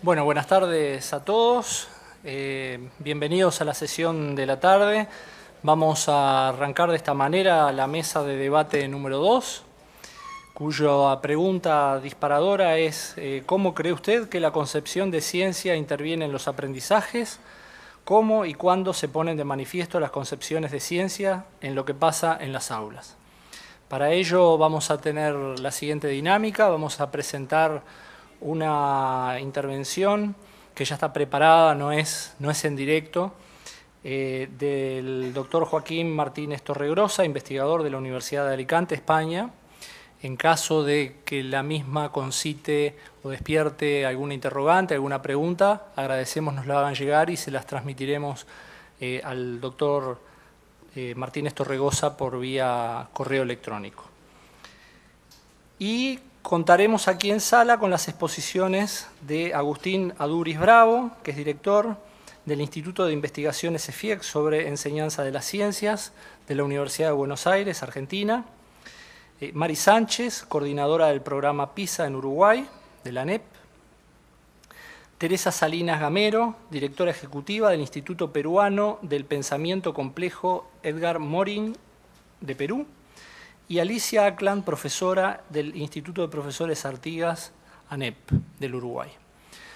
Bueno, buenas tardes a todos. Eh, bienvenidos a la sesión de la tarde. Vamos a arrancar de esta manera la mesa de debate número 2, cuya pregunta disparadora es eh, ¿cómo cree usted que la concepción de ciencia interviene en los aprendizajes? ¿Cómo y cuándo se ponen de manifiesto las concepciones de ciencia en lo que pasa en las aulas? Para ello vamos a tener la siguiente dinámica, vamos a presentar una intervención que ya está preparada, no es, no es en directo, eh, del doctor Joaquín Martínez Torregrosa, investigador de la Universidad de Alicante, España. En caso de que la misma concite o despierte alguna interrogante, alguna pregunta, agradecemos nos la hagan llegar y se las transmitiremos eh, al doctor eh, Martínez Torregosa por vía correo electrónico. Y Contaremos aquí en sala con las exposiciones de Agustín Aduris Bravo, que es director del Instituto de Investigaciones EFIEC sobre Enseñanza de las Ciencias de la Universidad de Buenos Aires, Argentina. Eh, Mari Sánchez, coordinadora del programa PISA en Uruguay, de la ANEP. Teresa Salinas Gamero, directora ejecutiva del Instituto Peruano del Pensamiento Complejo Edgar Morin de Perú y Alicia Ackland, profesora del Instituto de Profesores Artigas, ANEP, del Uruguay.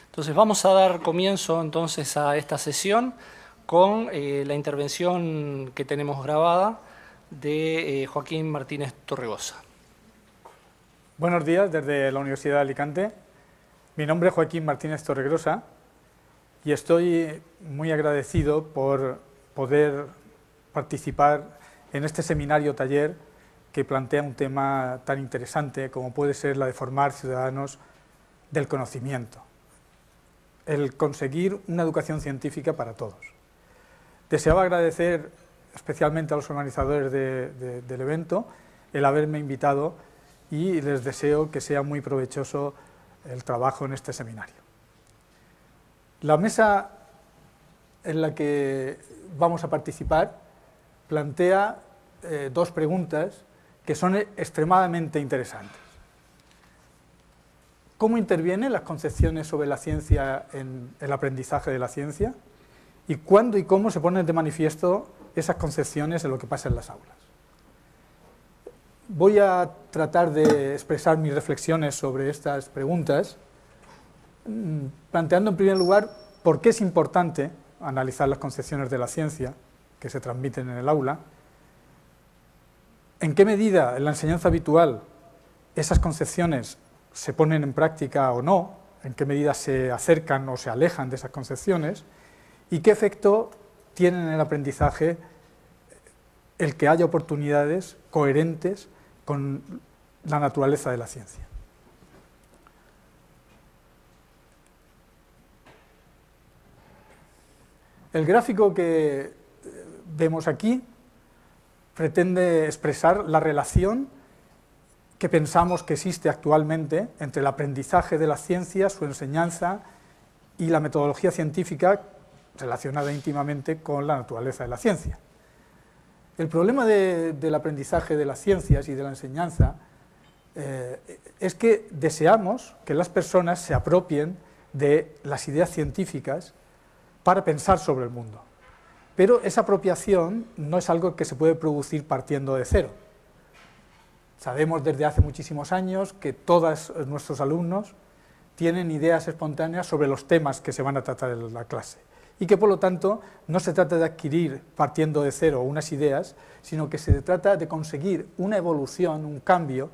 Entonces vamos a dar comienzo entonces a esta sesión con eh, la intervención que tenemos grabada de eh, Joaquín Martínez Torregosa. Buenos días desde la Universidad de Alicante. Mi nombre es Joaquín Martínez Torregrosa y estoy muy agradecido por poder participar en este seminario taller que plantea un tema tan interesante como puede ser la de formar ciudadanos del conocimiento, el conseguir una educación científica para todos. Deseaba agradecer especialmente a los organizadores del evento el haberme invitado y les deseo que sea muy provechoso el trabajo en este seminario. La mesa en la que vamos a participar plantea eh, dos preguntas que son extremadamente interesantes. ¿Cómo intervienen las concepciones sobre la ciencia en el aprendizaje de la ciencia? ¿Y cuándo y cómo se ponen de manifiesto esas concepciones en lo que pasa en las aulas? Voy a tratar de expresar mis reflexiones sobre estas preguntas, mm, planteando en primer lugar por qué es importante analizar las concepciones de la ciencia que se transmiten en el aula, ¿En qué medida en la enseñanza habitual esas concepciones se ponen en práctica o no? ¿En qué medida se acercan o se alejan de esas concepciones? ¿Y qué efecto tienen en el aprendizaje el que haya oportunidades coherentes con la naturaleza de la ciencia? El gráfico que vemos aquí pretende expresar la relación que pensamos que existe actualmente entre el aprendizaje de las ciencias, su enseñanza y la metodología científica relacionada íntimamente con la naturaleza de la ciencia. El problema del aprendizaje de las ciencias y de la enseñanza eh, es que deseamos que las personas se apropien de las ideas científicas para pensar sobre el mundo. Pero esa apropiación no es algo que se puede producir partiendo de cero. Sabemos desde hace muchísimos años que todos nuestros alumnos tienen ideas espontáneas sobre los temas que se van a tratar en la clase y que por lo tanto no se trata de adquirir partiendo de cero unas ideas, sino que se trata de conseguir una evolución, un cambio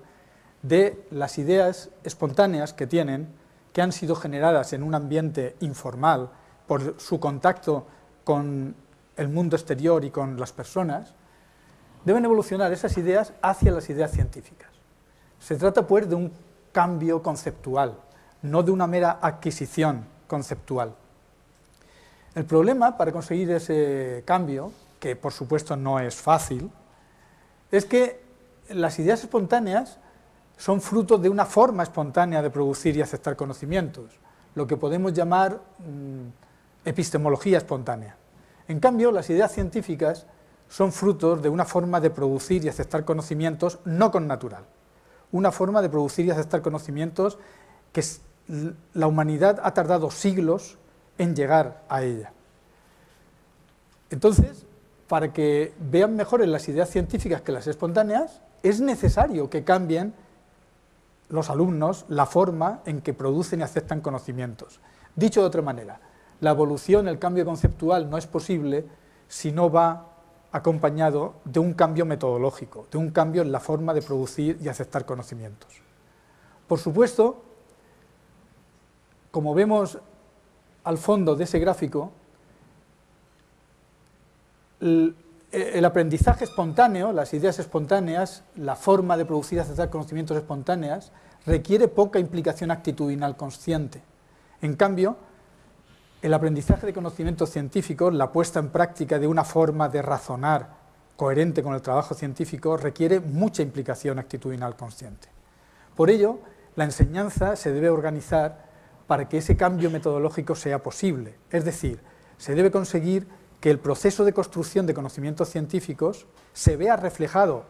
de las ideas espontáneas que tienen, que han sido generadas en un ambiente informal por su contacto con el mundo exterior y con las personas, deben evolucionar esas ideas hacia las ideas científicas. Se trata pues de un cambio conceptual, no de una mera adquisición conceptual. El problema para conseguir ese cambio, que por supuesto no es fácil, es que las ideas espontáneas son fruto de una forma espontánea de producir y aceptar conocimientos, lo que podemos llamar mm, epistemología espontánea. En cambio, las ideas científicas son frutos de una forma de producir y aceptar conocimientos no con natural, una forma de producir y aceptar conocimientos que la humanidad ha tardado siglos en llegar a ella. Entonces, para que vean mejor en las ideas científicas que las espontáneas, es necesario que cambien los alumnos la forma en que producen y aceptan conocimientos. Dicho de otra manera, la evolución, el cambio conceptual no es posible si no va acompañado de un cambio metodológico, de un cambio en la forma de producir y aceptar conocimientos. Por supuesto, como vemos al fondo de ese gráfico, el, aprendizaje espontáneo, las ideas espontáneas, la forma de producir y aceptar conocimientos espontáneas, requiere poca implicación actitudinal consciente. En cambio, el aprendizaje de conocimientos científicos, la puesta en práctica de una forma de razonar coherente con el trabajo científico, requiere mucha implicación actitudinal consciente. Por ello, la enseñanza se debe organizar para que ese cambio metodológico sea posible, es decir, se debe conseguir que el proceso de construcción de conocimientos científicos se vea reflejado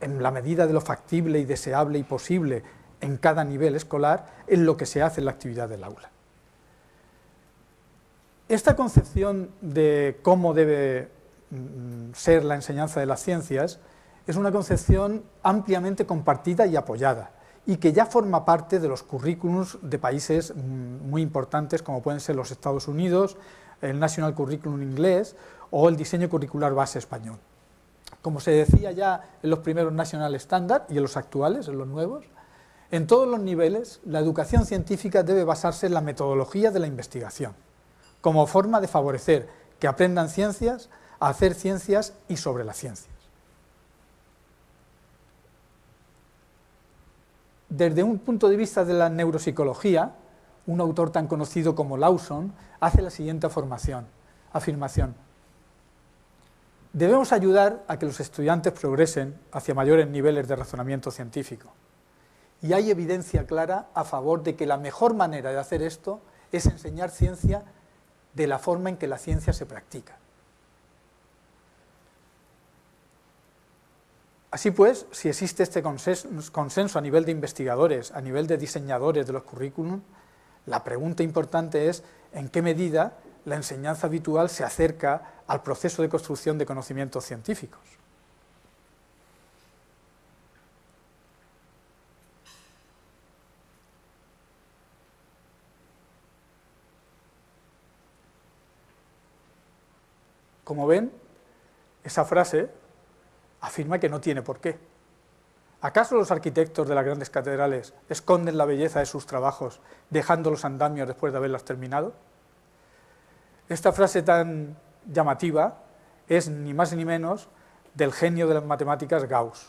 en la medida de lo factible y deseable y posible en cada nivel escolar en lo que se hace en la actividad del aula. Esta concepción de cómo debe mm, ser la enseñanza de las ciencias es una concepción ampliamente compartida y apoyada y que ya forma parte de los currículums de países mm, muy importantes como pueden ser los Estados Unidos, el National Curriculum inglés o el diseño curricular base español. Como se decía ya en los primeros National Standard y en los actuales, en los nuevos, en todos los niveles la educación científica debe basarse en la metodología de la investigación, como forma de favorecer que aprendan ciencias, a hacer ciencias y sobre las ciencias. Desde un punto de vista de la neuropsicología, un autor tan conocido como Lawson hace la siguiente afirmación. Debemos ayudar a que los estudiantes progresen hacia mayores niveles de razonamiento científico. Y hay evidencia clara a favor de que la mejor manera de hacer esto es enseñar ciencia de la forma en que la ciencia se practica. Así pues, si existe este consenso a nivel de investigadores, a nivel de diseñadores de los currículum, la pregunta importante es en qué medida la enseñanza habitual se acerca al proceso de construcción de conocimientos científicos. Como ven, esa frase afirma que no tiene por qué. ¿Acaso los arquitectos de las grandes catedrales esconden la belleza de sus trabajos dejando los andamios después de haberlas terminado? Esta frase tan llamativa es ni más ni menos del genio de las matemáticas Gauss,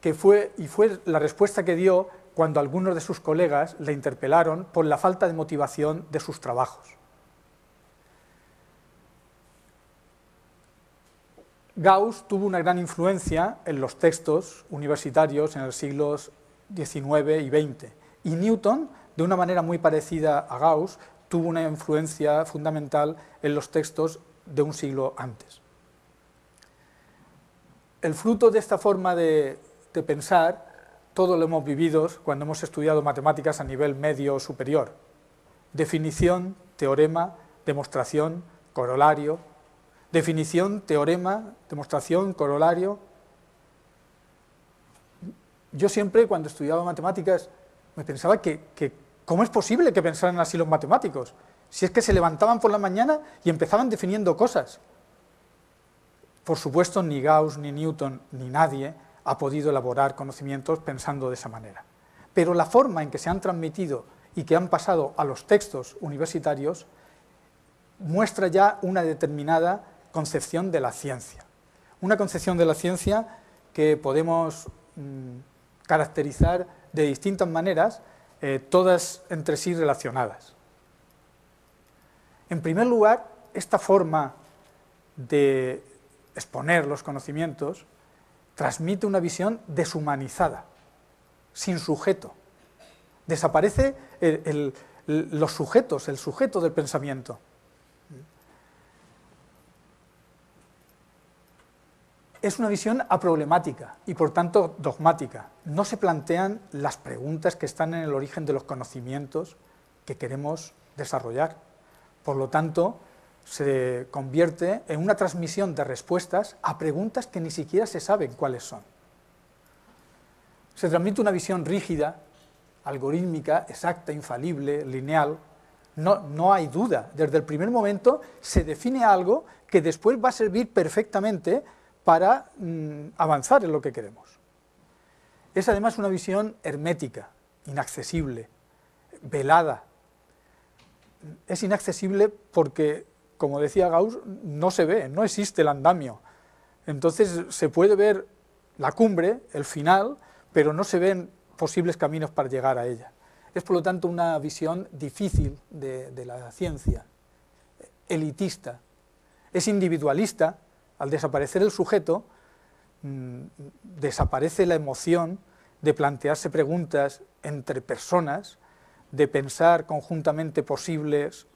que fue, y fue la respuesta que dio cuando algunos de sus colegas le interpelaron por la falta de motivación de sus trabajos. Gauss tuvo una gran influencia en los textos universitarios en los siglos XIX y XX, y Newton, de una manera muy parecida a Gauss, tuvo una influencia fundamental en los textos de un siglo antes. El fruto de esta forma de, pensar, todo lo hemos vivido cuando hemos estudiado matemáticas a nivel medio o superior. Definición, teorema, demostración, corolario, definición, teorema, demostración, corolario. Yo siempre, cuando estudiaba matemáticas, me pensaba que, ¿cómo es posible que pensaran así los matemáticos? Si es que se levantaban por la mañana y empezaban definiendo cosas. Por supuesto, ni Gauss, ni Newton, ni nadie ha podido elaborar conocimientos pensando de esa manera. Pero la forma en que se han transmitido y que han pasado a los textos universitarios muestra ya una determinada concepción de la ciencia. Una concepción de la ciencia que podemos mm, caracterizar de distintas maneras, eh, todas entre sí relacionadas. En primer lugar, esta forma de exponer los conocimientos transmite una visión deshumanizada, sin sujeto. Desaparece los sujetos, el sujeto del pensamiento. Es una visión aproblemática y por tanto dogmática. No se plantean las preguntas que están en el origen de los conocimientos que queremos desarrollar. Por lo tanto, se convierte en una transmisión de respuestas a preguntas que ni siquiera se saben cuáles son. Se transmite una visión rígida, algorítmica, exacta, infalible, lineal. No, no hay duda, desde el primer momento se define algo que después va a servir perfectamente para mm, avanzar en lo que queremos. Es además una visión hermética, inaccesible, velada. Es inaccesible porque como decía Gauss, no se ve, no existe el andamio. Entonces se puede ver la cumbre, el final, pero no se ven posibles caminos para llegar a ella. Es por lo tanto una visión difícil de, la ciencia, elitista. Es individualista, al desaparecer el sujeto, mm, desaparece la emoción de plantearse preguntas entre personas, de pensar conjuntamente posibles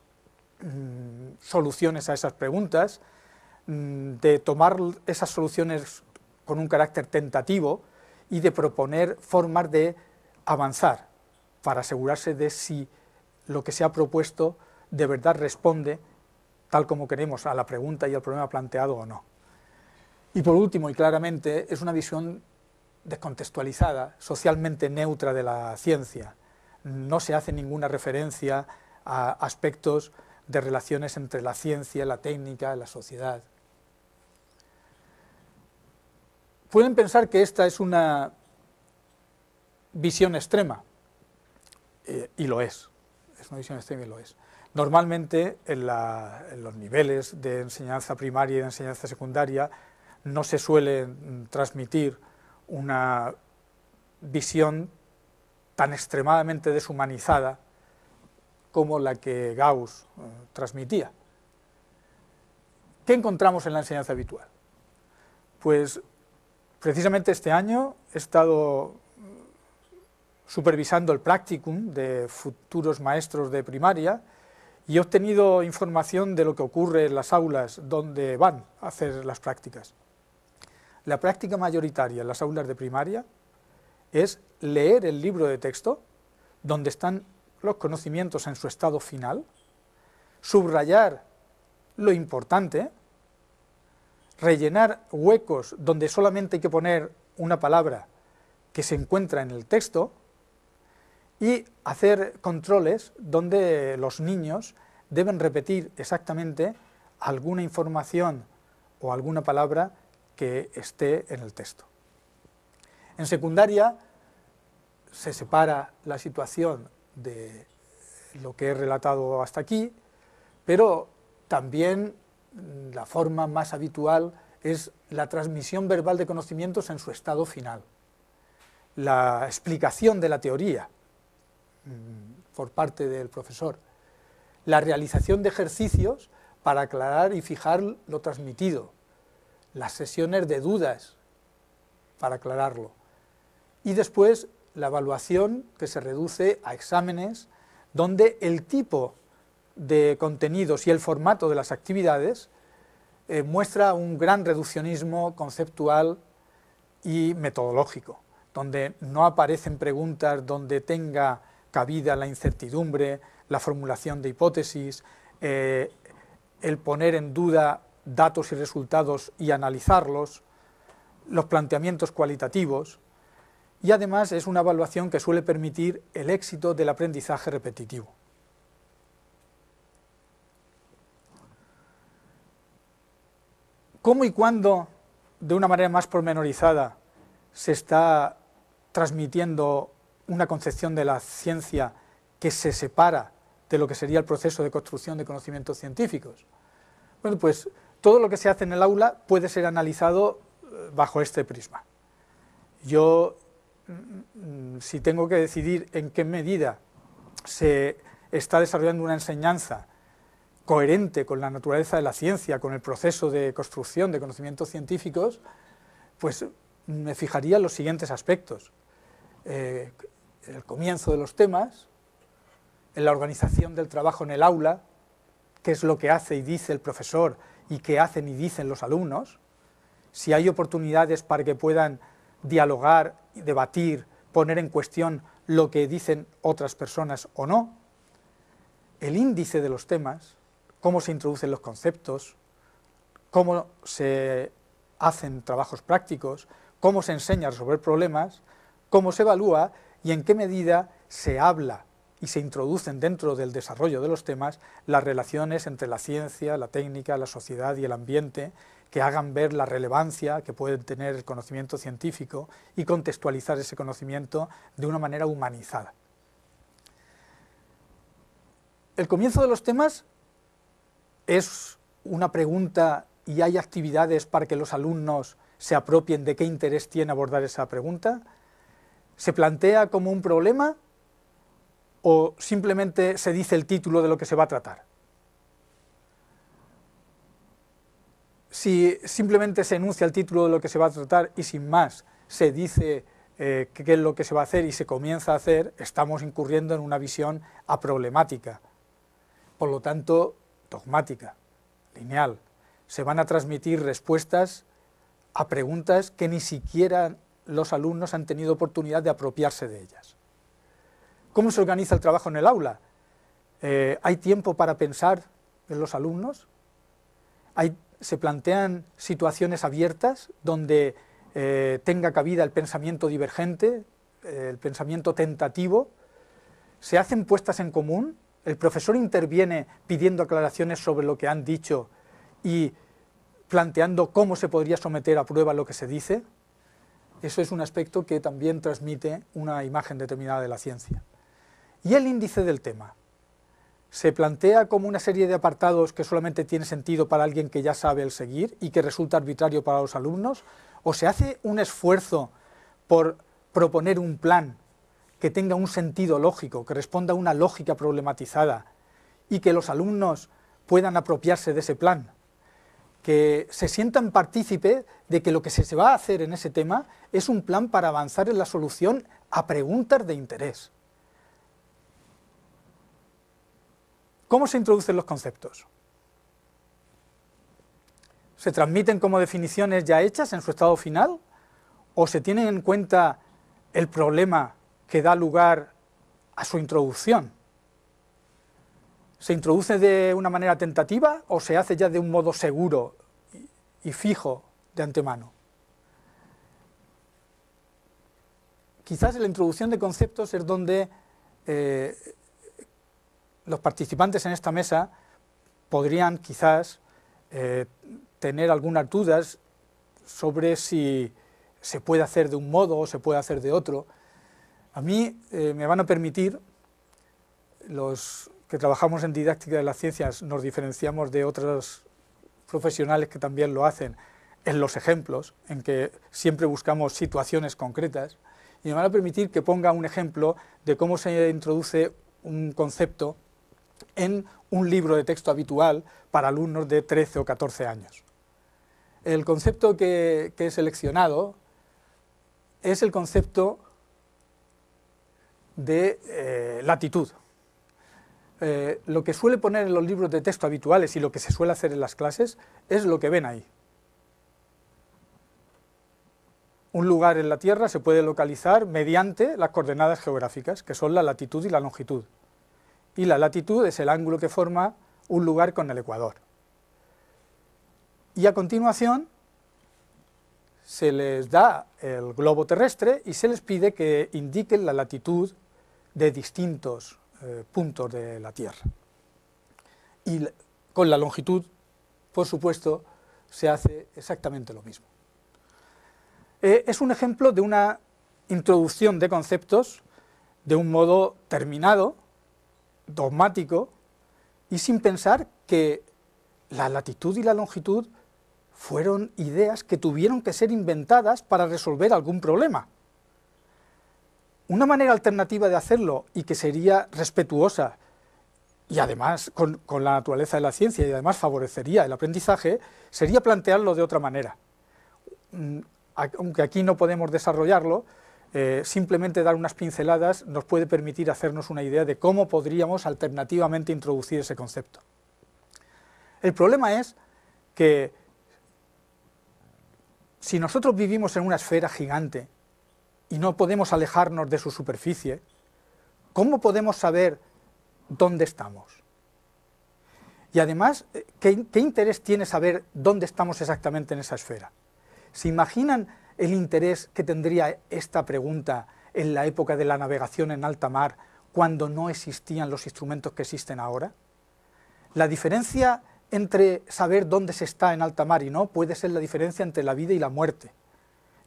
Mm, soluciones a esas preguntas, mm, de tomar esas soluciones con un carácter tentativo y de proponer formas de avanzar para asegurarse de si lo que se ha propuesto de verdad responde tal como queremos a la pregunta y al problema planteado o no. Y por último, y claramente, es una visión descontextualizada, socialmente neutra de la ciencia. No se hace ninguna referencia a aspectos de relaciones entre la ciencia, la técnica, la sociedad. Pueden pensar que esta es una visión extrema, eh, y lo es, es una visión extrema y lo es. Normalmente en, los niveles de enseñanza primaria y de enseñanza secundaria no se suele mm, transmitir una visión tan extremadamente deshumanizada como la que Gauss eh, transmitía. ¿Qué encontramos en la enseñanza habitual? Pues precisamente este año he estado mm, supervisando el practicum de futuros maestros de primaria y he obtenido información de lo que ocurre en las aulas donde van a hacer las prácticas. La práctica mayoritaria en las aulas de primaria es leer el libro de texto donde están los conocimientos en su estado final, subrayar lo importante, rellenar huecos donde solamente hay que poner una palabra que se encuentra en el texto y hacer controles donde los niños deben repetir exactamente alguna información o alguna palabra que esté en el texto. En secundaria se separa la situación de lo que he relatado hasta aquí, pero también la forma más habitual es la transmisión verbal de conocimientos en su estado final, la explicación de la teoría mm, por parte del profesor, la realización de ejercicios para aclarar y fijar lo transmitido, las sesiones de dudas para aclararlo, y después la evaluación que se reduce a exámenes donde el tipo de contenidos y el formato de las actividades eh, muestra un gran reduccionismo conceptual y metodológico, donde no aparecen preguntas donde tenga cabida la incertidumbre, la formulación de hipótesis, eh, el poner en duda datos y resultados y analizarlos, los planteamientos cualitativos, y además es una evaluación que suele permitir el éxito del aprendizaje repetitivo. ¿Cómo y cuándo, de una manera más pormenorizada, se está transmitiendo una concepción de la ciencia que se separa de lo que sería el proceso de construcción de conocimientos científicos? Bueno, pues todo lo que se hace en el aula puede ser analizado eh, bajo este prisma. Yo Mm, si tengo que decidir en qué medida se está desarrollando una enseñanza coherente con la naturaleza de la ciencia, con el proceso de construcción de conocimientos científicos, pues me fijaría en los siguientes aspectos. Eh, el comienzo de los temas, en la organización del trabajo en el aula, qué es lo que hace y dice el profesor y qué hacen y dicen los alumnos, si hay oportunidades para que puedan dialogar, debatir, poner en cuestión lo que dicen otras personas o no, el índice de los temas, cómo se introducen los conceptos, cómo se hacen trabajos prácticos, cómo se enseña a resolver problemas, cómo se evalúa y en qué medida se habla y se introducen dentro del desarrollo de los temas las relaciones entre la ciencia, la técnica, la sociedad y el ambiente que hagan ver la relevancia que puede tener el conocimiento científico y contextualizar ese conocimiento de una manera humanizada. El comienzo de los temas es una pregunta y hay actividades para que los alumnos se apropien de qué interés tiene abordar esa pregunta. ¿Se plantea como un problema o simplemente se dice el título de lo que se va a tratar? Si simplemente se enuncia el título de lo que se va a tratar y sin más se dice eh, qué es lo que se va a hacer y se comienza a hacer, estamos incurriendo en una visión aproblemática, por lo tanto dogmática, lineal. Se van a transmitir respuestas a preguntas que ni siquiera los alumnos han tenido oportunidad de apropiarse de ellas. ¿Cómo se organiza el trabajo en el aula? Eh, ¿Hay tiempo para pensar en los alumnos? ¿Se plantean situaciones abiertas donde eh, tenga cabida el pensamiento divergente, eh, el pensamiento tentativo? ¿Se hacen puestas en común? ¿El profesor interviene pidiendo aclaraciones sobre lo que han dicho y planteando cómo se podría someter a prueba lo que se dice? Eso es un aspecto que también transmite una imagen determinada de la ciencia. Y el índice del tema. Se plantea como una serie de apartados que solamente tiene sentido para alguien que ya sabe el seguir y que resulta arbitrario para los alumnos, o se hace un esfuerzo por proponer un plan que tenga un sentido lógico, que responda a una lógica problematizada y que los alumnos puedan apropiarse de ese plan, que se sientan partícipe de que lo que se va a hacer en ese tema es un plan para avanzar en la solución a preguntas de interés. ¿Cómo se introducen los conceptos? ¿Se transmiten como definiciones ya hechas en su estado final? ¿O se tiene en cuenta el problema que da lugar a su introducción? ¿Se introduce de una manera tentativa o se hace ya de un modo seguro y fijo de antemano? Quizás la introducción de conceptos es donde eh, los participantes en esta mesa podrían quizás eh, tener algunas dudas sobre si se puede hacer de un modo o se puede hacer de otro. A mí eh, me van a permitir, los que trabajamos en didáctica de las ciencias nos diferenciamos de otros profesionales que también lo hacen en los ejemplos, en que siempre buscamos situaciones concretas, y me van a permitir que ponga un ejemplo de cómo se introduce un concepto en un libro de texto habitual para alumnos de 13 o 14 años. El concepto que, he seleccionado es el concepto de eh, latitud. Eh, lo que suele poner en los libros de texto habituales y lo que se suele hacer en las clases es lo que ven ahí. Un lugar en la Tierra se puede localizar mediante las coordenadas geográficas, que son la latitud y la longitud y la latitud es el ángulo que forma un lugar con el ecuador. Y a continuación se les da el globo terrestre y se les pide que indiquen la latitud de distintos eh, puntos de la Tierra. Y con la longitud, por supuesto, se hace exactamente lo mismo. Eh, es un ejemplo de una introducción de conceptos de un modo terminado, dogmático y sin pensar que la latitud y la longitud fueron ideas que tuvieron que ser inventadas para resolver algún problema. Una manera alternativa de hacerlo y que sería respetuosa y además con, con, la naturaleza de la ciencia y además favorecería el aprendizaje, sería plantearlo de otra manera. Mm, aunque aquí no podemos desarrollarlo, eh, simplemente dar unas pinceladas nos puede permitir hacernos una idea de cómo podríamos alternativamente introducir ese concepto. El problema es que si nosotros vivimos en una esfera gigante y no podemos alejarnos de su superficie, ¿cómo podemos saber dónde estamos? Y además, eh, ¿qué, ¿qué, interés tiene saber dónde estamos exactamente en esa esfera? ¿Se imaginan el interés que tendría esta pregunta en la época de la navegación en alta mar, cuando no existían los instrumentos que existen ahora? La diferencia entre saber dónde se está en alta mar y no puede ser la diferencia entre la vida y la muerte.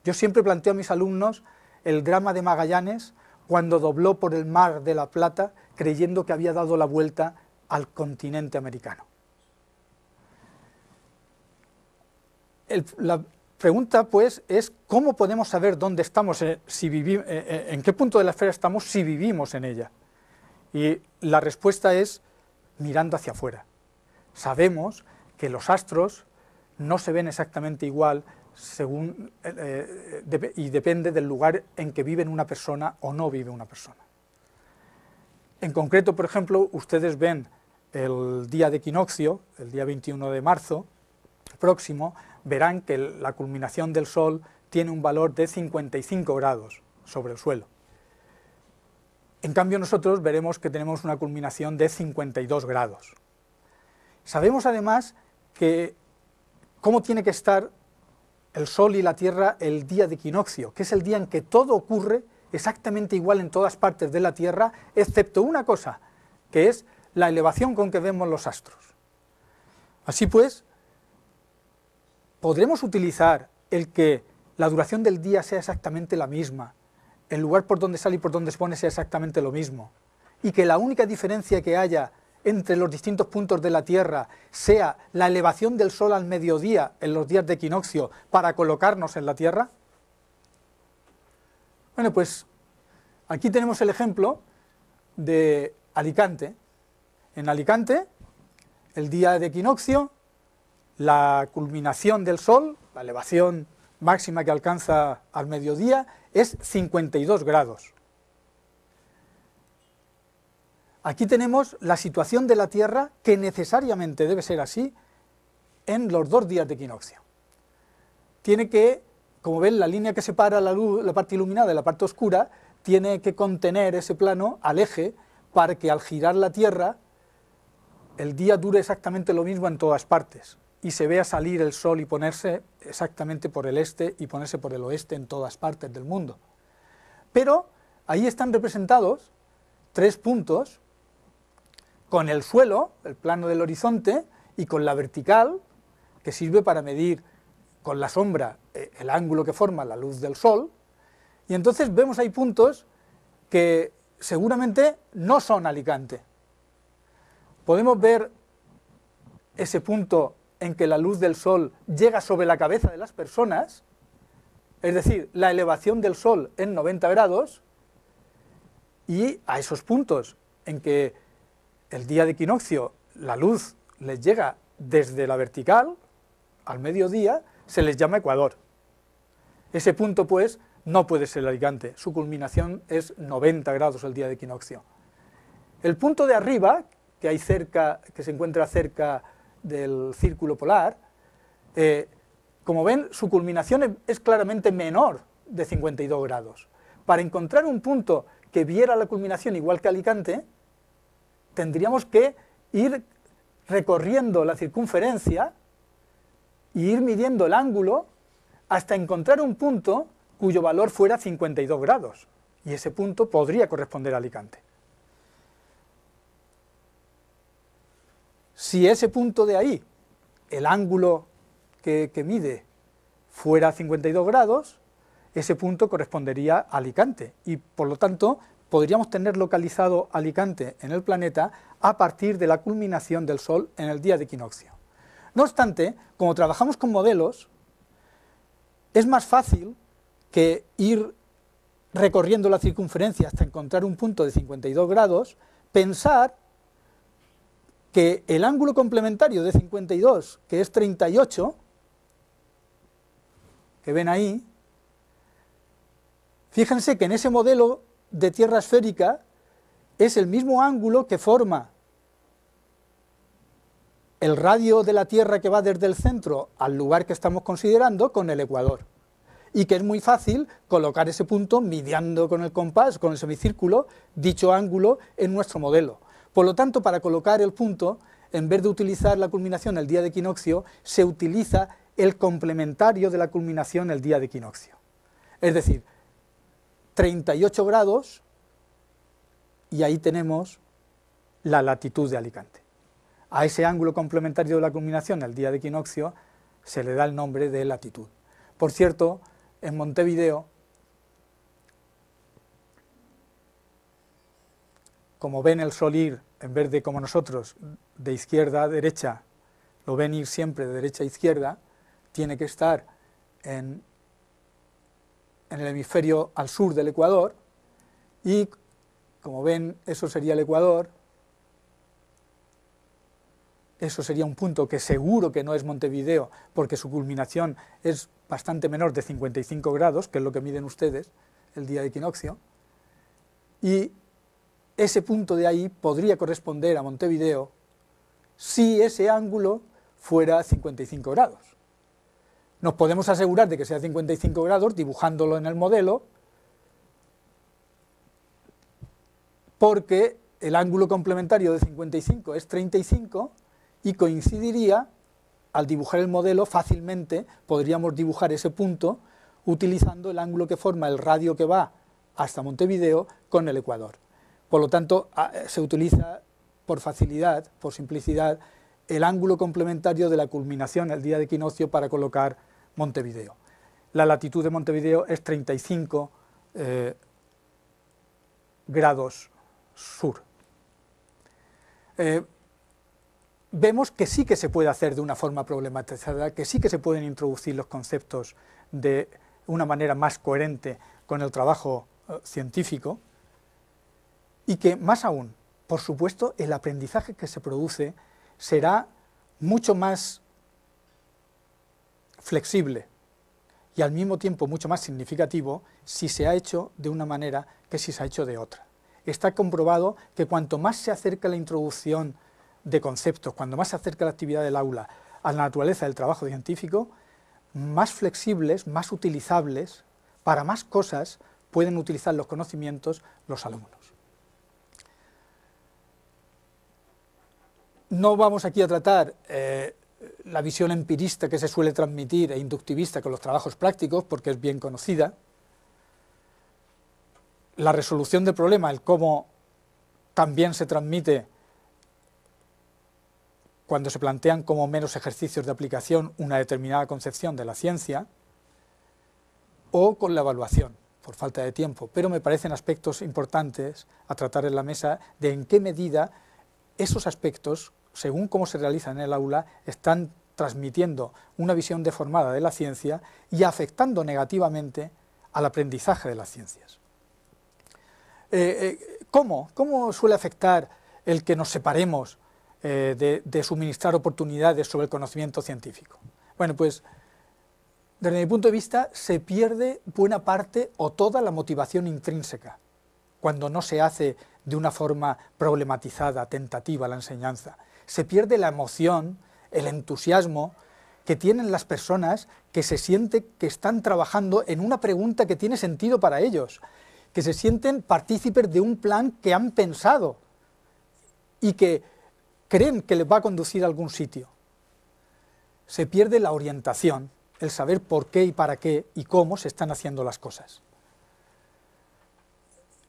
Yo siempre planteo a mis alumnos el drama de Magallanes cuando dobló por el mar de la Plata creyendo que había dado la vuelta al continente americano. El, pregunta, pues, es cómo podemos saber dónde estamos, eh, eh, eh, en qué punto de la esfera estamos si vivimos en ella. Y la respuesta es mirando hacia afuera. Sabemos que los astros no se ven exactamente igual según, y depende del lugar en que vive una persona o no vive una persona. En concreto, por ejemplo, ustedes ven el día de equinoccio, el día 21 de marzo próximo, verán que la culminación del Sol tiene un valor de 55 grados sobre el suelo. En cambio nosotros veremos que tenemos una culminación de 52 grados. Sabemos además que cómo tiene que estar el Sol y la Tierra el día de equinoccio, que es el día en que todo ocurre exactamente igual en todas partes de la Tierra, excepto una cosa, que es la elevación con que vemos los astros. Así pues, podremos utilizar el que la duración del día sea exactamente la misma, el lugar por donde sale y por donde se pone sea exactamente lo mismo, y que la única diferencia que haya entre los distintos puntos de la Tierra sea la elevación del Sol al mediodía en los días de equinoccio para colocarnos en la Tierra? Bueno, pues aquí tenemos el ejemplo de Alicante. En Alicante, el día de equinoccio, la culminación del Sol, la elevación máxima que alcanza al mediodía, es 52 grados. Aquí tenemos la situación de la Tierra que necesariamente debe ser así en los dos días de equinoccio. Tiene que, como ven, la línea que separa la, luz, la parte iluminada de la parte oscura, tiene que contener ese plano al eje para que al girar la Tierra el día dure exactamente lo mismo en todas partes y se vea salir el sol y ponerse exactamente por el este y ponerse por el oeste en todas partes del mundo. Pero ahí están representados tres puntos con el suelo, el plano del horizonte, y con la vertical, que sirve para medir con la sombra eh, el ángulo que forma la luz del sol, y entonces vemos ahí puntos que seguramente no son Alicante. Podemos ver ese punto en que la luz del sol llega sobre la cabeza de las personas, es decir, la elevación del sol en 90 grados, y a esos puntos en que el día de equinoccio la luz les llega desde la vertical al mediodía, se les llama ecuador. Ese punto, pues, no puede ser Alicante, su culminación es 90 grados el día de equinoccio. El punto de arriba, que hay cerca, que se encuentra cerca del círculo polar, eh, como ven, su culminación es claramente menor de 52 grados. Para encontrar un punto que viera la culminación igual que Alicante, tendríamos que ir recorriendo la circunferencia y ir midiendo el ángulo hasta encontrar un punto cuyo valor fuera 52 grados. Y ese punto podría corresponder a Alicante. Si ese punto de ahí, el ángulo que, mide, fuera 52 grados, ese punto correspondería a Alicante y por lo tanto podríamos tener localizado Alicante en el planeta a partir de la culminación del Sol en el día de equinoccio. No obstante, como trabajamos con modelos, es más fácil que ir recorriendo la circunferencia hasta encontrar un punto de 52 grados, pensar que el ángulo complementario de 52, que es 38, que ven ahí, fíjense que en ese modelo de tierra esférica es el mismo ángulo que forma el radio de la Tierra que va desde el centro al lugar que estamos considerando con el ecuador. Y que es muy fácil colocar ese punto midiendo con el compás, con el semicírculo, dicho ángulo en nuestro modelo. Por lo tanto, para colocar el punto, en vez de utilizar la culminación el día de equinoccio, se utiliza el complementario de la culminación el día de equinoccio. Es decir, 38 grados y ahí tenemos la latitud de Alicante. A ese ángulo complementario de la culminación el día de equinoccio se le da el nombre de latitud. Por cierto, en Montevideo, como ven el sol ir, en vez de como nosotros, de izquierda a derecha, lo ven ir siempre de derecha a izquierda, tiene que estar en, en el hemisferio al sur del Ecuador, y como ven, eso sería el Ecuador, eso sería un punto que seguro que no es Montevideo, porque su culminación es bastante menor de 55 grados, que es lo que miden ustedes el día de equinoccio, y ese punto de ahí podría corresponder a Montevideo si ese ángulo fuera 55 grados. Nos podemos asegurar de que sea 55 grados dibujándolo en el modelo, porque el ángulo complementario de 55 es 35 y coincidiría, al dibujar el modelo fácilmente podríamos dibujar ese punto utilizando el ángulo que forma el radio que va hasta Montevideo con el ecuador. Por lo tanto, se utiliza por facilidad, por simplicidad, el ángulo complementario de la culminación el día de equinoccio para colocar Montevideo. La latitud de Montevideo es 35 eh, grados sur. Eh, vemos que sí que se puede hacer de una forma problematizada, que sí que se pueden introducir los conceptos de una manera más coherente con el trabajo eh, científico y que, más aún, por supuesto, el aprendizaje que se produce será mucho más flexible y al mismo tiempo mucho más significativo si se ha hecho de una manera que si se ha hecho de otra. Está comprobado que cuanto más se acerca la introducción de conceptos, cuando más se acerca la actividad del aula a la naturaleza del trabajo científico, más flexibles, más utilizables, para más cosas pueden utilizar los conocimientos los alumnos. No vamos aquí a tratar eh, la visión empirista que se suele transmitir e inductivista con los trabajos prácticos, porque es bien conocida. La resolución del problema, el cómo también se transmite cuando se plantean como menos ejercicios de aplicación una determinada concepción de la ciencia, o con la evaluación, por falta de tiempo, pero me parecen aspectos importantes a tratar en la mesa de en qué medida esos aspectos, según cómo se realizan en el aula, están transmitiendo una visión deformada de la ciencia y afectando negativamente al aprendizaje de las ciencias. Eh, eh, ¿Cómo? ¿Cómo suele afectar el que nos separemos eh, de, suministrar oportunidades sobre el conocimiento científico. Bueno, pues desde mi punto de vista se pierde buena parte o toda la motivación intrínseca cuando no se hace de una forma problematizada, tentativa la enseñanza. Se pierde la emoción, el entusiasmo que tienen las personas que se sienten que están trabajando en una pregunta que tiene sentido para ellos, que se sienten partícipes de un plan que han pensado y que creen que les va a conducir a algún sitio. Se pierde la orientación, el saber por qué y para qué y cómo se están haciendo las cosas.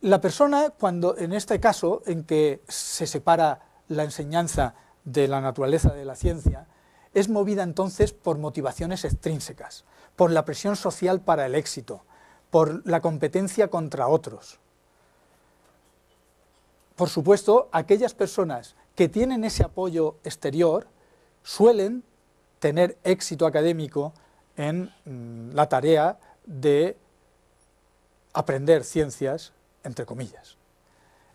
La persona, cuando en este caso en que se separa la enseñanza de la naturaleza de la ciencia, es movida entonces por motivaciones extrínsecas, por la presión social para el éxito, por la competencia contra otros. Por supuesto, aquellas personas que tienen ese apoyo exterior suelen tener éxito académico en mm, la tarea de aprender ciencias, entre comillas.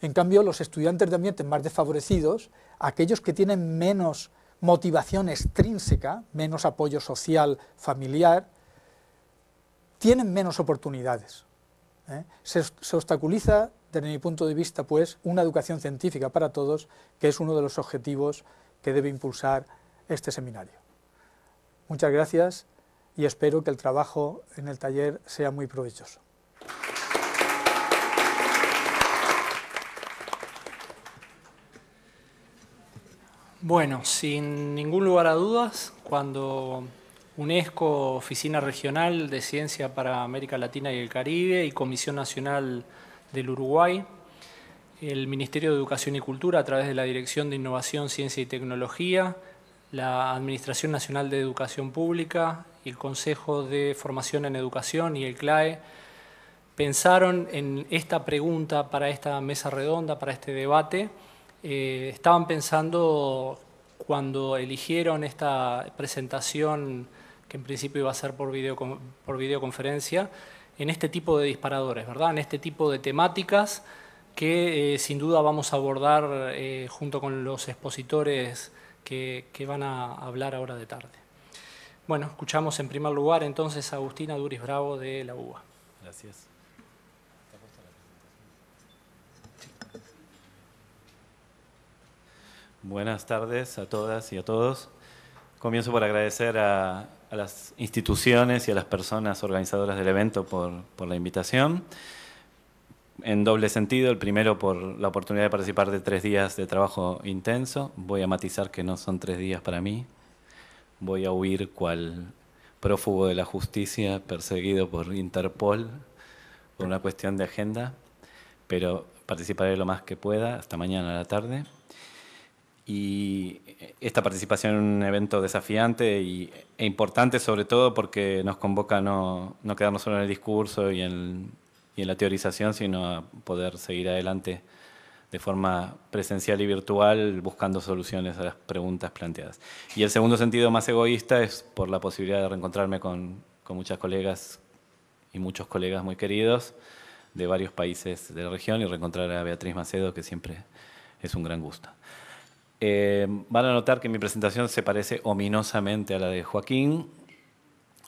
En cambio, los estudiantes de ambientes más desfavorecidos, aquellos que tienen menos motivación extrínseca, menos apoyo social, familiar, tienen menos oportunidades. ¿eh? Se, se obstaculiza desde mi punto de vista, pues, una educación científica para todos, que es uno de los objetivos que debe impulsar este seminario. Muchas gracias y espero que el trabajo en el taller sea muy provechoso. Bueno, sin ningún lugar a dudas, cuando UNESCO, Oficina Regional de Ciencia para América Latina y el Caribe y Comisión Nacional del Uruguay, el Ministerio de Educación y Cultura a través de la Dirección de Innovación, Ciencia y Tecnología, la Administración Nacional de Educación Pública, el Consejo de Formación en Educación y el CLAE, pensaron en esta pregunta para esta mesa redonda, para este debate, eh, estaban pensando cuando eligieron esta presentación, que en principio iba a ser por, por videoconferencia, en este tipo de disparadores, ¿verdad? En este tipo de temáticas que eh, sin duda vamos a abordar eh, junto con los expositores que, que, van a hablar ahora de tarde. Bueno, escuchamos en primer lugar entonces a Agustina Duris Bravo de la UBA. Gracias. Buenas tardes a todas y a todos. Comienzo por agradecer a, las instituciones y a las personas organizadoras del evento por, la invitación. En doble sentido, el primero por la oportunidad de participar de tres días de trabajo intenso. Voy a matizar que no son tres días para mí. Voy a huir cual prófugo de la justicia perseguido por Interpol por una cuestión de agenda, pero participaré lo más que pueda hasta mañana a la tarde y esta participación en un evento desafiante y, e importante sobre todo porque nos convoca a no, no quedarnos solo en el discurso y en, y en, la teorización, sino a poder seguir adelante de forma presencial y virtual buscando soluciones a las preguntas planteadas. Y el segundo sentido más egoísta es por la posibilidad de reencontrarme con, con muchas colegas y muchos colegas muy queridos de varios países de la región y reencontrar a Beatriz Macedo, que siempre es un gran gusto. Eh, van a notar que mi presentación se parece ominosamente a la de Joaquín,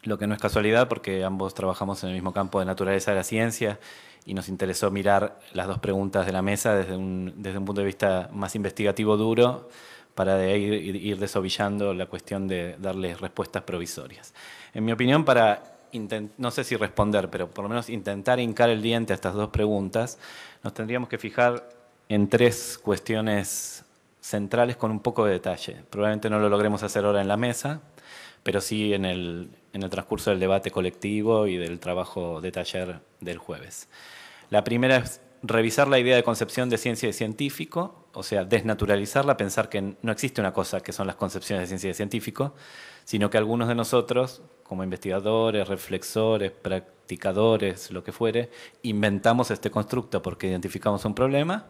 lo que no es casualidad porque ambos trabajamos en el mismo campo de naturaleza de la ciencia y nos interesó mirar las dos preguntas de la mesa desde un, desde un punto de vista más investigativo duro para de ir, ir desovillando la cuestión de darles respuestas provisorias. En mi opinión, para no sé si responder, pero por lo menos intentar hincar el diente a estas dos preguntas, nos tendríamos que fijar en tres cuestiones centrales con un poco de detalle. Probablemente no lo logremos hacer ahora en la mesa, pero sí en el, en el transcurso del debate colectivo y del trabajo de taller del jueves. La primera es revisar la idea de concepción de ciencia y científico, o sea, desnaturalizarla, pensar que no existe una cosa que son las concepciones de ciencia y científico, sino que algunos de nosotros, como investigadores, reflexores, practicadores, lo que fuere, inventamos este constructo porque identificamos un problema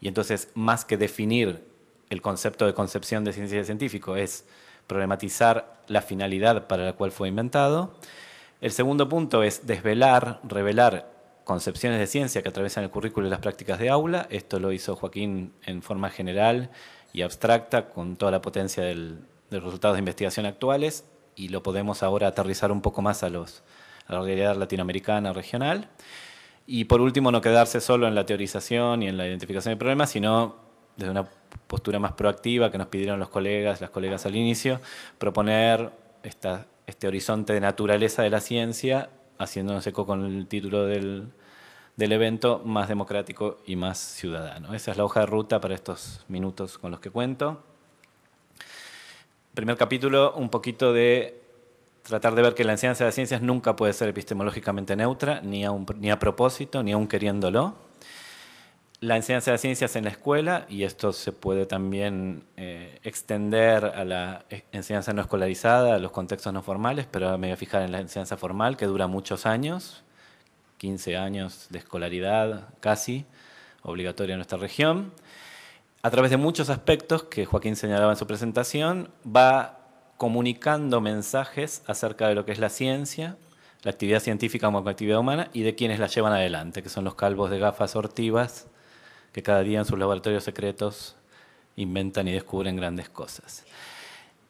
y entonces más que definir el concepto de concepción de ciencia científico es problematizar la finalidad para la cual fue inventado. El segundo punto es desvelar, revelar concepciones de ciencia que atraviesan el currículo y las prácticas de aula. Esto lo hizo Joaquín en forma general y abstracta, con toda la potencia de los resultados de investigación actuales, y lo podemos ahora aterrizar un poco más a, los, a la realidad latinoamericana, regional. Y por último, no quedarse solo en la teorización y en la identificación de problemas, sino desde una postura más proactiva que nos pidieron los colegas, las colegas al inicio, proponer este horizonte de naturaleza de la ciencia, haciéndonos eco con el título del, evento, más democrático y más ciudadano. Esa es la hoja de ruta para estos minutos con los que cuento. Primer capítulo, un poquito de tratar de ver que la enseñanza de las ciencias nunca puede ser epistemológicamente neutra, ni a, ni a propósito, ni aun queriéndolo la enseñanza de ciencias en la escuela, y esto se puede también eh, extender a la enseñanza no escolarizada, a los contextos no formales, pero me voy a fijar en la enseñanza formal, que dura muchos años, 15 años de escolaridad casi, obligatoria en nuestra región. A través de muchos aspectos que Joaquín señalaba en su presentación, va comunicando mensajes acerca de lo que es la ciencia, la actividad científica como actividad humana y de quienes la llevan adelante, que son los calvos de gafas sortivas que cada día en sus laboratorios secretos inventan y descubren grandes cosas.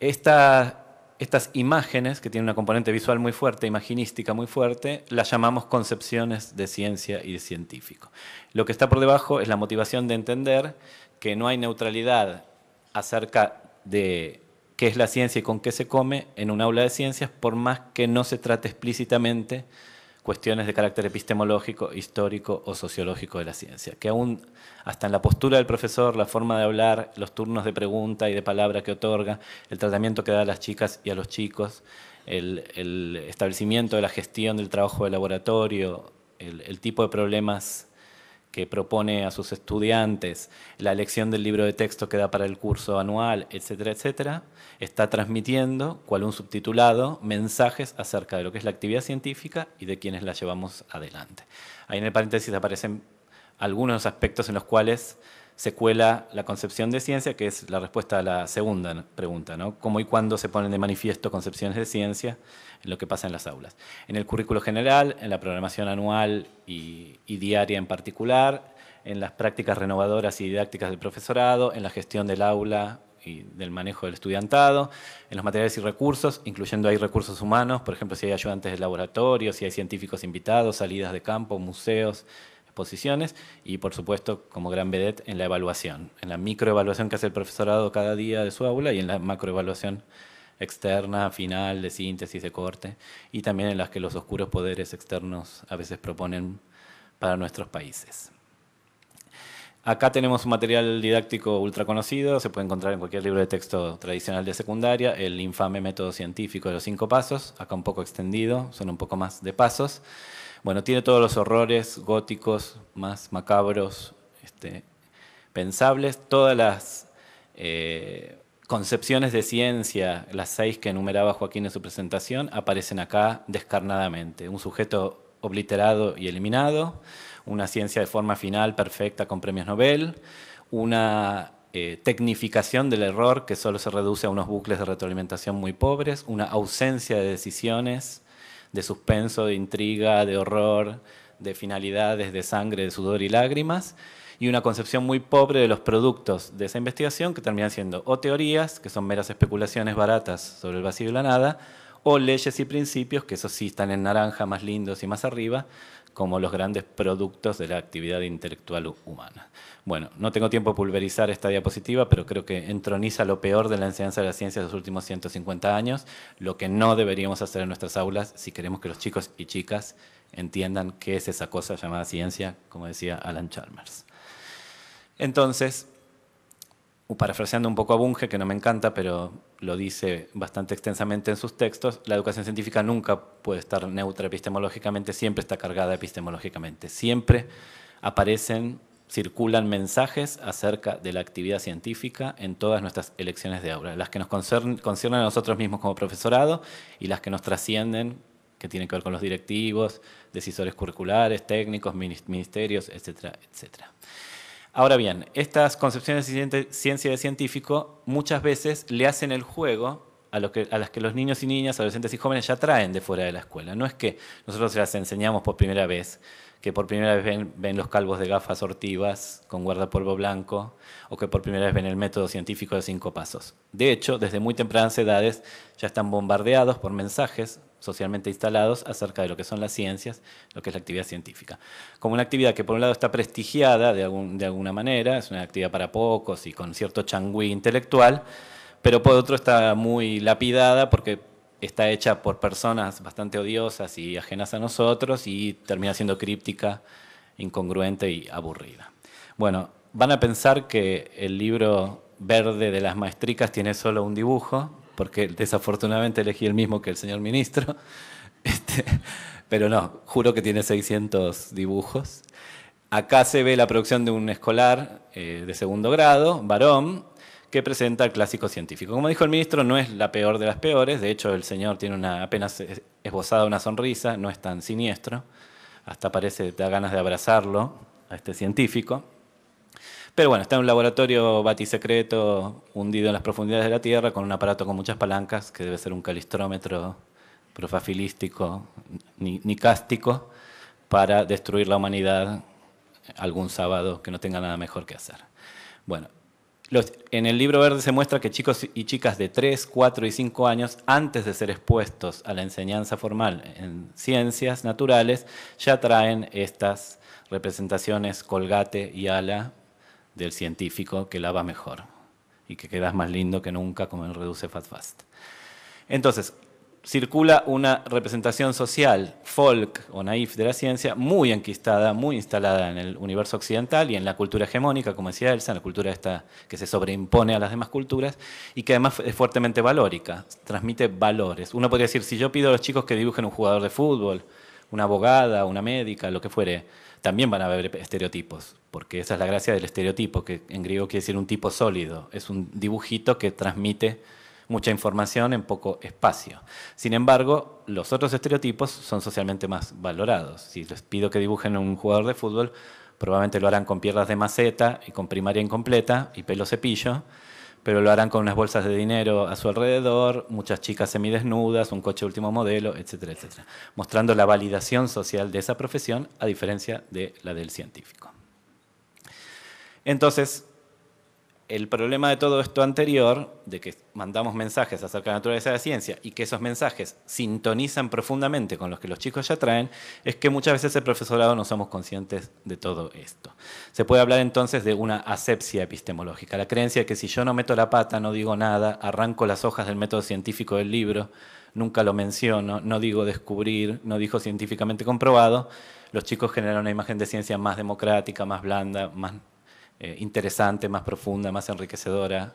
estas imágenes, que tienen una componente visual muy fuerte, imaginística muy fuerte, las llamamos concepciones de ciencia y de científico. Lo que está por debajo es la motivación de entender que no hay neutralidad acerca de qué es la ciencia y con qué se come en un aula de ciencias, por más que no se trate explícitamente cuestiones de carácter epistemológico, histórico o sociológico de la ciencia, que aún hasta en la postura del profesor, la forma de hablar, los turnos de pregunta y de palabra que otorga, el tratamiento que da a las chicas y a los chicos, el, establecimiento de la gestión del trabajo de laboratorio, el tipo de problemas que propone a sus estudiantes, la elección del libro de texto que da para el curso anual, etcétera, etcétera, está transmitiendo, cual un subtitulado, mensajes acerca de lo que es la actividad científica y de quienes la llevamos adelante. Ahí en el paréntesis aparecen algunos aspectos en los cuales se cuela la concepción de ciencia, que es la respuesta a la segunda pregunta. ¿Cómo y cuándo se ponen de manifiesto concepciones de ciencia en lo que pasa en las aulas? En el currículo general, en la programación anual y, diaria en particular, en las prácticas renovadoras y didácticas del profesorado, en la gestión del aula y del manejo del estudiantado, en los materiales y recursos, incluyendo ahí recursos humanos, por ejemplo, si hay ayudantes de laboratorio, si hay científicos invitados, salidas de campo, museos, posiciones y, por supuesto, como gran vedette, en la evaluación, en la microevaluación que hace el profesorado cada día de su aula y en la macroevaluación externa, final, de síntesis, de corte, y también en las que los oscuros poderes externos a veces proponen para nuestros países. Acá tenemos un material didáctico ultra conocido, se puede encontrar en cualquier libro de texto tradicional de secundaria, el infame método científico de los cinco pasos, acá un poco extendido, son un poco más de pasos. Bueno, tiene todos los horrores góticos más macabros este, pensables, todas las eh, concepciones de ciencia, las seis que enumeraba Joaquín en su presentación, aparecen acá descarnadamente. Un sujeto obliterado y eliminado, una ciencia de forma final perfecta con premios Nobel, una eh, tecnificación del error que solo se reduce a unos bucles de retroalimentación muy pobres, una ausencia de decisiones de suspenso, de intriga, de horror, de finalidades, de sangre, de sudor y lágrimas, y una concepción muy pobre de los productos de esa investigación que terminan siendo o teorías, que son meras especulaciones baratas sobre el vacío y la nada, o leyes y principios, que esos sí están en naranja, más lindos y más arriba, como los grandes productos de la actividad intelectual humana. Bueno, no tengo tiempo de pulverizar esta diapositiva, pero creo que entroniza lo peor de la enseñanza de la ciencia de los últimos 150 años, lo que no deberíamos hacer en nuestras aulas si queremos que los chicos y chicas entiendan qué es esa cosa llamada ciencia, como decía Alan Chalmers. Entonces, parafraseando un poco a Bunge, que no me encanta, pero lo dice bastante extensamente en sus textos, la educación científica nunca puede estar neutra epistemológicamente, siempre está cargada epistemológicamente. Siempre aparecen, circulan mensajes acerca de la actividad científica en todas nuestras elecciones de aula, las que nos conciernen, a nosotros mismos como profesorado y las que nos trascienden, que tienen que ver con los directivos, decisores curriculares, técnicos, ministerios, etcétera, etcétera. Ahora bien, estas concepciones de ciencia de científico muchas veces le hacen el juego a, las que los niños y niñas, adolescentes y jóvenes ya traen de fuera de la escuela. No es que nosotros las enseñamos por primera vez, que por primera vez ven, los calvos de gafas ortivas con guardapolvo blanco, o que por primera vez ven el método científico de cinco pasos. De hecho, desde muy tempranas edades ya están bombardeados por mensajes socialmente instalados acerca de lo que son las ciencias, lo que es la actividad científica. Como una actividad que por un lado está prestigiada de, alguna manera, es una actividad para pocos y con cierto changüí intelectual, pero por otro está muy lapidada porque está hecha por personas bastante odiosas y ajenas a nosotros y termina siendo críptica, incongruente y aburrida. Bueno, van a pensar que el libro verde de las maestricas tiene solo un dibujo, porque desafortunadamente elegí el mismo que el señor ministro, este, pero no, juro que tiene 600 dibujos. Acá se ve la producción de un escolar eh, de segundo grado, varón, que presenta el clásico científico. Como dijo el ministro, no es la peor de las peores, de hecho el señor tiene una apenas esbozada una sonrisa, no es tan siniestro, hasta parece da ganas de abrazarlo a este científico. Pero bueno, está en un laboratorio batisecreto hundido en las profundidades de la Tierra con un aparato con muchas palancas, que debe ser un calistrómetro profafilístico, nicástico, para destruir la humanidad algún sábado que no tenga nada mejor que hacer. Bueno, en el libro verde se muestra que chicos y chicas de 3, 4 y 5 años, antes de ser expuestos a la enseñanza formal en ciencias naturales, ya traen estas representaciones colgate y ala del científico que lava mejor. y que quedas más lindo que nunca como en Reduce Fast Fast. Entonces, circula una representación social, folk o naif de la ciencia, muy enquistada, muy instalada en el universo occidental y en la cultura hegemónica, como decía Elsa, en la cultura esta que se sobreimpone a las demás culturas y que además es fuertemente valórica, transmite valores. Uno podría decir, si yo pido a los chicos que dibujen un jugador de fútbol, una abogada, una médica, lo que fuere, también van a haber estereotipos, porque esa es la gracia del estereotipo, que en griego quiere decir un tipo sólido, es un dibujito que transmite mucha información en poco espacio. Sin embargo, los otros estereotipos son socialmente más valorados. Si les pido que dibujen un jugador de fútbol, probablemente lo harán con piernas de maceta y con primaria incompleta y pelo cepillo, pero lo harán con unas bolsas de dinero a su alrededor, muchas chicas semidesnudas, un coche último modelo, etcétera, etcétera, mostrando la validación social de esa profesión a diferencia de la del científico. Entonces, el problema de todo esto anterior, de que mandamos mensajes acerca de la naturaleza de la ciencia y que esos mensajes sintonizan profundamente con los que los chicos ya traen, es que muchas veces el profesorado no somos conscientes de todo esto. Se puede hablar entonces de una asepsia epistemológica, la creencia de que si yo no meto la pata, no digo nada, arranco las hojas del método científico del libro, nunca lo menciono, no digo descubrir, no digo científicamente comprobado, los chicos generan una imagen de ciencia más democrática, más blanda, más eh, interesante, más profunda, más enriquecedora,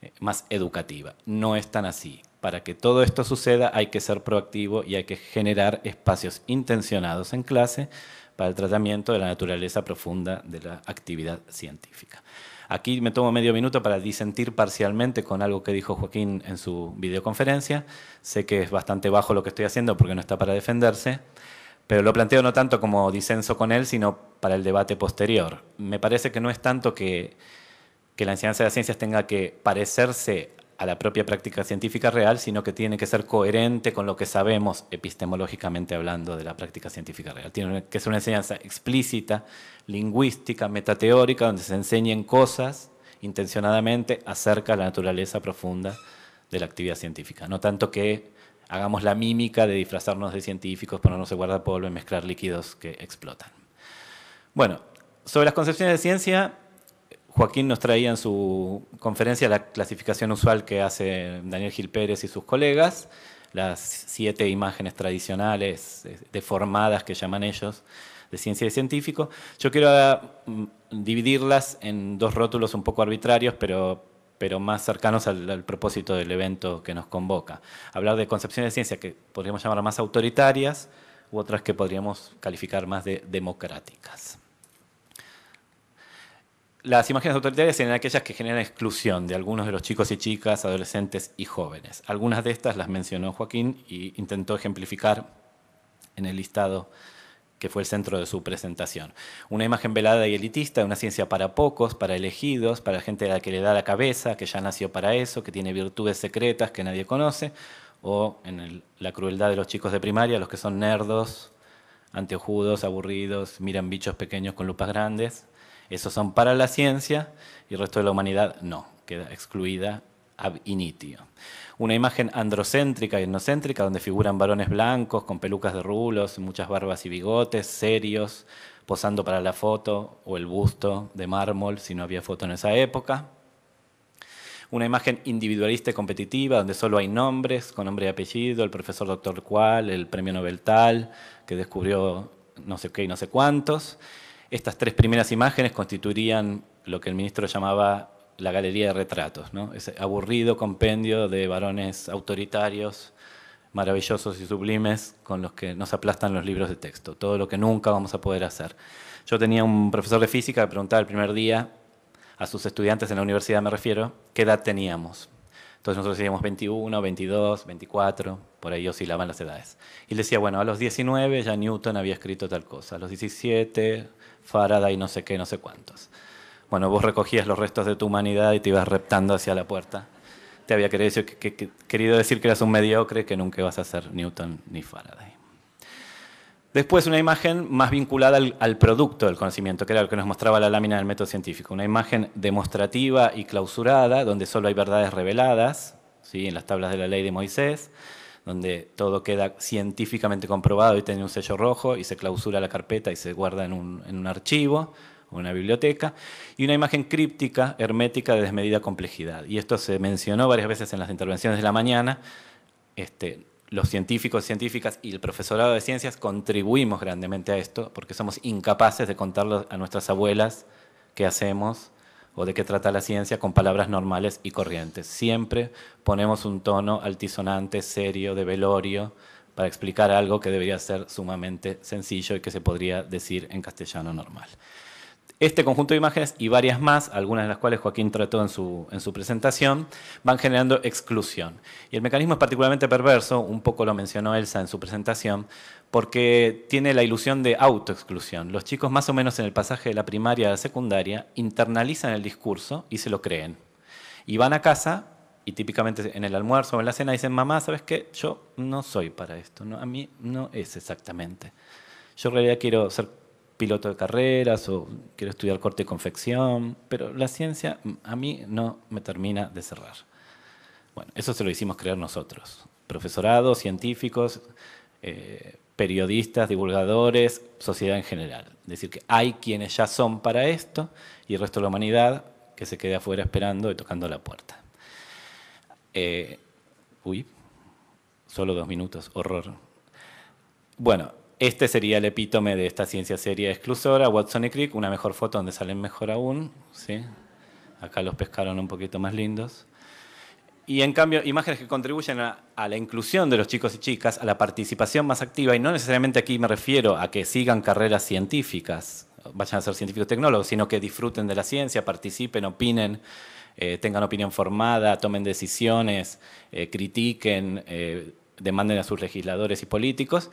eh, más educativa. No es tan así. Para que todo esto suceda hay que ser proactivo y hay que generar espacios intencionados en clase para el tratamiento de la naturaleza profunda de la actividad científica. Aquí me tomo medio minuto para disentir parcialmente con algo que dijo Joaquín en su videoconferencia. Sé que es bastante bajo lo que estoy haciendo porque no está para defenderse, pero lo planteo no tanto como disenso con él, sino para el debate posterior. Me parece que no es tanto que, la enseñanza de las ciencias tenga que parecerse a la propia práctica científica real, sino que tiene que ser coherente con lo que sabemos epistemológicamente hablando de la práctica científica real. Tiene que ser una enseñanza explícita, lingüística, metateórica, donde se enseñen cosas intencionadamente acerca de la naturaleza profunda de la actividad científica. No tanto que hagamos la mímica de disfrazarnos de científicos, ponernos de guardapolvo y mezclar líquidos que explotan. Bueno, sobre las concepciones de ciencia, Joaquín nos traía en su conferencia la clasificación usual que hace Daniel Gil Pérez y sus colegas, las siete imágenes tradicionales eh, deformadas que llaman ellos de ciencia y científico. Yo quiero mm, dividirlas en dos rótulos un poco arbitrarios, pero pero más cercanos al, propósito del evento que nos convoca. Hablar de concepciones de ciencia que podríamos llamar más autoritarias u otras que podríamos calificar más de democráticas. Las imágenes autoritarias serían aquellas que generan exclusión de algunos de los chicos y chicas, adolescentes y jóvenes. Algunas de estas las mencionó Joaquín y intentó ejemplificar en el listado que fue el centro de su presentación. Una imagen velada y elitista una ciencia para pocos, para elegidos, para gente a la que le da la cabeza, que ya nació para eso, que tiene virtudes secretas que nadie conoce, o en la crueldad de los chicos de primaria, los que son nerdos, anteojudos, aburridos, miran bichos pequeños con lupas grandes. Esos son para la ciencia y el resto de la humanidad no, queda excluida ab initio una imagen androcéntrica y etnocéntrica donde figuran varones blancos con pelucas de rulos, muchas barbas y bigotes, serios, posando para la foto o el busto de mármol si no había foto en esa época. Una imagen individualista y competitiva donde solo hay nombres, con nombre y apellido, el profesor doctor cual, el premio Nobel tal, que descubrió no sé qué y no sé cuántos. Estas tres primeras imágenes constituirían lo que el ministro llamaba la galería de retratos, ese aburrido compendio de varones autoritarios, maravillosos y sublimes con los que nos aplastan los libros de texto, todo lo que nunca vamos a poder hacer. Yo tenía un profesor de física que preguntaba el primer día a sus estudiantes en la universidad, me refiero, qué edad teníamos. Entonces nosotros decíamos 21, 22, 24, por ahí oscilaban las edades. Y él decía, bueno, a los 19 ya Newton había escrito tal cosa, a los 17 Faraday no sé qué, no sé cuántos. Bueno, vos recogías los restos de tu humanidad y te ibas reptando hacia la puerta. Te había querido decir que, querido decir que eras un mediocre, que nunca ibas a ser Newton ni Faraday. Después una imagen más vinculada al, producto del conocimiento, que era lo que nos mostraba la lámina del método científico. Una imagen demostrativa y clausurada, donde solo hay verdades reveladas, ¿sí? en las tablas de la ley de Moisés, donde todo queda científicamente comprobado y tiene un sello rojo y se clausura la carpeta y se guarda en un, en un archivo una biblioteca, y una imagen críptica, hermética, de desmedida complejidad. Y esto se mencionó varias veces en las intervenciones de la mañana. Este, los científicos, científicas y el profesorado de ciencias contribuimos grandemente a esto porque somos incapaces de contarle a nuestras abuelas qué hacemos o de qué trata la ciencia con palabras normales y corrientes. Siempre ponemos un tono altisonante, serio, de velorio, para explicar algo que debería ser sumamente sencillo y que se podría decir en castellano normal. Este conjunto de imágenes y varias más, algunas de las cuales Joaquín trató en su, en su, presentación, van generando exclusión. Y el mecanismo es particularmente perverso, un poco lo mencionó Elsa en su presentación, porque tiene la ilusión de autoexclusión. Los chicos, más o menos en el pasaje de la primaria a la secundaria, internalizan el discurso y se lo creen. Y van a casa y típicamente en el almuerzo o en la cena dicen, mamá, ¿sabes qué? Yo no soy para esto, a mí no es exactamente. Yo en realidad quiero ser piloto de carreras o quiero estudiar corte y confección, pero la ciencia a mí no me termina de cerrar. Bueno, eso se lo hicimos creer nosotros, profesorados, científicos, eh, periodistas, divulgadores, sociedad en general. Es decir, que hay quienes ya son para esto y el resto de la humanidad que se quede afuera esperando y tocando la puerta. Eh, uy, solo dos minutos, horror. Bueno, este sería el epítome de esta ciencia seria exclusora, Watson y Crick, una mejor foto donde salen mejor aún. ¿sí? Acá los pescaron un poquito más lindos. Y en cambio, imágenes que contribuyen a, la inclusión de los chicos y chicas, a la participación más activa, y no necesariamente aquí me refiero a que sigan carreras científicas, vayan a ser científicos tecnólogos, sino que disfruten de la ciencia, participen, opinen, eh, tengan opinión formada, tomen decisiones, eh, critiquen, eh, demanden a sus legisladores y políticos.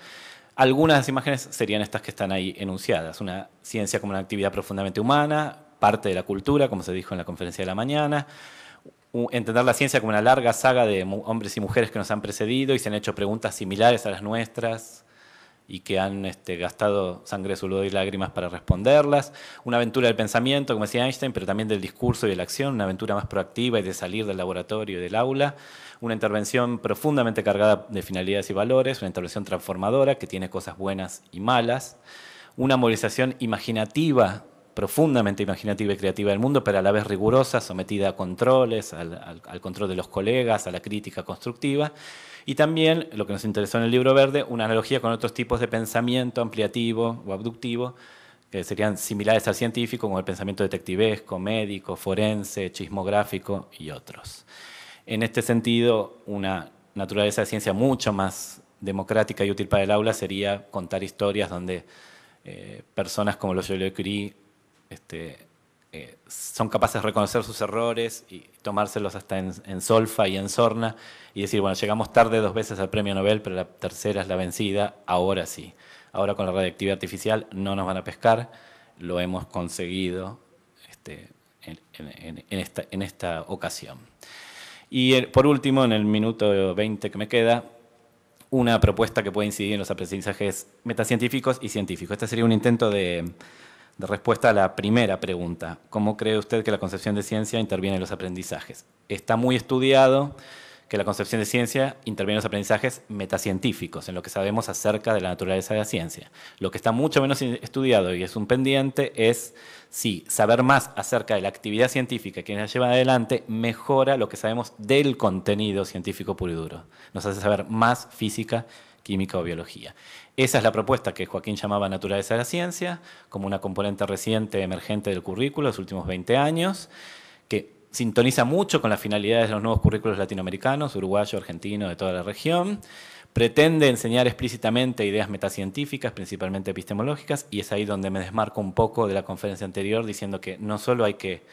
Algunas de las imágenes serían estas que están ahí enunciadas. Una ciencia como una actividad profundamente humana, parte de la cultura, como se dijo en la conferencia de la mañana. Entender la ciencia como una larga saga de hombres y mujeres que nos han precedido y se han hecho preguntas similares a las nuestras y que han este, gastado sangre, sudor y lágrimas para responderlas. Una aventura del pensamiento, como decía Einstein, pero también del discurso y de la acción, una aventura más proactiva y de salir del laboratorio y del aula. Una intervención profundamente cargada de finalidades y valores, una intervención transformadora que tiene cosas buenas y malas, una movilización imaginativa, profundamente imaginativa y creativa del mundo, pero a la vez rigurosa, sometida a controles, al, control de los colegas, a la crítica constructiva, y también, lo que nos interesó en el libro verde, una analogía con otros tipos de pensamiento ampliativo o abductivo, que serían similares al científico, como el pensamiento detectivesco, médico, forense, chismográfico y otros. En este sentido, una naturaleza de ciencia mucho más democrática y útil para el aula sería contar historias donde eh, personas como los Joliot Curie este, eh, son capaces de reconocer sus errores y tomárselos hasta en, solfa y en sorna y decir, bueno, llegamos tarde dos veces al premio Nobel, pero la tercera es la vencida, ahora sí. Ahora con la radiactividad artificial no nos van a pescar, lo hemos conseguido este, en esta ocasión. Y eh, por último, en el minuto 20 que me queda, una propuesta que puede incidir en los aprendizajes metacientíficos y científicos. Este sería un intento de, de respuesta a la primera pregunta. ¿Cómo cree usted que la concepción de ciencia interviene en los aprendizajes? Está muy estudiado que la concepción de ciencia interviene en los aprendizajes metacientíficos, en lo que sabemos acerca de la naturaleza de la ciencia. Lo que está mucho menos estudiado y es un pendiente es si saber más acerca de la actividad científica que la lleva adelante mejora lo que sabemos del contenido científico puro y duro. Nos hace saber más física, química o biología. Esa es la propuesta que Joaquín llamaba naturaleza de la ciencia, como una componente reciente emergente del currículo de los últimos 20 años, que sintoniza mucho con las finalidades de los nuevos currículos latinoamericanos, uruguayo, argentino, de toda la región. Pretende enseñar explícitamente ideas metacientíficas, principalmente epistemológicas, y es ahí donde me desmarco un poco de la conferencia anterior, diciendo que no solo hay que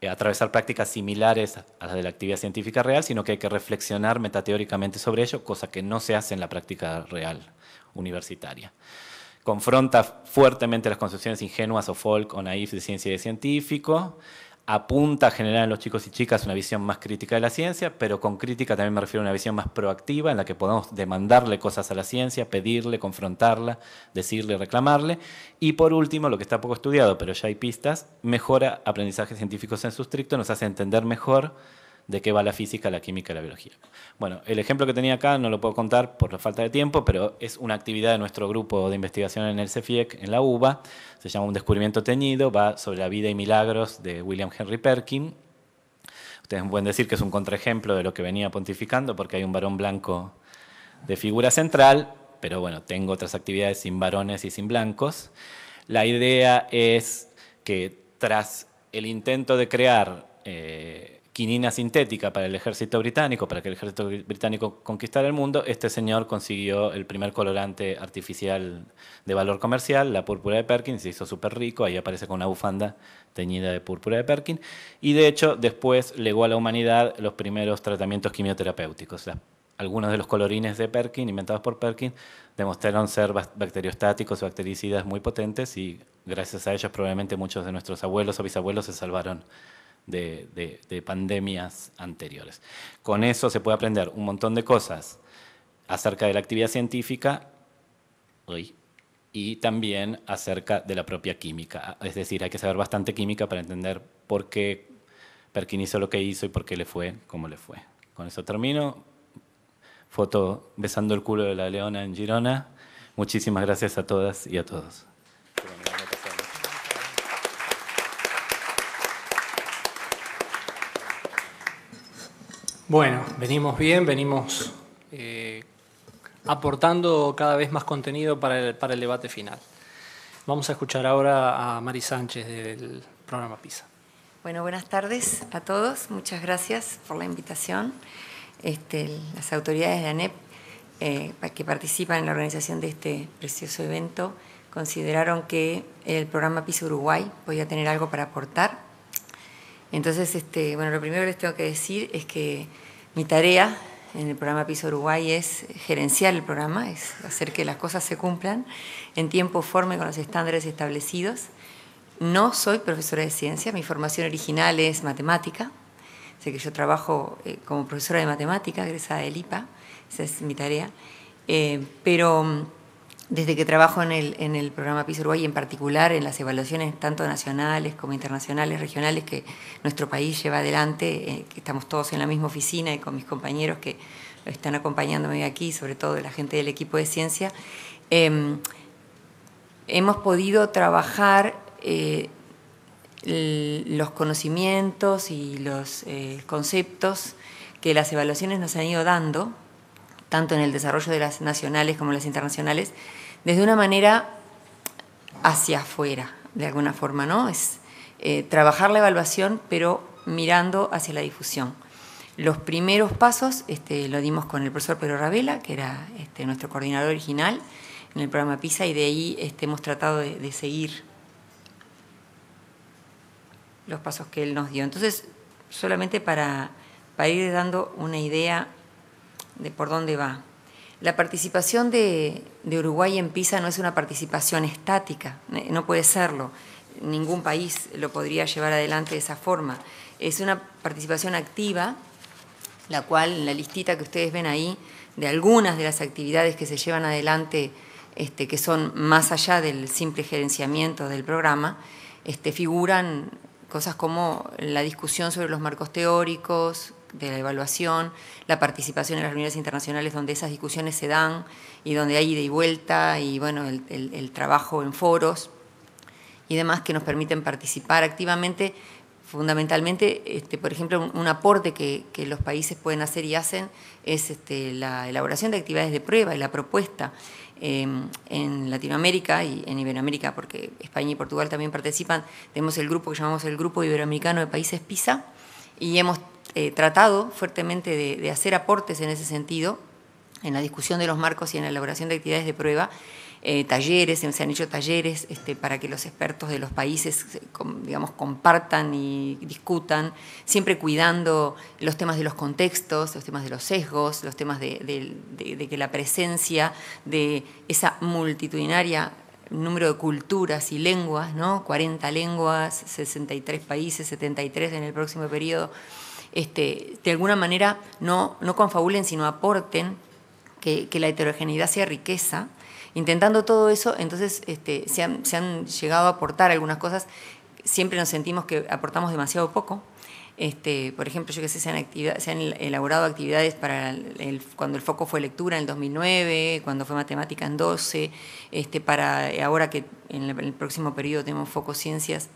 eh, atravesar prácticas similares a las de la actividad científica real, sino que hay que reflexionar metateóricamente sobre ello, cosa que no se hace en la práctica real universitaria. Confronta fuertemente las concepciones ingenuas o folk o naif de ciencia y de científico, apunta a generar en los chicos y chicas una visión más crítica de la ciencia, pero con crítica también me refiero a una visión más proactiva en la que podamos demandarle cosas a la ciencia, pedirle, confrontarla, decirle, reclamarle. Y por último, lo que está poco estudiado, pero ya hay pistas, mejora aprendizajes científicos en su estricto, nos hace entender mejor de qué va la física, la química y la biología. Bueno, el ejemplo que tenía acá no lo puedo contar por la falta de tiempo, pero es una actividad de nuestro grupo de investigación en el CEFIEC, en la UBA, se llama Un descubrimiento teñido, va sobre la vida y milagros de William Henry Perkin. Ustedes pueden decir que es un contraejemplo de lo que venía pontificando, porque hay un varón blanco de figura central, pero bueno, tengo otras actividades sin varones y sin blancos. La idea es que tras el intento de crear eh, quinina sintética para el ejército británico, para que el ejército británico conquistara el mundo, este señor consiguió el primer colorante artificial de valor comercial, la púrpura de Perkin, se hizo súper rico, ahí aparece con una bufanda teñida de púrpura de Perkin, y de hecho después legó a la humanidad los primeros tratamientos quimioterapéuticos. algunos de los colorines de Perkin, inventados por Perkin, demostraron ser bacteriostáticos o bactericidas muy potentes y gracias a ellos probablemente muchos de nuestros abuelos o bisabuelos se salvaron de, pandemias anteriores. Con eso se puede aprender un montón de cosas acerca de la actividad científica y también acerca de la propia química. Es decir, hay que saber bastante química para entender por qué Perkin hizo lo que hizo y por qué le fue como le fue. Con eso termino foto besando el culo de la leona en Girona. Muchísimas gracias a todas y a todos. Bueno, venimos bien, venimos eh, aportando cada vez más contenido para el, para el debate final. Vamos a escuchar ahora a Mari Sánchez del programa PISA. Bueno, buenas tardes a todos. Muchas gracias por la invitación. Este, las autoridades de ANEP eh, que participan en la organización de este precioso evento consideraron que el programa PISA Uruguay podía tener algo para aportar. Entonces, este, bueno, lo primero que les tengo que decir es que mi tarea en el programa PISA Uruguay es gerenciar el programa, es hacer que las cosas se cumplan en tiempo forma con los estándares establecidos. No soy profesora de ciencia, mi formación original es matemática, Sé que yo trabajo eh, como profesora de matemáticas, egresada del IPA, esa es mi tarea, eh, pero mm, desde que trabajo en el, programa PIS Uruguay, en particular en las evaluaciones tanto nacionales como internacionales, regionales, que nuestro país lleva adelante, eh, que estamos todos en la misma oficina y con mis compañeros que están acompañándome aquí, sobre todo la gente del equipo de ciencia, em, hemos podido trabajar los conocimientos y los eh, conceptos que las evaluaciones nos han ido dando, tanto en el desarrollo de las nacionales como las internacionales, desde una manera hacia afuera, de alguna forma, ¿no? Es eh, trabajar la evaluación, pero mirando hacia la difusión. Los primeros pasos este, lo dimos con el profesor Pedro Ravela, que era este, nuestro coordinador original en el programa PISA, y de ahí este, hemos tratado de seguir los pasos que él nos dio. Entonces, solamente para, ir dando una idea de por dónde va. La participación de, Uruguay en PISA no es una participación estática, eh, no puede serlo. Ningún país lo podría llevar adelante de esa forma. Es una participación activa, la cual en la listita que ustedes ven ahí, de algunas de las actividades que se llevan adelante, este, que son más allá del simple gerenciamiento del programa, este, figuran cosas como la discusión sobre los marcos teóricos, de la evaluación, la participación en las reuniones internacionales donde esas discusiones se dan y donde hay ida y vuelta y bueno, el, trabajo en foros y demás que nos permiten participar activamente. Fundamentalmente, este, por ejemplo, un, aporte que, los países pueden hacer y hacen es este, la elaboración de actividades de prueba y la propuesta. Em, en Latinoamérica y en Iberoamérica, porque España y Portugal también participan, tenemos el grupo que llamamos el Grupo Iberoamericano de Países PISA y hemos eh, tratado fuertemente de hacer aportes en ese sentido en la discusión de los marcos y en la elaboración de actividades de prueba eh, talleres, se han hecho talleres este, para que los expertos de los países, eh, digamos, compartan y discutan, siempre cuidando los temas de los contextos, los temas de los sesgos, los temas de, que la presencia de esa multitudinaria número de culturas y lenguas, ¿no? 40 lenguas, 63 países, 73 en el próximo periodo, este, de alguna manera no, no confabulen, sino aporten que, que la heterogeneidad sea riqueza. Intentando todo eso, entonces este, se, han, llegado a aportar algunas cosas. Siempre nos sentimos que aportamos demasiado poco. Este, por ejemplo, yo que sé, se han, se han elaborado actividades para el, cuando el foco fue lectura en el 2009, cuando fue matemática en 12, este, para ahora que en el, próximo periodo tenemos foco ciencias,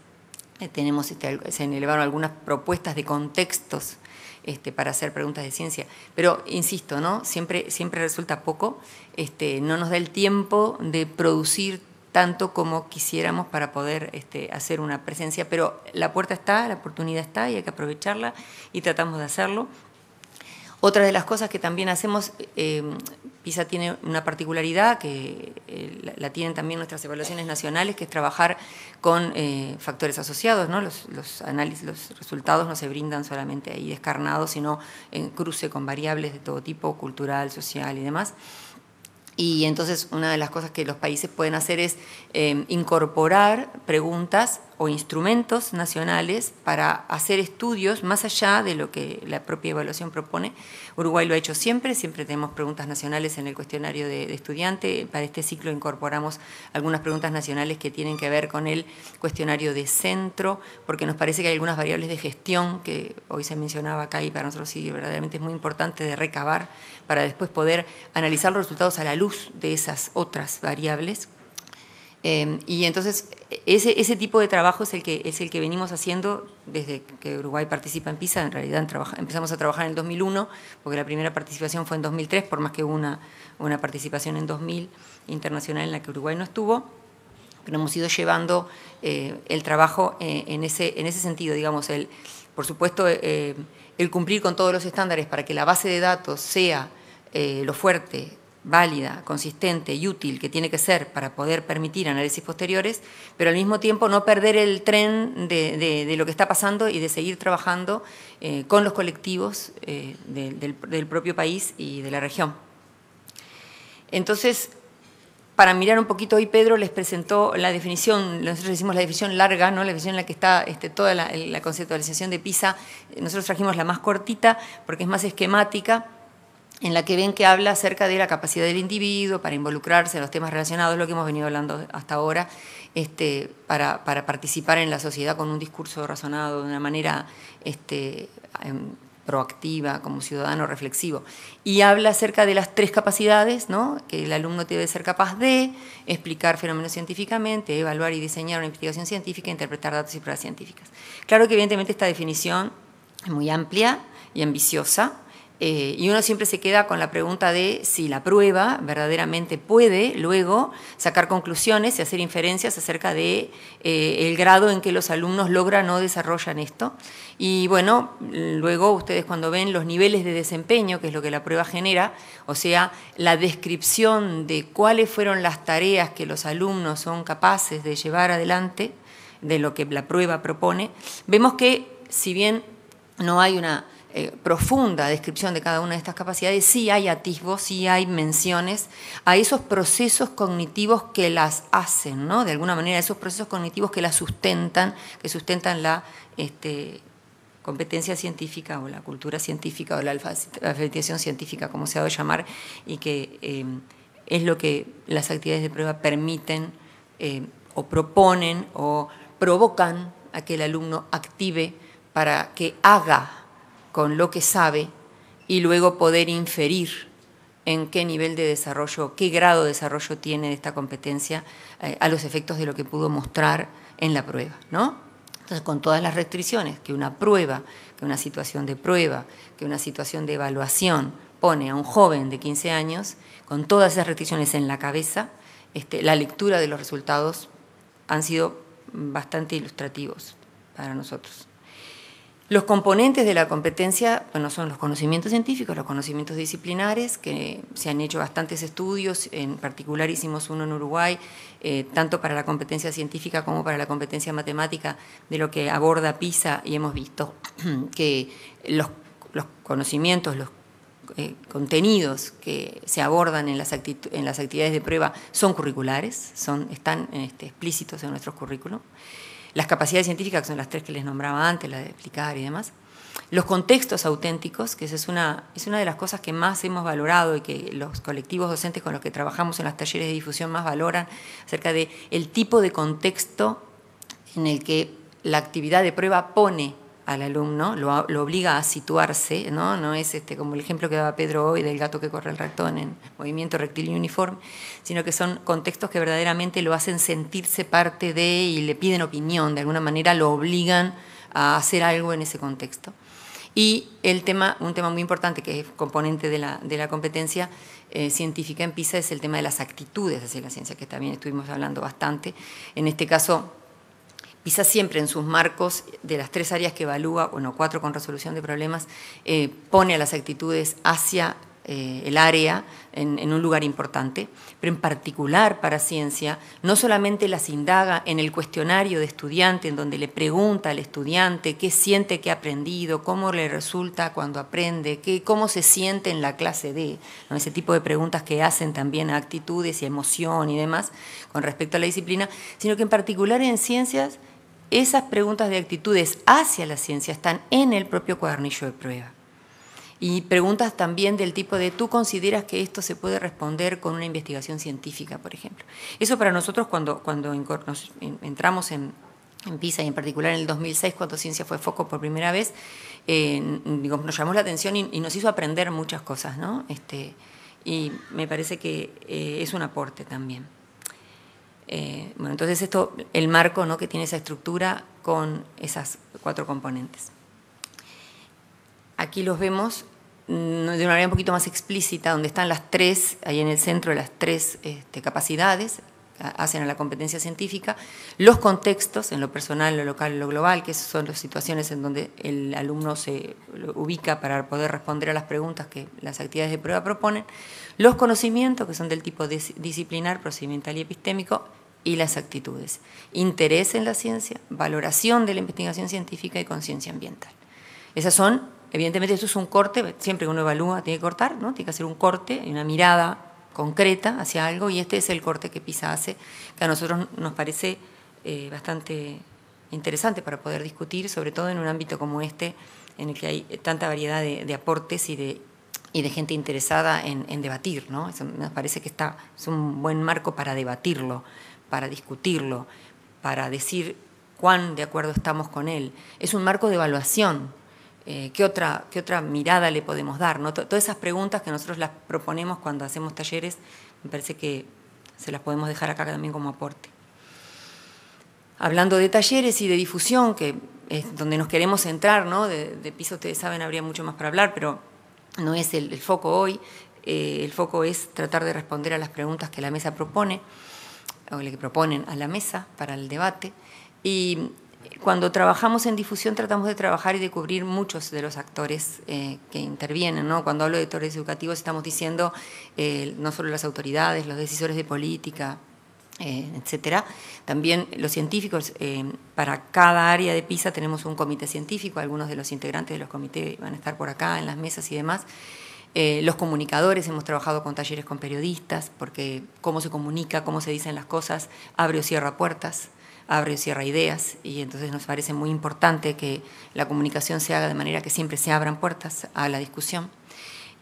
tenemos, este, se han elevado algunas propuestas de contextos este, para hacer preguntas de ciencia. Pero, insisto, ¿no? siempre, siempre resulta poco, este, no nos da el tiempo de producir tanto como quisiéramos para poder hacer una presencia, pero la puerta está, la oportunidad está y hay que aprovecharla y tratamos de hacerlo. Otra de las cosas que también hacemos, eh, PISA tiene una particularidad que eh, la tienen también nuestras evaluaciones nacionales, que es trabajar con eh, factores asociados. ¿no? Los, los, análisis, los resultados no se brindan solamente ahí descarnados, sino en cruce con variables de todo tipo, cultural, social y demás. Y entonces una de las cosas que los países pueden hacer es eh, incorporar preguntas o instrumentos nacionales para hacer estudios más allá de lo que la propia evaluación propone. Uruguay lo ha hecho siempre, siempre tenemos preguntas nacionales en el cuestionario de, estudiante. Para este ciclo incorporamos algunas preguntas nacionales que tienen que ver con el cuestionario de centro, porque nos parece que hay algunas variables de gestión que hoy se mencionaba acá y para nosotros sí verdaderamente es muy importante de recabar para después poder analizar los resultados a la luz de esas otras variables Em, y entonces ese, ese, tipo de trabajo es el, que, es el que venimos haciendo desde que Uruguay participa en PISA. En realidad empezamos a trabajar en el 2001, porque la primera participación fue en 2003, por más que una, una participación en 2000 internacional en la que Uruguay no estuvo. Pero hemos ido llevando eh, el trabajo eh, en, ese, en ese sentido, digamos, el, por supuesto, eh, el cumplir con todos los estándares para que la base de datos sea lo fuerte, válida, consistente y útil que tiene que ser para poder permitir análisis posteriores, pero al mismo tiempo no perder el tren de, lo que está pasando y de seguir trabajando eh, con los colectivos eh, del, propio país y de la región. Entonces, para mirar un poquito, hoy Pedro les presentó la definición, nosotros decimos la definición larga, ¿no? la definición en la que está este, toda la, la conceptualización de PISA, nosotros trajimos la más cortita porque es más esquemática, en la que ven que habla acerca de la capacidad del individuo para involucrarse en los temas relacionados, lo que hemos venido hablando hasta ahora, este, para, participar en la sociedad con un discurso razonado, de una manera este, em, proactiva, como ciudadano reflexivo. Y habla acerca de las tres capacidades, ¿no? que el alumno debe ser capaz de explicar fenómenos científicamente, evaluar y diseñar una investigación científica, interpretar datos y pruebas científicas. Claro que evidentemente esta definición es muy amplia y ambiciosa, eh, y uno siempre se queda con la pregunta de si la prueba verdaderamente puede luego sacar conclusiones y hacer inferencias acerca de eh, el grado en que los alumnos logran o desarrollan esto. Y bueno, luego ustedes cuando ven los niveles de desempeño, que es lo que la prueba genera, o sea, la descripción de cuáles fueron las tareas que los alumnos son capaces de llevar adelante, de lo que la prueba propone, vemos que si bien no hay una eh, profunda descripción de cada una de estas capacidades, sí hay atisbos, sí hay menciones a esos procesos cognitivos que las hacen, ¿no? De alguna manera, esos procesos cognitivos que las sustentan, que sustentan la este, competencia científica o la cultura científica o la alfabetización científica, como se ha dado llamar, y que eh, es lo que las actividades de prueba permiten eh, o proponen o provocan a que el alumno active para que haga con lo que sabe y luego poder inferir en qué nivel de desarrollo, qué grado de desarrollo tiene esta competencia eh, a los efectos de lo que pudo mostrar en la prueba, ¿no? Entonces, con todas las restricciones que una prueba, que una situación de prueba, que una situación de evaluación pone a un joven de 15 años, con todas esas restricciones en la cabeza, este, la lectura de los resultados han sido bastante ilustrativos para nosotros. Los componentes de la competencia bueno, son los conocimientos científicos, los conocimientos disciplinares, que se han hecho bastantes estudios, en particular hicimos uno en Uruguay, eh, tanto para la competencia científica como para la competencia matemática, de lo que aborda PISA, y hemos visto que los, conocimientos, los eh, contenidos que se abordan en las, en las, actividades de prueba son curriculares, son, están este, explícitos en nuestros currículos las capacidades científicas, que son las tres que les nombraba antes, la de explicar y demás, los contextos auténticos, que esa es una, es una de las cosas que más hemos valorado y que los colectivos docentes con los que trabajamos en los talleres de difusión más valoran, acerca de el tipo de contexto en el que la actividad de prueba pone al alumno, lo, obliga a situarse, ¿no? no es este, como el ejemplo que daba Pedro hoy del gato que corre el ratón en movimiento rectilíneo uniforme, sino que son contextos que verdaderamente lo hacen sentirse parte de y le piden opinión, de alguna manera lo obligan a hacer algo en ese contexto. Y el tema, un tema muy importante que es componente de la, de la competencia eh, científica en PISA es el tema de las actitudes hacia la ciencia, que también estuvimos hablando bastante. En este caso, PISA siempre en sus marcos de las tres áreas que evalúa, bueno, cuatro con resolución de problemas, eh, pone a las actitudes hacia eh, el área en, un lugar importante, pero en particular para ciencia, no solamente las indaga en el cuestionario de estudiante, en donde le pregunta al estudiante qué siente que ha aprendido, cómo le resulta cuando aprende, qué, cómo se siente en la clase D, ese tipo de preguntas que hacen también a actitudes y emoción y demás con respecto a la disciplina, sino que en particular en ciencias esas preguntas de actitudes hacia la ciencia están en el propio cuadernillo de prueba. Y preguntas también del tipo de, ¿tú consideras que esto se puede responder con una investigación científica, por ejemplo? Eso para nosotros cuando, cuando entramos en, PISA y en particular en el 2006, cuando ciencia fue foco por primera vez, eh, nos llamó la atención y, nos hizo aprender muchas cosas, ¿no? Este, y me parece que eh, es un aporte también. Eh, bueno, entonces esto, el marco ¿no? que tiene esa estructura con esas cuatro componentes. Aquí los vemos mm, de una manera un poquito más explícita, donde están las tres, ahí en el centro las tres este, capacidades, hacen a la competencia científica, los contextos, en lo personal, lo local, lo global, que son las situaciones en donde el alumno se ubica para poder responder a las preguntas que las actividades de prueba proponen, los conocimientos, que son del tipo disciplinar, procedimental y epistémico, y las actitudes. Interés en la ciencia, valoración de la investigación científica y conciencia ambiental. Esas son, evidentemente esto es un corte, siempre que uno evalúa tiene que cortar, ¿no? tiene que hacer un corte una mirada concreta hacia algo y este es el corte que PISA hace, que a nosotros nos parece eh, bastante interesante para poder discutir, sobre todo en un ámbito como este, en el que hay tanta variedad de, aportes y de, y de gente interesada en, debatir. ¿no? Eso nos parece que está, es un buen marco para debatirlo para discutirlo, para decir cuán de acuerdo estamos con él. Es un marco de evaluación. Eh, ¿qué, otra, ¿Qué otra mirada le podemos dar? Todas esas preguntas que nosotros las proponemos cuando hacemos talleres, me parece que se las podemos dejar acá también como aporte. Hablando de talleres y de difusión, que es donde nos queremos centrar, ¿no? de, piso ustedes saben, habría mucho más para hablar, pero no es el, foco hoy. Eh, el foco es tratar de responder a las preguntas que la mesa propone o le proponen a la mesa para el debate. Y cuando trabajamos en difusión tratamos de trabajar y de cubrir muchos de los actores eh, que intervienen. ¿no? Cuando hablo de actores educativos estamos diciendo eh, no solo las autoridades, los decisores de política, eh, etcétera. También los científicos, para cada área de PISA tenemos un comité científico, algunos de los integrantes de los comités van a estar por acá en las mesas y demás. Eh, los comunicadores, hemos trabajado con talleres con periodistas, porque cómo se comunica, cómo se dicen las cosas, abre o cierra puertas, abre o cierra ideas, y entonces nos parece muy importante que la comunicación se haga de manera que siempre se abran puertas a la discusión.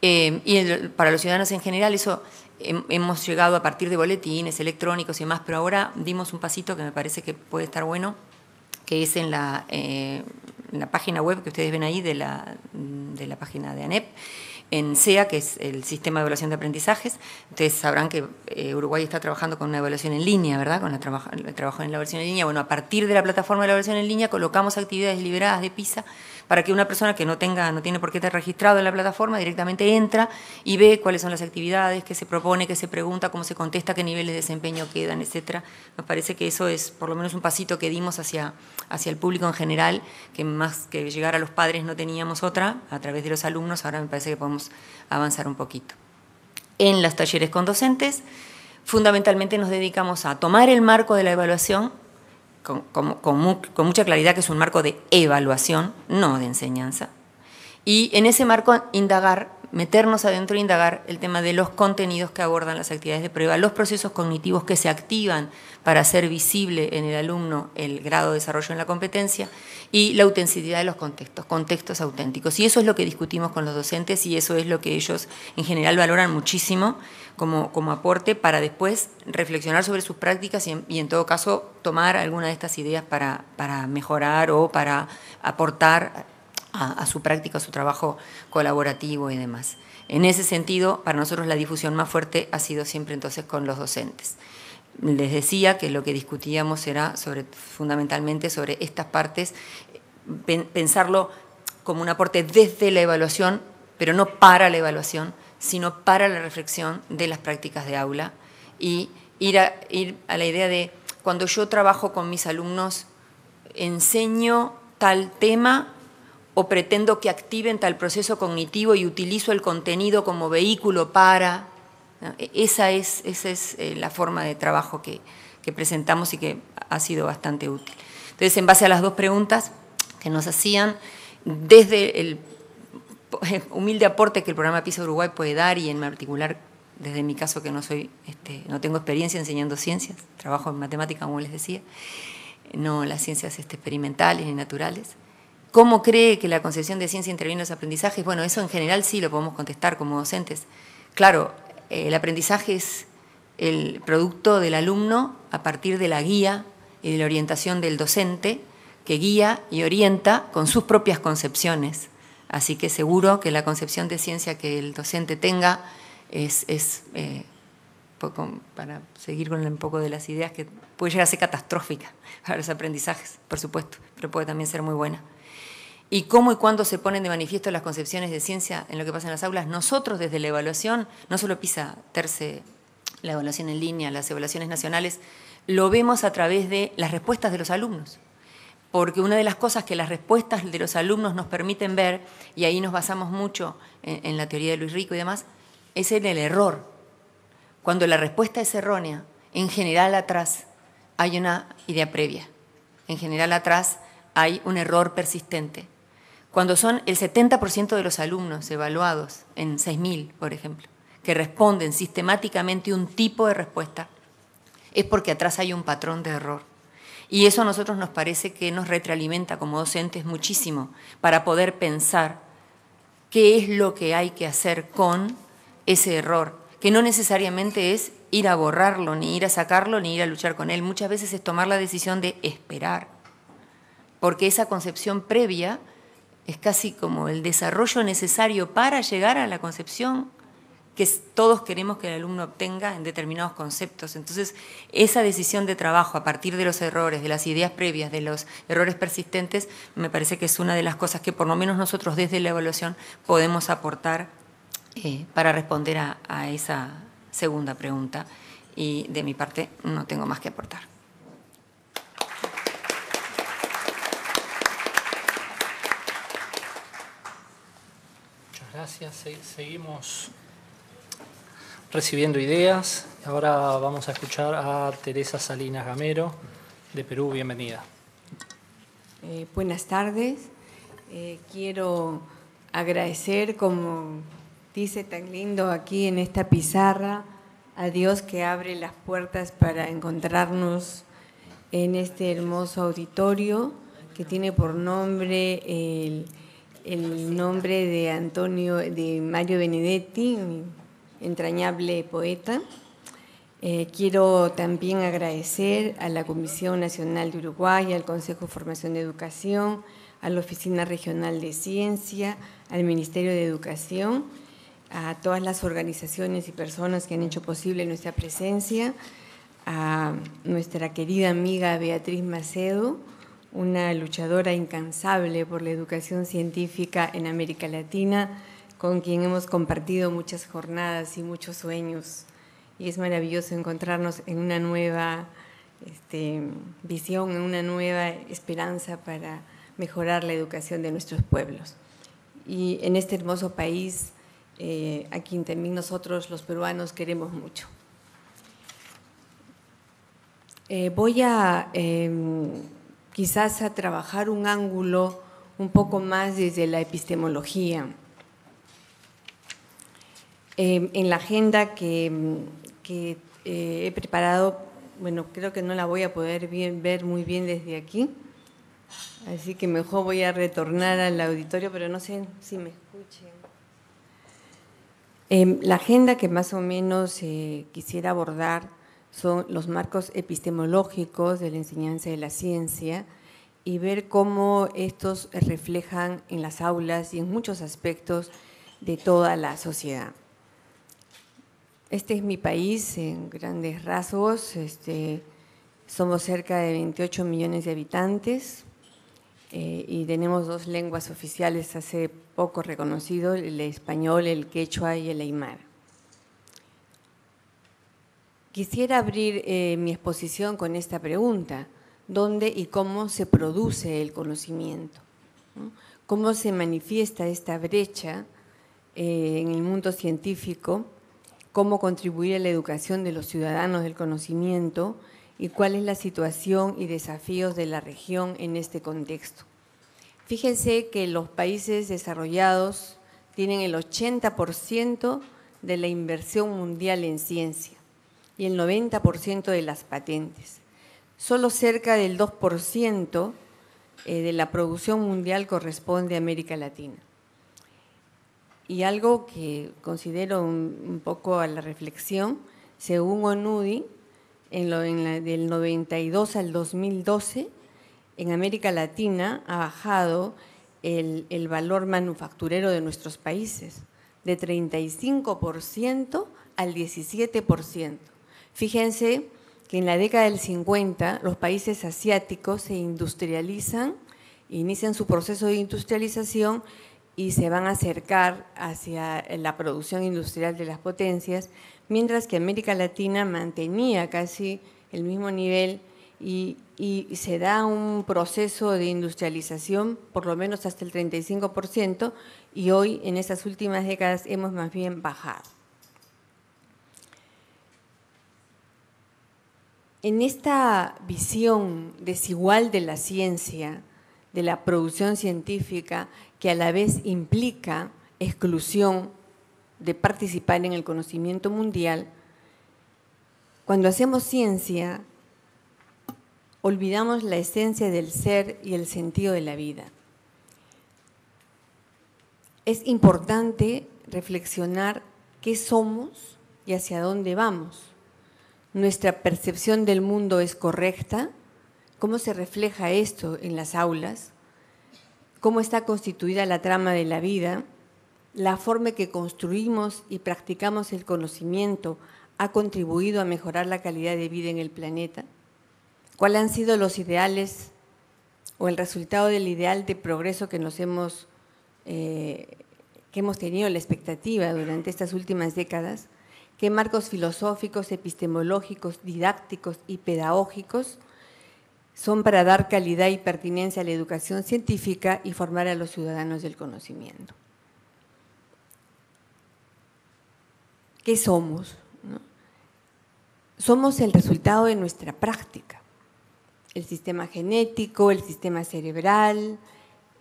Eh, y para los ciudadanos en general, eso hemos llegado a partir de boletines electrónicos y demás, pero ahora dimos un pasito que me parece que puede estar bueno, que es en la, eh, en la página web que ustedes ven ahí de la, de la página de ANEP, en SEA, que es el Sistema de Evaluación de Aprendizajes. Ustedes sabrán que eh, Uruguay está trabajando con una evaluación en línea, ¿verdad? Con el trabajo en la evaluación en línea. Bueno, a partir de la plataforma de la evaluación en línea colocamos actividades liberadas de PISA para que una persona que no tenga, no tiene por qué estar registrado en la plataforma, directamente entra y ve cuáles son las actividades, qué se propone, qué se pregunta, cómo se contesta, qué niveles de desempeño quedan, etcétera. Nos parece que eso es por lo menos un pasito que dimos hacia, hacia el público en general, que más que llegar a los padres no teníamos otra, a través de los alumnos, ahora me parece que podemos avanzar un poquito. En los talleres con docentes, fundamentalmente nos dedicamos a tomar el marco de la evaluación con, mucha claridad que es un marco de evaluación, no de enseñanza. Y en ese marco indagar meternos adentro e indagar el tema de los contenidos que abordan las actividades de prueba, los procesos cognitivos que se activan para hacer visible en el alumno el grado de desarrollo en la competencia y la autenticidad de los contextos, contextos auténticos. Y eso es lo que discutimos con los docentes y eso es lo que ellos en general valoran muchísimo como, como aporte para después reflexionar sobre sus prácticas y en, todo caso tomar alguna de estas ideas para, para mejorar o para aportar a, su práctica, a su trabajo colaborativo y demás. En ese sentido, para nosotros la difusión más fuerte ha sido siempre entonces con los docentes. Les decía que lo que discutíamos era fundamentalmente sobre estas partes, pensarlo como un aporte desde la evaluación, pero no para la evaluación, sino para la reflexión de las prácticas de aula y ir a, ir a la idea de cuando yo trabajo con mis alumnos, enseño tal tema o pretendo que activen tal proceso cognitivo y utilizo el contenido como vehículo para... Esa es, esa es eh, la forma de trabajo que, que presentamos y que ha sido bastante útil. Entonces, en base a las dos preguntas que nos hacían, desde el humilde aporte que el programa PISA Uruguay puede dar y en particular desde mi caso que no soy, este, no tengo experiencia enseñando ciencias, trabajo en matemática como les decía, no las ciencias este, experimentales ni naturales. ¿Cómo cree que la concepción de ciencia interviene en los aprendizajes? Bueno, eso en general sí lo podemos contestar como docentes. Claro, el aprendizaje es el producto del alumno a partir de la guía y de la orientación del docente que guía y orienta con sus propias concepciones Así que seguro que la concepción de ciencia que el docente tenga es, eh, para seguir con un poco de las ideas, que puede llegar a ser catastrófica para los aprendizajes, por supuesto, pero puede también ser muy buena. Y cómo y cuándo se ponen de manifiesto las concepciones de ciencia en lo que pasa en las aulas, nosotros desde la evaluación, no solo PISA, TERCE, la evaluación en línea, las evaluaciones nacionales, lo vemos a través de las respuestas de los alumnos porque una de las cosas que las respuestas de los alumnos nos permiten ver, y ahí nos basamos mucho en, la teoría de Luis Rico y demás, es en el error. Cuando la respuesta es errónea, en general atrás hay una idea previa, en general atrás hay un error persistente. Cuando son el 70% de los alumnos evaluados en 6.000, por ejemplo, que responden sistemáticamente un tipo de respuesta, es porque atrás hay un patrón de error. Y eso a nosotros nos parece que nos retroalimenta como docentes muchísimo para poder pensar qué es lo que hay que hacer con ese error, que no necesariamente es ir a borrarlo, ni ir a sacarlo, ni ir a luchar con él. Muchas veces es tomar la decisión de esperar, porque esa concepción previa es casi como el desarrollo necesario para llegar a la concepción que todos queremos que el alumno obtenga en determinados conceptos. Entonces, esa decisión de trabajo a partir de los errores, de las ideas previas, de los errores persistentes, me parece que es una de las cosas que por lo menos nosotros desde la evaluación podemos aportar eh, para responder a, a esa segunda pregunta. Y de mi parte no tengo más que aportar. Muchas gracias. Seguimos recibiendo ideas. Ahora vamos a escuchar a Teresa Salinas Gamero, de Perú. Bienvenida. Eh, buenas tardes. Eh, quiero agradecer, como dice tan lindo aquí en esta pizarra, a Dios que abre las puertas para encontrarnos en este hermoso auditorio que tiene por nombre el, el nombre de Antonio, de Mario Benedetti, entrañable poeta. Eh, quiero también agradecer a la Comisión Nacional de Uruguay, al Consejo de Formación de Educación, a la Oficina Regional de Ciencia, al Ministerio de Educación, a todas las organizaciones y personas que han hecho posible nuestra presencia, a nuestra querida amiga Beatriz Macedo, una luchadora incansable por la educación científica en América Latina, con quien hemos compartido muchas jornadas y muchos sueños. Y es maravilloso encontrarnos en una nueva este, visión, en una nueva esperanza para mejorar la educación de nuestros pueblos. Y en este hermoso país, eh, a quien también nosotros los peruanos queremos mucho. Eh, voy a em, quizás a trabajar un ángulo un poco más desde la epistemología Eh, en la agenda que, eh, he preparado, bueno, creo que no la voy a poder ver muy bien desde aquí, así que mejor voy a retornar al auditorio, pero no sé si me escuchen. Eh, la agenda que más o menos quisiera abordar son los marcos epistemológicos de la enseñanza de la ciencia y ver cómo estos reflejan en las aulas y en muchos aspectos de toda la sociedad. Este es mi país en grandes rasgos. Este, somos cerca de 28 millones de habitantes eh, y tenemos dos lenguas oficiales hace poco reconocido, el español, el quechua y el aymara. Quisiera abrir eh, mi exposición con esta pregunta. ¿Dónde y cómo se produce el conocimiento? ¿Cómo se manifiesta esta brecha eh, en el mundo científico? Cómo contribuir a la educación de los ciudadanos del conocimiento y cuál es la situación y desafíos de la región en este contexto. Fíjense que los países desarrollados tienen el 80% de la inversión mundial en ciencia y el 90% de las patentes. Solo cerca del 2% eh, de la producción mundial corresponde a América Latina. Y algo que considero un, poco a la reflexión, según ONUDI, en lo, del 92 al 2012, en América Latina ha bajado el, el valor manufacturero de nuestros países, de 35% al 17%. Fíjense que en la década del 50 los países asiáticos se industrializan, inician su proceso de industrialización y se van a acercar hacia la producción industrial de las potencias, mientras que América Latina mantenía casi el mismo nivel y, se da un proceso de industrialización por lo menos hasta el 35% y hoy en estas últimas décadas hemos más bien bajado. En esta visión desigual de la ciencia, de la producción científica, que a la vez implica exclusión de participar en el conocimiento mundial, cuando hacemos ciencia, olvidamos la esencia del ser y el sentido de la vida. Es importante reflexionar qué somos y hacia dónde vamos. ¿Nuestra percepción del mundo es correcta? ¿Cómo se refleja esto en las aulas? cómo está constituida la trama de la vida, la forma que construimos y practicamos el conocimiento ha contribuido a mejorar la calidad de vida en el planeta, cuáles han sido los ideales o el resultado del ideal de progreso que nos hemos, eh, que hemos tenido la expectativa durante estas últimas décadas, qué marcos filosóficos, epistemológicos, didácticos y pedagógicos son para dar calidad y pertinencia a la educación científica y formar a los ciudadanos del conocimiento. ¿Qué somos? Somos el resultado de nuestra práctica. El sistema genético, el sistema cerebral,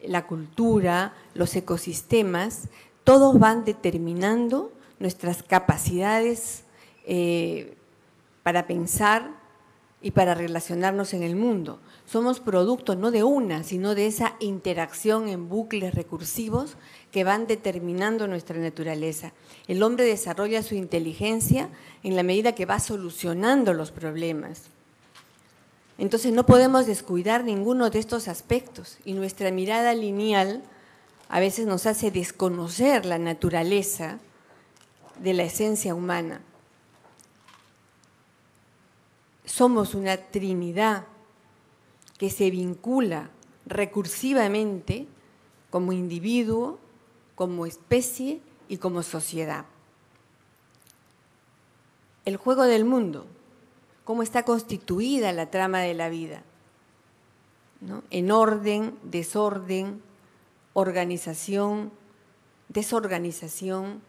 la cultura, los ecosistemas, todos van determinando nuestras capacidades eh, para pensar, y para relacionarnos en el mundo. Somos producto no de una, sino de esa interacción en bucles recursivos que van determinando nuestra naturaleza. El hombre desarrolla su inteligencia en la medida que va solucionando los problemas. Entonces no podemos descuidar ninguno de estos aspectos y nuestra mirada lineal a veces nos hace desconocer la naturaleza de la esencia humana somos una Trinidad que se vincula recursivamente como individuo, como especie y como sociedad. El juego del mundo, cómo está constituida la trama de la vida, en orden, desorden, organización, desorganización,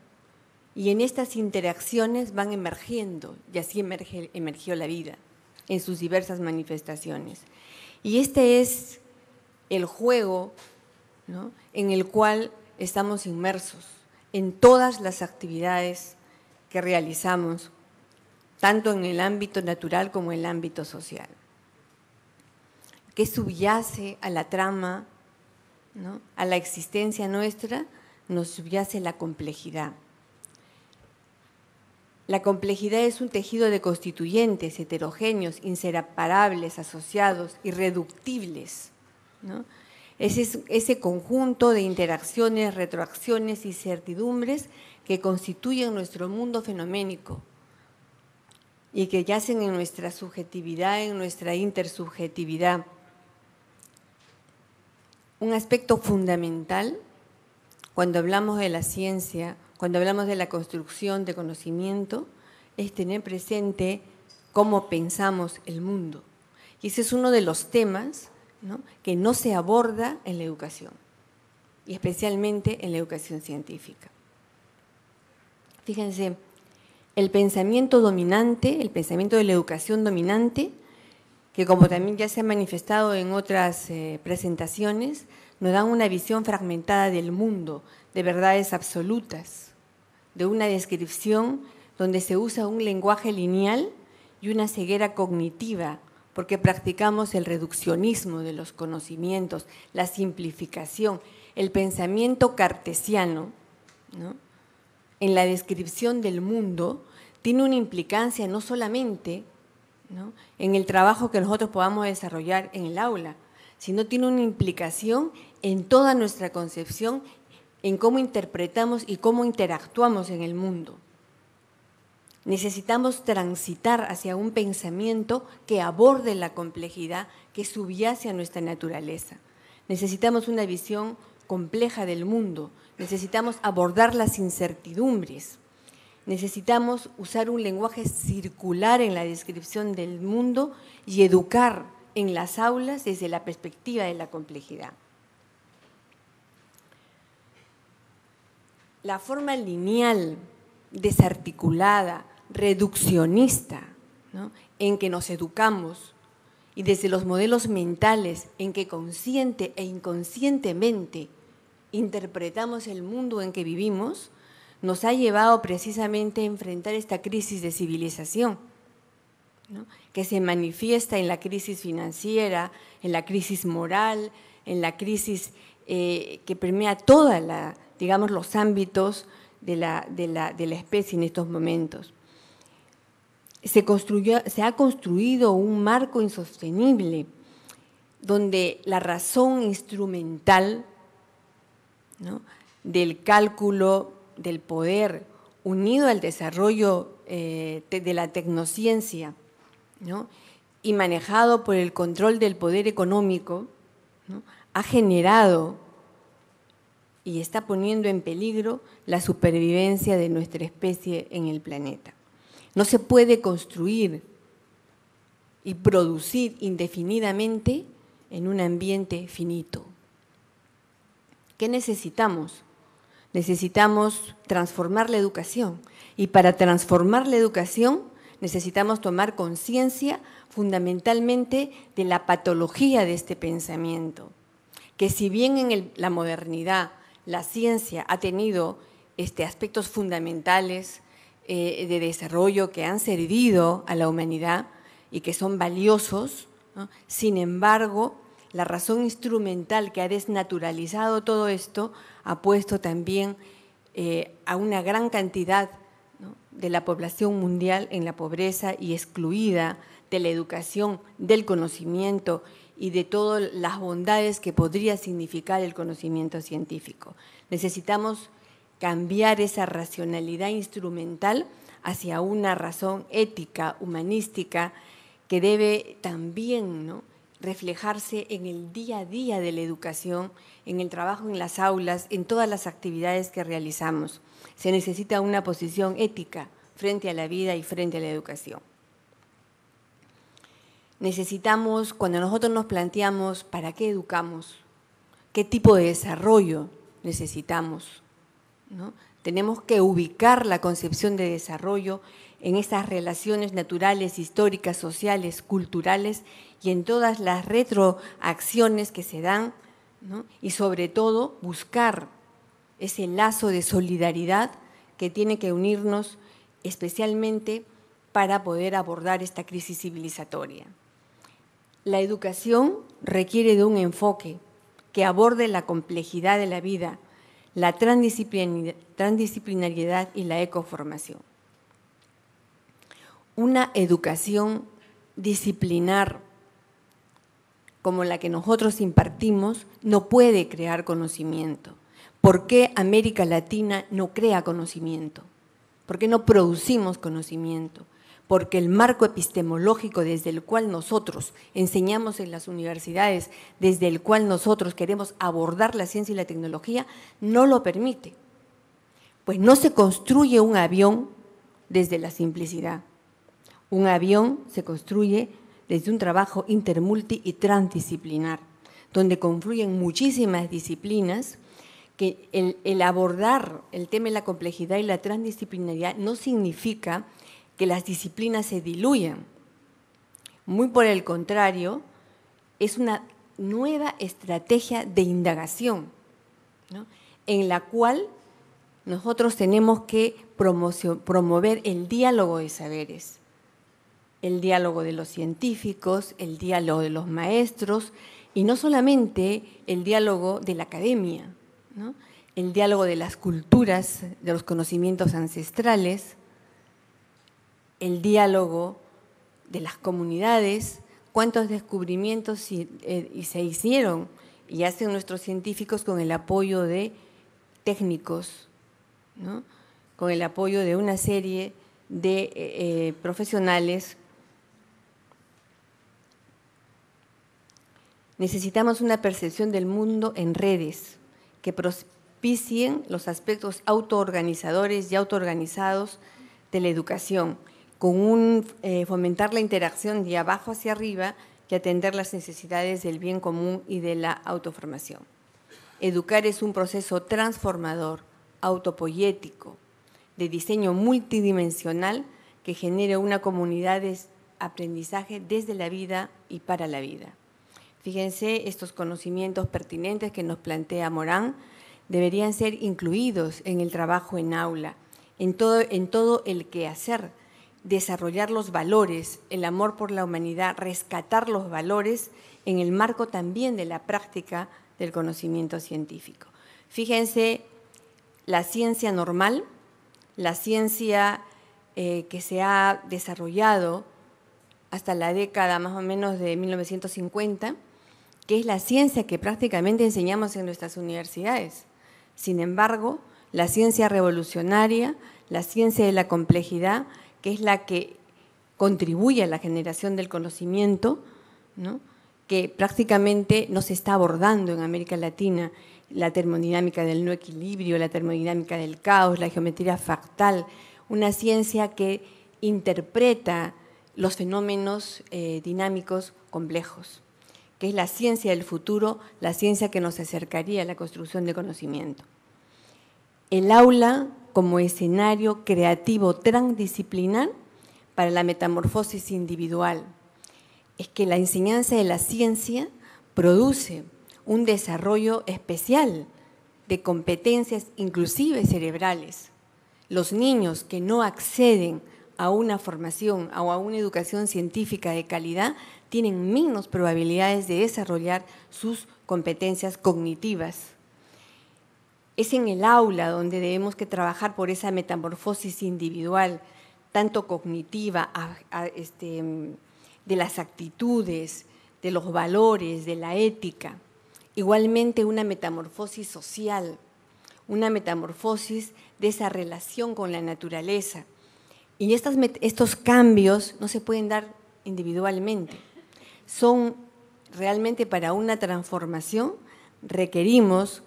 y en estas interacciones van emergiendo, y así emergió la vida en sus diversas manifestaciones. Y este es el juego en el cual estamos inmersos en todas las actividades que realizamos, tanto en el ámbito natural como en el ámbito social. ¿Qué subyace a la trama, a la existencia nuestra? Nos subyace la complejidad. La complejidad es un tejido de constituyentes, heterogéneos, inseparables, asociados, irreductibles. ¿no? Es ese conjunto de interacciones, retroacciones y certidumbres que constituyen nuestro mundo fenoménico y que yacen en nuestra subjetividad, en nuestra intersubjetividad. Un aspecto fundamental cuando hablamos de la ciencia, cuando hablamos de la construcción de conocimiento, es tener presente cómo pensamos el mundo. Y ese es uno de los temas que no se aborda en la educación, y especialmente en la educación científica. Fíjense, el pensamiento dominante, el pensamiento de la educación dominante, que como también ya se ha manifestado en otras eh, presentaciones, nos dan una visión fragmentada del mundo, de verdades absolutas, de una descripción donde se usa un lenguaje lineal y una ceguera cognitiva porque practicamos el reduccionismo de los conocimientos, la simplificación, el pensamiento cartesiano, en la descripción del mundo, tiene una implicancia no solamente en el trabajo que nosotros podamos desarrollar en el aula, sino tiene una implicación en toda nuestra concepción, en cómo interpretamos y cómo interactuamos en el mundo. Necesitamos transitar hacia un pensamiento que aborde la complejidad que subyace a nuestra naturaleza. Necesitamos una visión compleja del mundo. Necesitamos abordar las incertidumbres. Necesitamos usar un lenguaje circular en la descripción del mundo y educar en las aulas desde la perspectiva de la complejidad. La forma lineal, desarticulada, reduccionista, en que nos educamos y desde los modelos mentales en que consciente e inconscientemente interpretamos el mundo en que vivimos, nos ha llevado precisamente a enfrentar esta crisis de civilización, que se manifiesta en la crisis financiera, en la crisis moral, en la crisis eh, que permea todos digamos, los ámbitos de la, de la especie en estos momentos. Se, construyó, se ha construido un marco insostenible donde la razón instrumental del cálculo del poder unido al desarrollo eh, de la tecnociencia y manejado por el control del poder económico, ha generado y está poniendo en peligro la supervivencia de nuestra especie en el planeta. No se puede construir y producir indefinidamente en un ambiente finito. ¿Qué necesitamos? Necesitamos transformar la educación y para transformar la educación necesitamos tomar conciencia fundamentalmente de la patología de este pensamiento, que si bien en la modernidad la ciencia ha tenido este, aspectos fundamentales eh, de desarrollo que han servido a la humanidad y que son valiosos. Sin embargo, la razón instrumental que ha desnaturalizado todo esto ha puesto también eh, a una gran cantidad de la población mundial en la pobreza y excluida de la educación, del conocimiento y de todas las bondades que podría significar el conocimiento científico. Necesitamos cambiar esa racionalidad instrumental hacia una razón ética, humanística, que debe también reflejarse en el día a día de la educación, en el trabajo en las aulas, en todas las actividades que realizamos. Se necesita una posición ética frente a la vida y frente a la educación. Necesitamos, cuando nosotros nos planteamos para qué educamos, qué tipo de desarrollo necesitamos, tenemos que ubicar la concepción de desarrollo en esas relaciones naturales, históricas, sociales, culturales y en todas las retroacciones que se dan y sobre todo buscar ese lazo de solidaridad que tiene que unirnos especialmente para poder abordar esta crisis civilizatoria. La educación requiere de un enfoque que aborde la complejidad de la vida, la transdisciplinariedad y la ecoformación. Una educación disciplinar como la que nosotros impartimos no puede crear conocimiento. ¿Por qué América Latina no crea conocimiento? ¿Por qué no producimos conocimiento? Porque el marco epistemológico desde el cual nosotros enseñamos en las universidades, desde el cual nosotros queremos abordar la ciencia y la tecnología, no lo permite. Pues no se construye un avión desde la simplicidad. Un avión se construye desde un trabajo intermulti y transdisciplinar, donde confluyen muchísimas disciplinas que el, abordar el tema de la complejidad y la transdisciplinaridad no significa que las disciplinas se diluyan. Muy por el contrario, es una nueva estrategia de indagación, en la cual nosotros tenemos que promover el diálogo de saberes, el diálogo de los científicos, el diálogo de los maestros y no solamente el diálogo de la academia, el diálogo de las culturas, de los conocimientos ancestrales, el diálogo de las comunidades, cuántos descubrimientos eh, se hicieron y hacen nuestros científicos con el apoyo de técnicos, con el apoyo de una serie de eh, eh, profesionales. Necesitamos una percepción del mundo en redes, que propicien los aspectos autoorganizadores y autoorganizados de la educación, con un, eh, fomentar la interacción de abajo hacia arriba y atender las necesidades del bien común y de la autoformación. Educar es un proceso transformador, autopoyético, de diseño multidimensional que genere una comunidad de aprendizaje desde la vida y para la vida. Fíjense, estos conocimientos pertinentes que nos plantea Morán deberían ser incluidos en el trabajo en aula, en todo, en todo el quehacer, desarrollar los valores, el amor por la humanidad, rescatar los valores en el marco también de la práctica del conocimiento científico. Fíjense, la ciencia normal, la ciencia eh, que se ha desarrollado hasta la década más o menos de 1950, que es la ciencia que prácticamente enseñamos en nuestras universidades. Sin embargo, la ciencia revolucionaria, la ciencia de la complejidad, es la que contribuye a la generación del conocimiento, que prácticamente no se está abordando en América Latina, la termodinámica del no equilibrio, la termodinámica del caos, la geometría fractal, una ciencia que interpreta los fenómenos eh, dinámicos complejos que es la ciencia del futuro, la ciencia que nos acercaría a la construcción de conocimiento. El aula como escenario creativo transdisciplinar para la metamorfosis individual. Es que la enseñanza de la ciencia produce un desarrollo especial de competencias inclusive cerebrales. Los niños que no acceden a una formación o a una educación científica de calidad tienen menos probabilidades de desarrollar sus competencias cognitivas. Es en el aula donde debemos que trabajar por esa metamorfosis individual, tanto cognitiva, este, de las actitudes, de los valores, de la ética. Igualmente una metamorfosis social, una metamorfosis de esa relación con la naturaleza. Y estos cambios no se pueden dar individualmente son realmente para una transformación, requerimos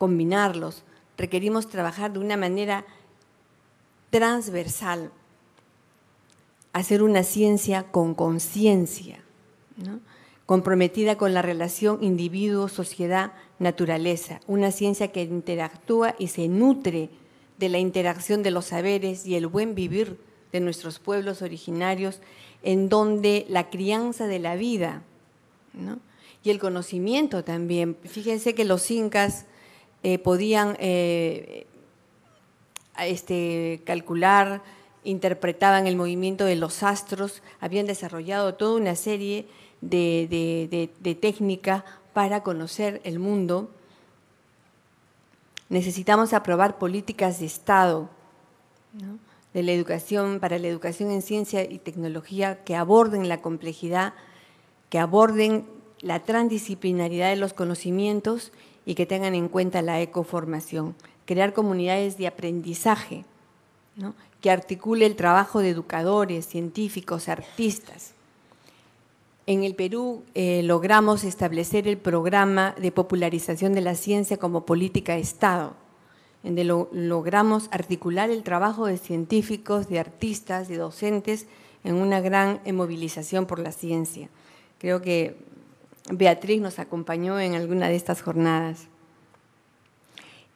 combinarlos, requerimos trabajar de una manera transversal, hacer una ciencia con conciencia, comprometida con la relación individuo, sociedad, naturaleza, una ciencia que interactúa y se nutre de la interacción de los saberes y el buen vivir de nuestros pueblos originarios en donde la crianza de la vida y el conocimiento también. Fíjense que los incas eh, podían eh, este, calcular, interpretaban el movimiento de los astros, habían desarrollado toda una serie de, de, técnica para conocer el mundo. Necesitamos aprobar políticas de Estado de la educación, para la educación en ciencia y tecnología que aborden la complejidad, que aborden la transdisciplinaridad de los conocimientos y que tengan en cuenta la ecoformación. Crear comunidades de aprendizaje, que articule el trabajo de educadores, científicos, artistas. En el Perú eh, logramos establecer el programa de popularización de la ciencia como política de Estado, donde logramos articular el trabajo de científicos, de artistas, de docentes en una gran movilización por la ciencia. Creo que Beatriz nos acompañó en alguna de estas jornadas.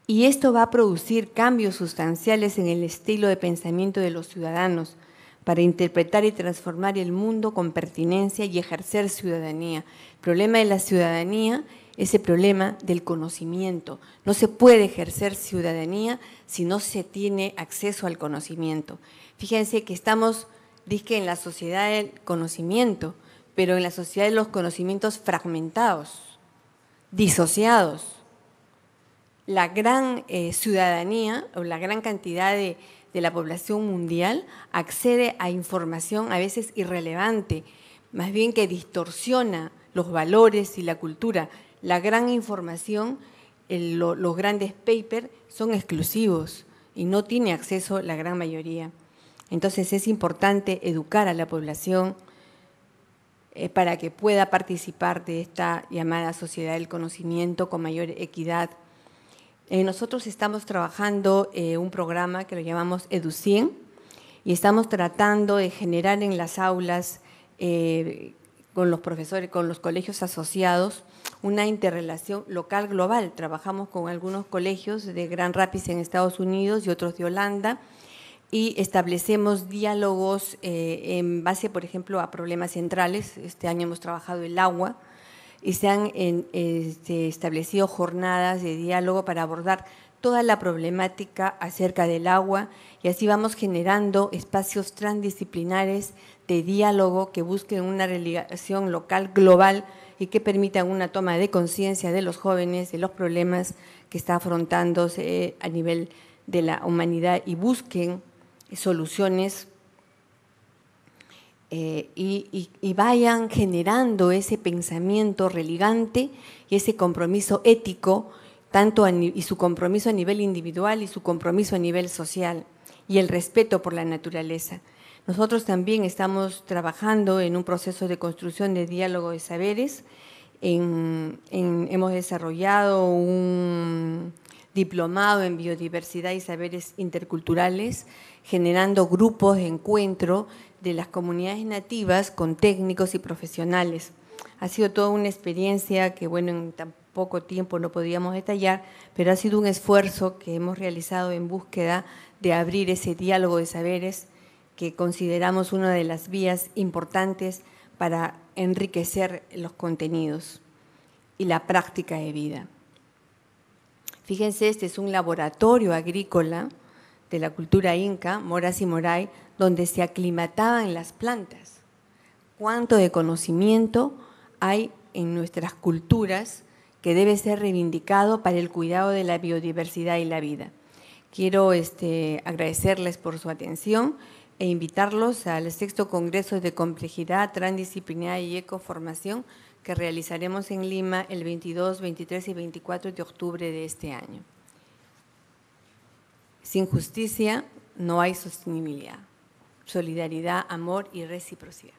Y esto va a producir cambios sustanciales en el estilo de pensamiento de los ciudadanos para interpretar y transformar el mundo con pertinencia y ejercer ciudadanía. El problema de la ciudadanía es el problema del conocimiento. No se puede ejercer ciudadanía si no se tiene acceso al conocimiento. Fíjense que estamos, dije, en la sociedad del conocimiento, pero en la sociedad de los conocimientos fragmentados, disociados la gran eh, ciudadanía o la gran cantidad de, la población mundial accede a información a veces irrelevante, más bien que distorsiona los valores y la cultura. La gran información, los grandes papers son exclusivos y no tiene acceso la gran mayoría. Entonces es importante educar a la población eh, para que pueda participar de esta llamada sociedad del conocimiento con mayor equidad eh, nosotros estamos trabajando eh, un programa que lo llamamos EduCien y estamos tratando de generar en las aulas eh, con los profesores, con los colegios asociados, una interrelación local global. Trabajamos con algunos colegios de Gran Rapids en Estados Unidos y otros de Holanda y establecemos diálogos en base, por ejemplo, a problemas centrales. Este año hemos trabajado el agua, y se han este, establecido jornadas de diálogo para abordar toda la problemática acerca del agua y así vamos generando espacios transdisciplinares de diálogo que busquen una relación local global y que permitan una toma de conciencia de los jóvenes de los problemas que está afrontándose a nivel de la humanidad y busquen soluciones eh, y, vayan generando ese pensamiento religante y ese compromiso ético, tanto y su compromiso a nivel individual y su compromiso a nivel social, y el respeto por la naturaleza. Nosotros también estamos trabajando en un proceso de construcción de diálogo de saberes. hemos desarrollado un diplomado en biodiversidad y saberes interculturales, generando grupos de encuentro de las comunidades nativas con técnicos y profesionales. Ha sido toda una experiencia que, bueno, en tan poco tiempo no podíamos detallar, pero ha sido un esfuerzo que hemos realizado en búsqueda de abrir ese diálogo de saberes que consideramos una de las vías importantes para enriquecer los contenidos y la práctica de vida. Fíjense, este es un laboratorio agrícola de la cultura inca, Moras y Moray, donde se aclimataban las plantas. Cuánto de conocimiento hay en nuestras culturas que debe ser reivindicado para el cuidado de la biodiversidad y la vida. Quiero este, agradecerles por su atención e invitarlos al sexto Congreso de Complejidad, Transdisciplinaria y Ecoformación que realizaremos en Lima el 22, 23 y 24 de octubre de este año. Sin justicia no hay sostenibilidad solidaridad, amor y reciprocidad.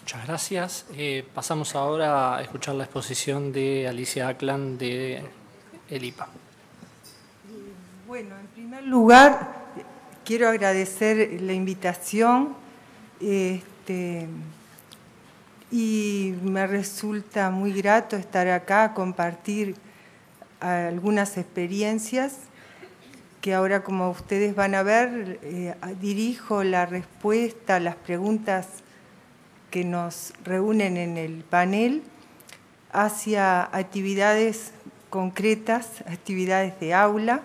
Muchas gracias. Eh, pasamos ahora a escuchar la exposición de Alicia Aklan de El IPA. Bueno, en primer lugar, quiero agradecer la invitación. Este, y me resulta muy grato estar acá, compartir algunas experiencias que ahora como ustedes van a ver, eh, dirijo la respuesta a las preguntas que nos reúnen en el panel hacia actividades concretas, actividades de aula,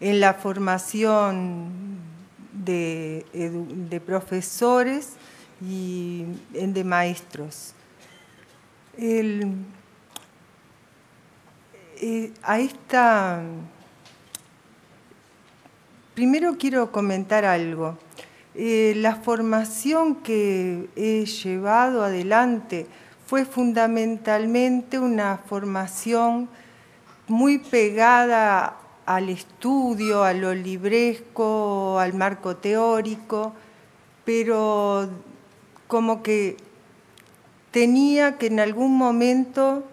en la formación de, profesores y de maestros. Eh, a esta... Primero quiero comentar algo. Eh, la formación que he llevado adelante fue fundamentalmente una formación muy pegada al estudio, a lo libresco, al marco teórico, pero como que tenía que en algún momento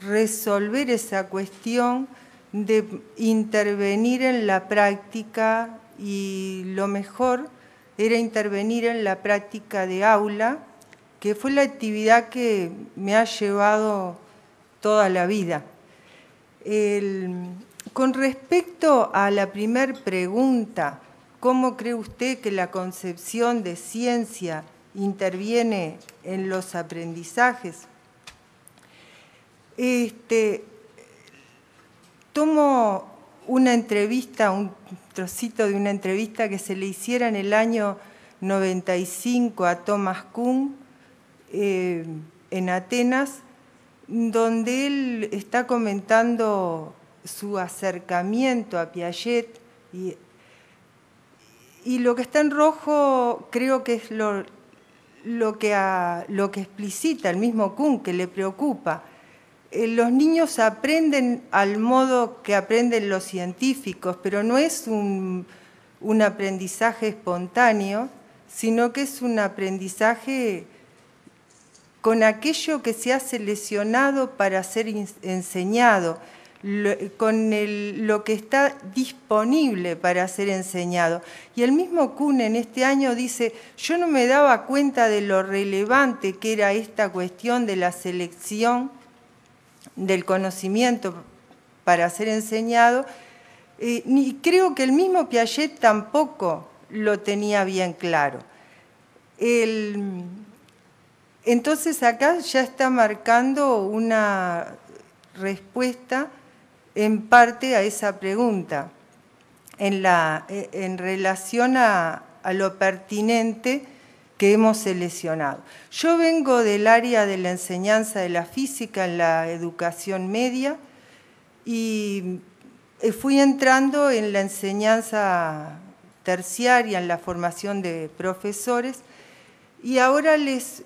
resolver esa cuestión de intervenir en la práctica y lo mejor era intervenir en la práctica de aula, que fue la actividad que me ha llevado toda la vida. con respecto a la primera pregunta, ¿cómo cree usted que la concepción de ciencia interviene en los aprendizajes? Este, tomo una entrevista, un trocito de una entrevista que se le hiciera en el año 95 a Thomas Kuhn eh, en Atenas, donde él está comentando su acercamiento a Piaget y, lo que está en rojo creo que es lo, que, lo que explicita el mismo Kuhn, que le preocupa. Eh, los niños aprenden al modo que aprenden los científicos, pero no es un, aprendizaje espontáneo, sino que es un aprendizaje con aquello que se ha seleccionado para ser enseñado, con lo que está disponible para ser enseñado. Y el mismo Kuhn en este año dice, yo no me daba cuenta de lo relevante que era esta cuestión de la selección del conocimiento para ser enseñado, eh, creo que el mismo Piaget tampoco lo tenía bien claro. entonces acá ya está marcando una respuesta en parte a esa pregunta, en, la, eh, en relación a, lo pertinente que hemos seleccionado. Yo vengo del área de la enseñanza de la física en la educación media y eh, fui entrando en la enseñanza terciaria, en la formación de profesores y ahora les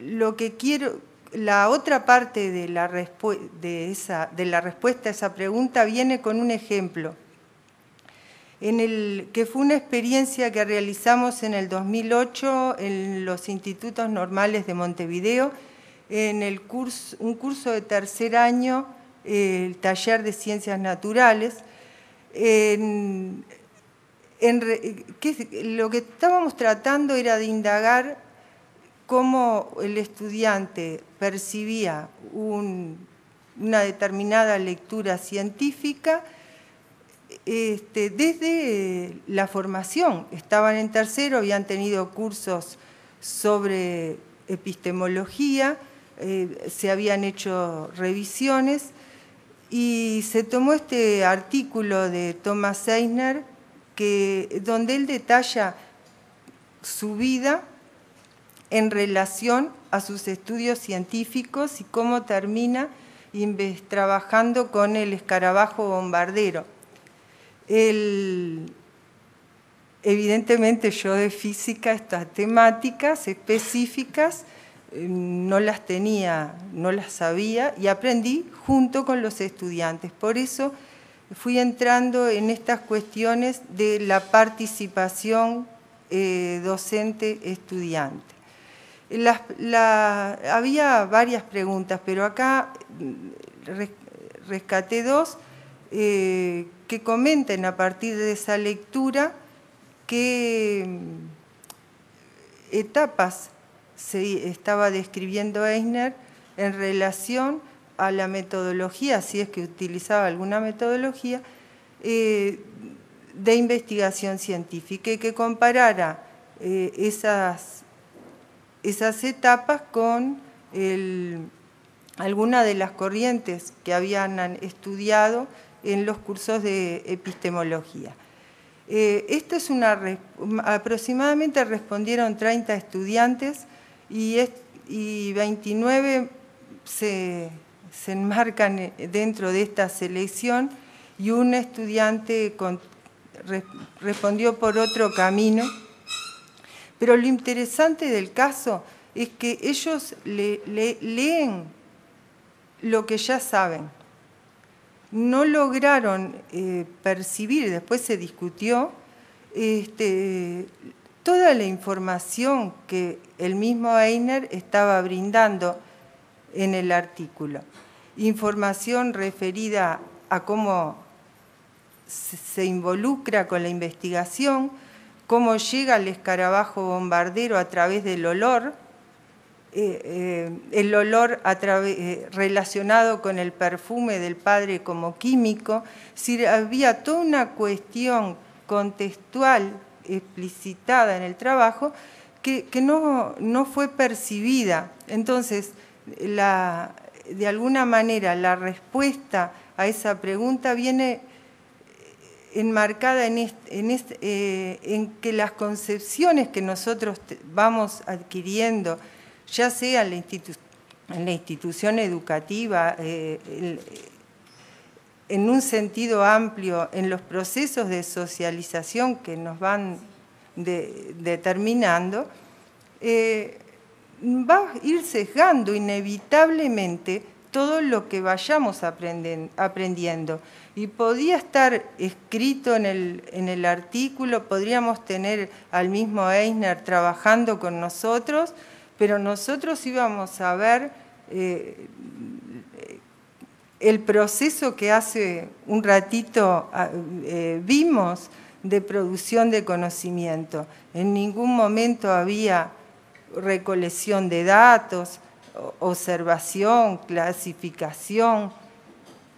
lo que quiero, la otra parte de la, respuesta a esa pregunta viene con un ejemplo que fue una experiencia que realizamos en el 2008 en los institutos normales de Montevideo, en un curso de tercer año, el taller de ciencias naturales. Lo que estábamos tratando era de indagar cómo el estudiante percibía una determinada lectura científica este, desde la formación. Estaban en tercero, habían tenido cursos sobre epistemología, eh, se habían hecho revisiones y se tomó este artículo de Thomas Eisner que, donde él detalla su vida en relación a sus estudios científicos y cómo termina trabajando con el escarabajo bombardero evidentemente yo de física estas temáticas específicas eh, no las tenía, no las sabía y aprendí junto con los estudiantes. Por eso fui entrando en estas cuestiones de la participación eh, docente-estudiante. Había varias preguntas, pero acá mm, rescaté dos eh, que comenten a partir de esa lectura qué mm, etapas se estaba describiendo Eisner en relación a la metodología, si es que utilizaba alguna metodología, eh, de investigación científica y que comparara eh, esas esas etapas con algunas de las corrientes que habían estudiado en los cursos de epistemología. Eh, esto es una, aproximadamente respondieron 30 estudiantes y, y 29 se, se, enmarcan dentro de esta selección y un estudiante respondió por otro camino. Pero lo interesante del caso es que ellos leen lo que ya saben. No lograron eh, percibir, después se discutió, este, toda la información que el mismo Einer estaba brindando en el artículo. Información referida a cómo se involucra con la investigación, cómo llega el escarabajo bombardero a través del olor, eh, eh, el olor eh, relacionado con el perfume del padre como químico, si había toda una cuestión contextual explicitada en el trabajo que, no, no, fue percibida. Entonces, de alguna manera, la respuesta a esa pregunta viene enmarcada en, eh, en, que las concepciones que nosotros vamos adquiriendo, ya sea en la, institución educativa, eh, en un sentido amplio, en los procesos de socialización que nos van determinando, eh, va a ir sesgando inevitablemente todo lo que vayamos aprendiendo. Y podía estar escrito en el, artículo, podríamos tener al mismo Eisner trabajando con nosotros, pero nosotros íbamos a ver eh, el proceso que hace un ratito ah, eh, vimos de producción de conocimiento. En ningún momento había recolección de datos, observación, clasificación,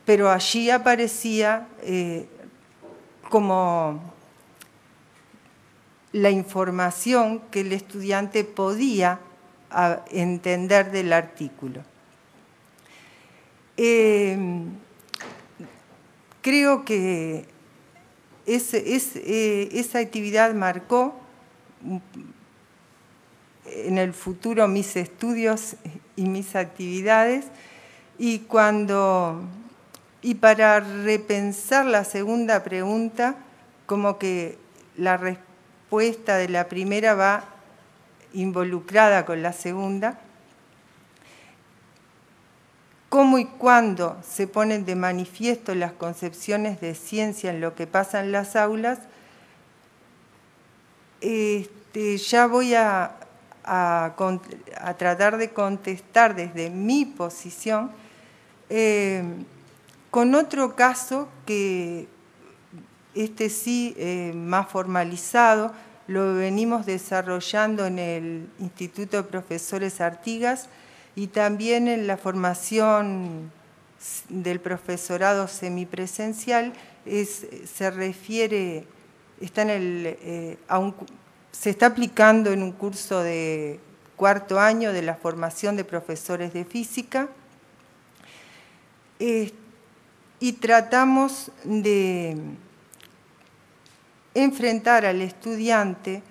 pero allí aparecía eh, como la información que el estudiante podía entender del artículo. Em, creo que eh, esa actividad marcó en el futuro mis estudios y mis actividades y cuando y para repensar la segunda pregunta como que la respuesta de la primera va involucrada con la segunda. Cómo y cuándo se ponen de manifiesto las concepciones de ciencia en lo que pasa en las aulas, este, ya voy a tratar de contestar desde mi posición, eh, con otro caso que este sí eh, más formalizado, lo venimos desarrollando en el Instituto de Profesores Artigas y también en la formación del profesorado semipresencial, se refiere, está en el, eh, a un se está aplicando en un curso de cuarto año de la formación de profesores de física. Eh, y tratamos de enfrentar al estudiante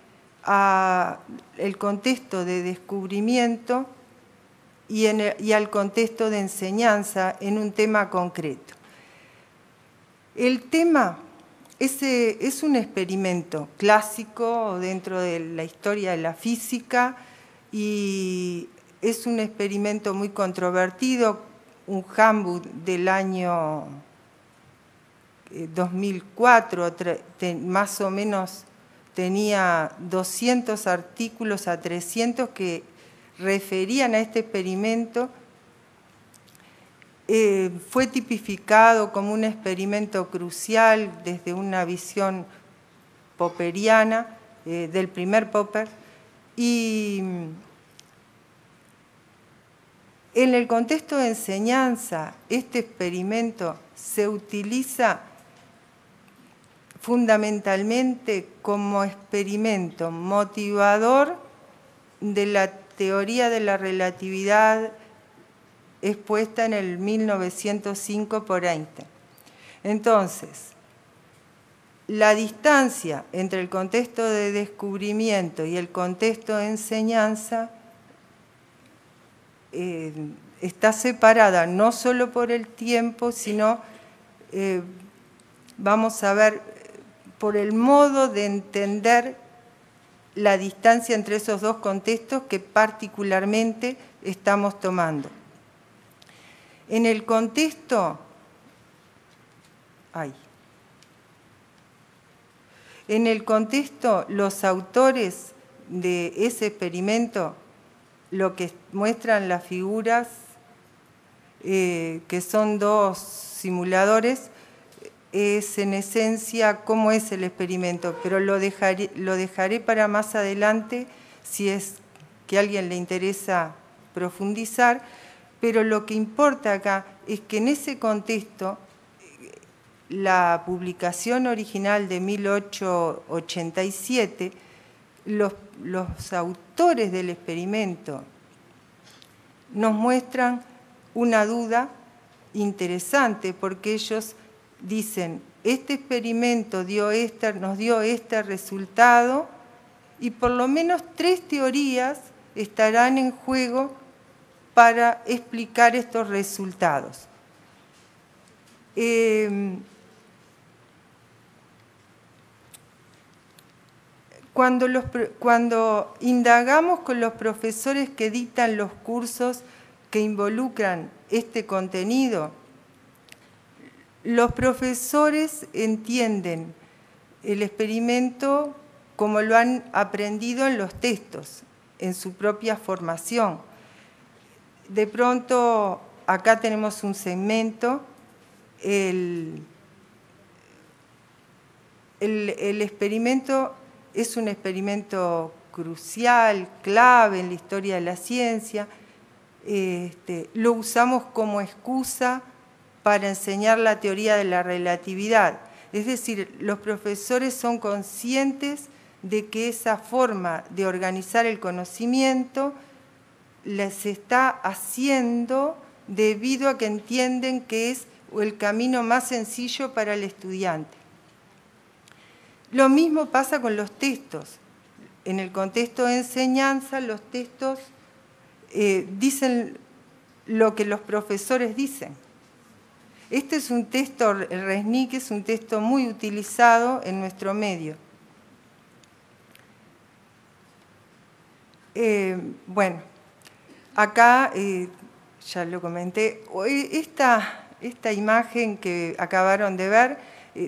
al contexto de descubrimiento y, al contexto de enseñanza en un tema concreto. El tema es un experimento clásico dentro de la historia de la física y es un experimento muy controvertido, un Hamburg del año 2004, eh, más o menos tenía 200 artículos a 300 que referían a este experimento. Eh, fue tipificado como un experimento crucial desde una visión popperiana eh, del primer Popper y en el contexto de enseñanza este experimento se utiliza fundamentalmente como experimento motivador de la teoría de la relatividad expuesta en el 1905 por Einstein. Entonces, la distancia entre el contexto de descubrimiento y el contexto de enseñanza eh, está separada no solo por el tiempo, sino, eh, vamos a ver, por el modo de entender la distancia entre esos dos contextos que particularmente estamos tomando. En el contexto... Ay, en el contexto, los autores de ese experimento, lo que muestran las figuras, eh, que son dos simuladores, es en esencia cómo es el experimento, pero lo dejaré, lo dejaré para más adelante si es que a alguien le interesa profundizar, pero lo que importa acá es que en ese contexto la publicación original de 1887, los, autores del experimento nos muestran una duda interesante porque ellos dicen, este experimento dio nos dio este resultado y por lo menos tres teorías estarán en juego para explicar estos resultados. Eh, Cuando, indagamos con los profesores que dictan los cursos que involucran este contenido, los profesores entienden el experimento como lo han aprendido en los textos, en su propia formación. De pronto, acá tenemos un segmento, el experimento es un experimento crucial, clave en la historia de la ciencia. Este, lo usamos como excusa para enseñar la teoría de la relatividad. Es decir, los profesores son conscientes de que esa forma de organizar el conocimiento les está haciendo debido a que entienden que es el camino más sencillo para el estudiante. Lo mismo pasa con los textos. En el contexto de enseñanza, los textos eh, dicen lo que los profesores dicen. Este es un texto, el Resnick es un texto muy utilizado en nuestro medio. Eh, bueno, acá, eh, ya lo comenté, esta, esta imagen que acabaron de ver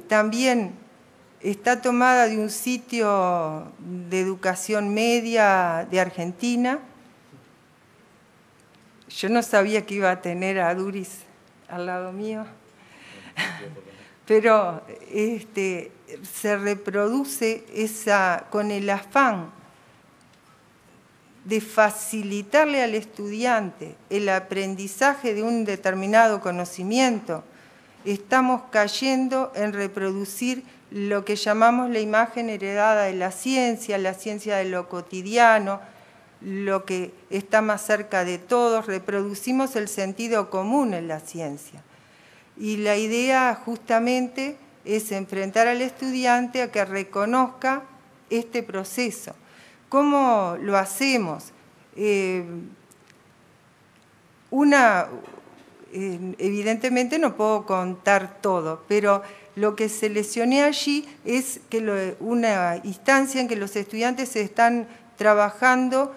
también Está tomada de un sitio de educación media de Argentina. Yo no sabía que iba a tener a Duris al lado mío, pero este, se reproduce esa, con el afán de facilitarle al estudiante el aprendizaje de un determinado conocimiento, estamos cayendo en reproducir lo que llamamos la imagen heredada de la ciencia, la ciencia de lo cotidiano, lo que está más cerca de todos, reproducimos el sentido común en la ciencia. Y la idea justamente es enfrentar al estudiante a que reconozca este proceso. ¿Cómo lo hacemos? Eh, una, eh, evidentemente no puedo contar todo, pero lo que seleccioné allí es que una instancia en que los estudiantes están trabajando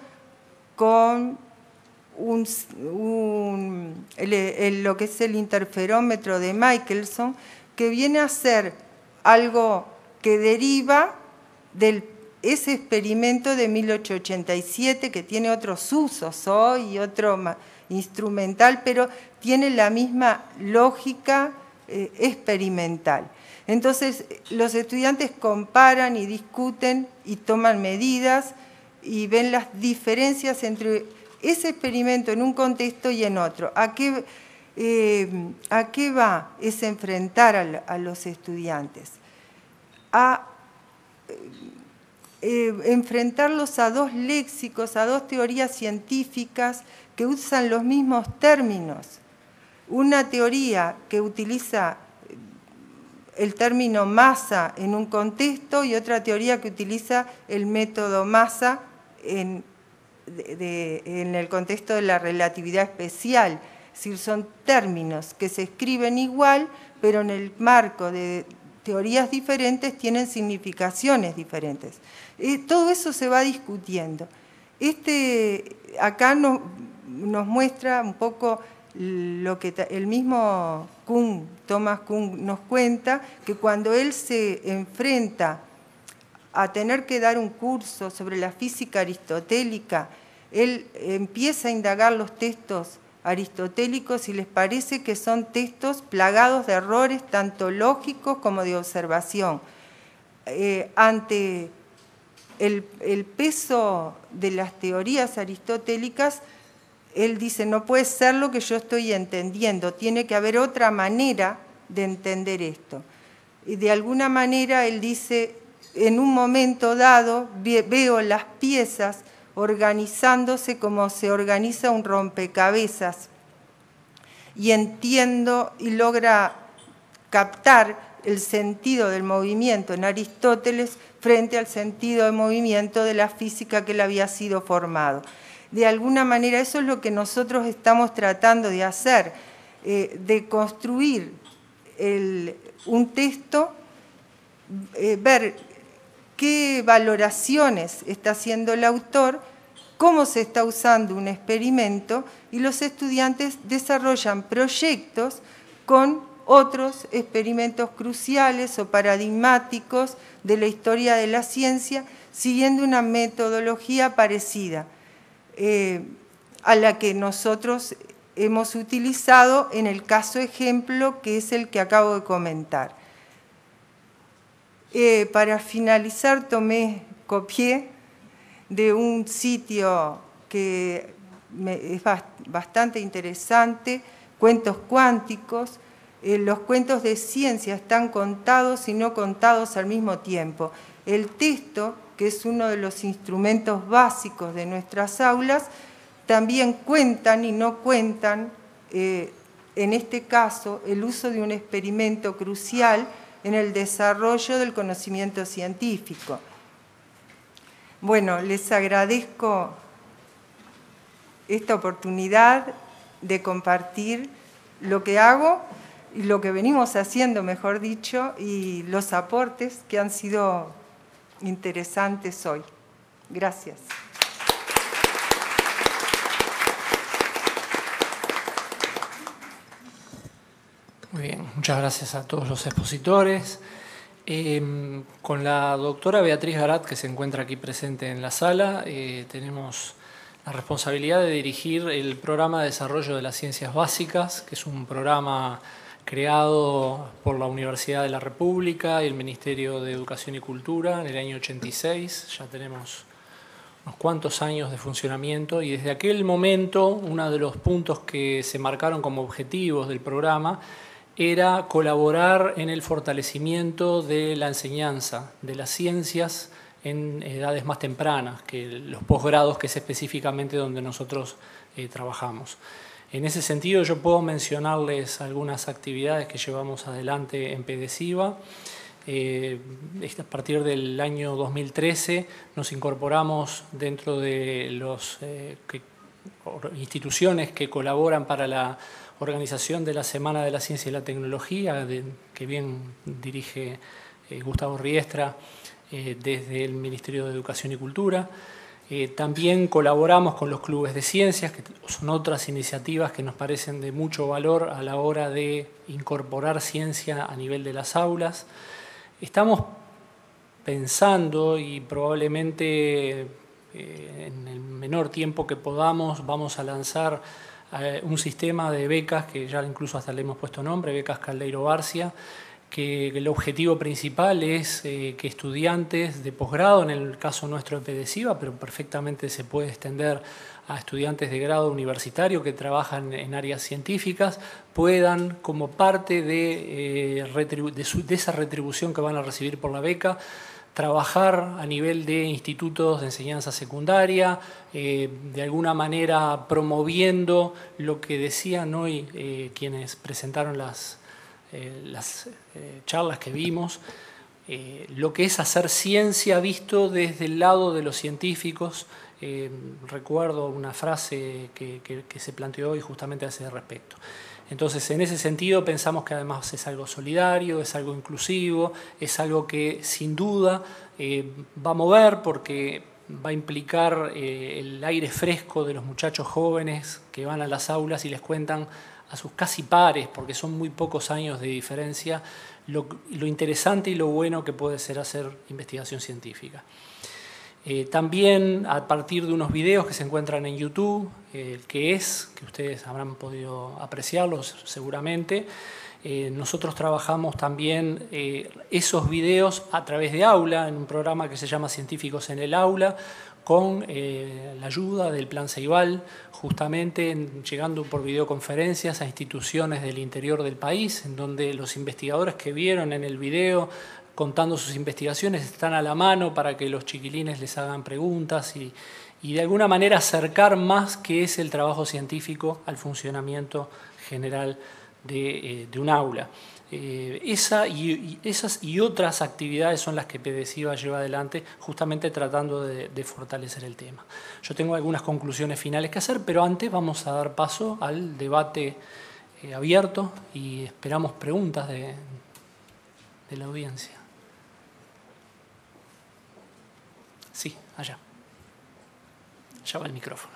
con lo que es el interferómetro de Michelson, que viene a ser algo que deriva de ese experimento de 1887 que tiene otros usos hoy y otro instrumental, pero tiene la misma lógica eh, experimental. Entonces, los estudiantes comparan y discuten y toman medidas y ven las diferencias entre ese experimento en un contexto y en otro. ¿A qué, eh, ¿a qué va? Es enfrentar a, los estudiantes. A, eh, enfrentarlos a dos léxicos, a dos teorías científicas que usan los mismos términos. Una teoría que utiliza el término masa en un contexto y otra teoría que utiliza el método masa en, el contexto de la relatividad especial. Es decir, son términos que se escriben igual, pero en el marco de teorías diferentes tienen significaciones diferentes. Eh, todo eso se va discutiendo. Este, acá nos muestra un poco lo que el mismo Kuhn, Thomas Kuhn nos cuenta, que cuando él se enfrenta a tener que dar un curso sobre la física aristotélica, él empieza a indagar los textos aristotélicos y les parece que son textos plagados de errores tanto lógicos como de observación. Eh, ante el, el, peso de las teorías aristotélicas, él dice, no puede ser lo que yo estoy entendiendo, tiene que haber otra manera de entender esto. Y de alguna manera él dice, en un momento dado veo las piezas organizándose como se organiza un rompecabezas y entiendo y logra captar el sentido del movimiento en Aristóteles frente al sentido de movimiento de la física que le había sido formado. De alguna manera eso es lo que nosotros estamos tratando de hacer, eh, de construir un texto, eh, ver qué valoraciones está haciendo el autor, cómo se está usando un experimento y los estudiantes desarrollan proyectos con otros experimentos cruciales o paradigmáticos de la historia de la ciencia, siguiendo una metodología parecida eh, a la que nosotros hemos utilizado en el caso ejemplo que es el que acabo de comentar. Eh, para finalizar, tomé, copié de un sitio que es bastante interesante, cuentos cuánticos. Eh, los cuentos de ciencia están contados y no contados al mismo tiempo. El texto, que es uno de los instrumentos básicos de nuestras aulas, también cuentan y no cuentan, eh, en este caso, el uso de un experimento crucial en el desarrollo del conocimiento científico. Bueno, les agradezco esta oportunidad de compartir lo que hago y lo que venimos haciendo, mejor dicho, y los aportes que han sido interesantes hoy. Gracias. Muy bien, muchas gracias a todos los expositores. Em, con la doctora Beatriz Garat, que se encuentra aquí presente en la sala, eh, tenemos la responsabilidad de dirigir el programa de desarrollo de las ciencias básicas, que es un programa creado por la Universidad de la República y el Ministerio de Educación y Cultura en el año 86. Ya tenemos unos cuantos años de funcionamiento y desde aquel momento uno de los puntos que se marcaron como objetivos del programa era colaborar en el fortalecimiento de la enseñanza de las ciencias en edades más tempranas que los posgrados, que es específicamente donde nosotros eh, trabajamos. En ese sentido, yo puedo mencionarles algunas actividades que llevamos adelante en PEDESIVA. Eh, a partir del año 2013 nos incorporamos dentro de las eh, instituciones que colaboran para la organización de la Semana de la Ciencia y la Tecnología, que bien dirige eh, Gustavo Riestra desde el Ministerio de Educación y Cultura. Eh, también colaboramos con los clubes de ciencias, que son otras iniciativas que nos parecen de mucho valor a la hora de incorporar ciencia a nivel de las aulas. Estamos pensando y probablemente en el menor tiempo que podamos vamos a lanzar eh, un sistema de becas que ya incluso hasta le hemos puesto nombre, becas Caldeiro Barcia, que el objetivo principal es eh, que estudiantes de posgrado, en el caso nuestro de PEDESIVA, pero perfectamente se puede extender a estudiantes de grado universitario que trabajan en áreas científicas, puedan, como parte de, eh, de esa retribución que van a recibir por la beca, trabajar a nivel de institutos de enseñanza secundaria, eh, de alguna manera promoviendo lo que decían hoy quienes presentaron las, eh, las charlas que vimos, lo que es hacer ciencia visto desde el lado de los científicos. recuerdo una frase que, que se planteó hoy justamente a ese respecto. Entonces, en ese sentido, pensamos que además es algo solidario, es algo inclusivo, es algo que sin duda eh, va a mover porque va a implicar eh, el aire fresco de los muchachos jóvenes que van a las aulas y les cuentan a sus casi pares, porque son muy pocos años de diferencia, lo interesante y lo bueno que puede ser hacer investigación científica. Eh, también a partir de unos videos que se encuentran en YouTube, eh, que es, que ustedes habrán podido apreciarlos seguramente, eh, nosotros trabajamos también esos videos a través de aula, en un programa que se llama Científicos en el Aula, con la ayuda del Plan Ceibal, justamente llegando por videoconferencias a instituciones del interior del país, en donde los investigadores que vieron en el video contando sus investigaciones, están a la mano para que los chiquilines les hagan preguntas y, de alguna manera acercar más que es el trabajo científico al funcionamiento general de, eh, un aula. Eh, esa y, esas y otras actividades son las que PDCIVA lleva adelante justamente tratando de, fortalecer el tema. Yo tengo algunas conclusiones finales que hacer, pero antes vamos a dar paso al debate eh, abierto y esperamos preguntas de la audiencia. Sí, allá. Allá va el micrófono.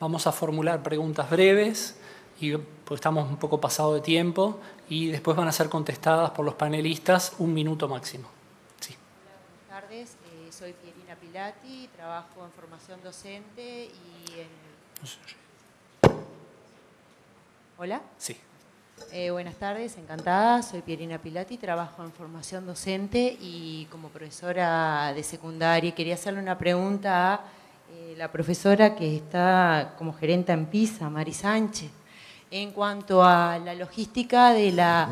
Vamos a formular preguntas breves, y, pues estamos un poco pasado de tiempo, y después van a ser contestadas por los panelistas un minuto máximo. Sí. buenas tardes, eh, soy Pierina Pilati, trabajo en formación docente y en... ¿Hola? Sí. Eh, buenas tardes, encantada. Soy Pierina Pilati, trabajo en formación docente y como profesora de secundaria. Quería hacerle una pregunta a eh, la profesora que está como gerenta en PISA, Mari Sánchez, en cuanto a la logística de la,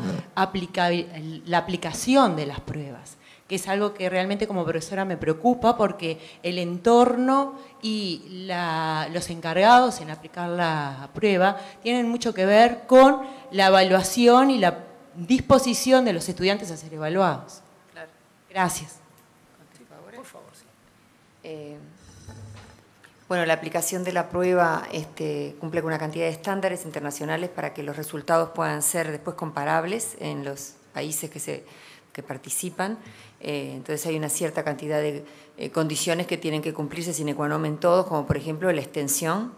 la aplicación de las pruebas que es algo que realmente como profesora me preocupa porque el entorno y los encargados en aplicar la prueba tienen mucho que ver con la evaluación y la disposición de los estudiantes a ser evaluados. Gracias. Por favor, eh, bueno, la aplicación de la prueba este, cumple con una cantidad de estándares internacionales para que los resultados puedan ser después comparables en los países que, se, que participan. Eh, entonces hay una cierta cantidad de eh, condiciones que tienen que cumplirse sin qua en todos, como por ejemplo la extensión.